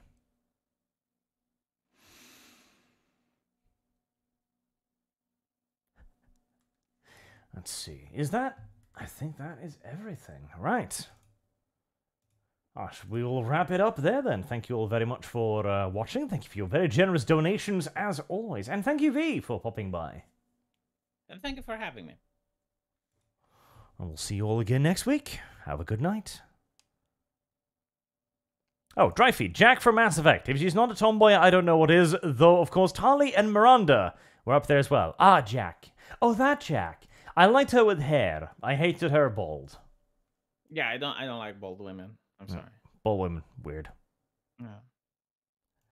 Let's see. Is that. I think that is everything. Right. Gosh, we will wrap it up there then. Thank you all very much for uh, watching. Thank you for your very generous donations as always. And thank you, Vee, for popping by. And thank you for having me. And we'll see you all again next week. Have a good night. Oh, Dryfeed, Jack from Mass Effect. If she's not a tomboy, I don't know what is, though, of course, Tali and Miranda were up there as well. Ah, Jack. Oh, that Jack. I liked her with hair. I hated her bald. Yeah, I don't I don't like bald women. I'm Yeah. sorry. Bald women, weird. Yeah.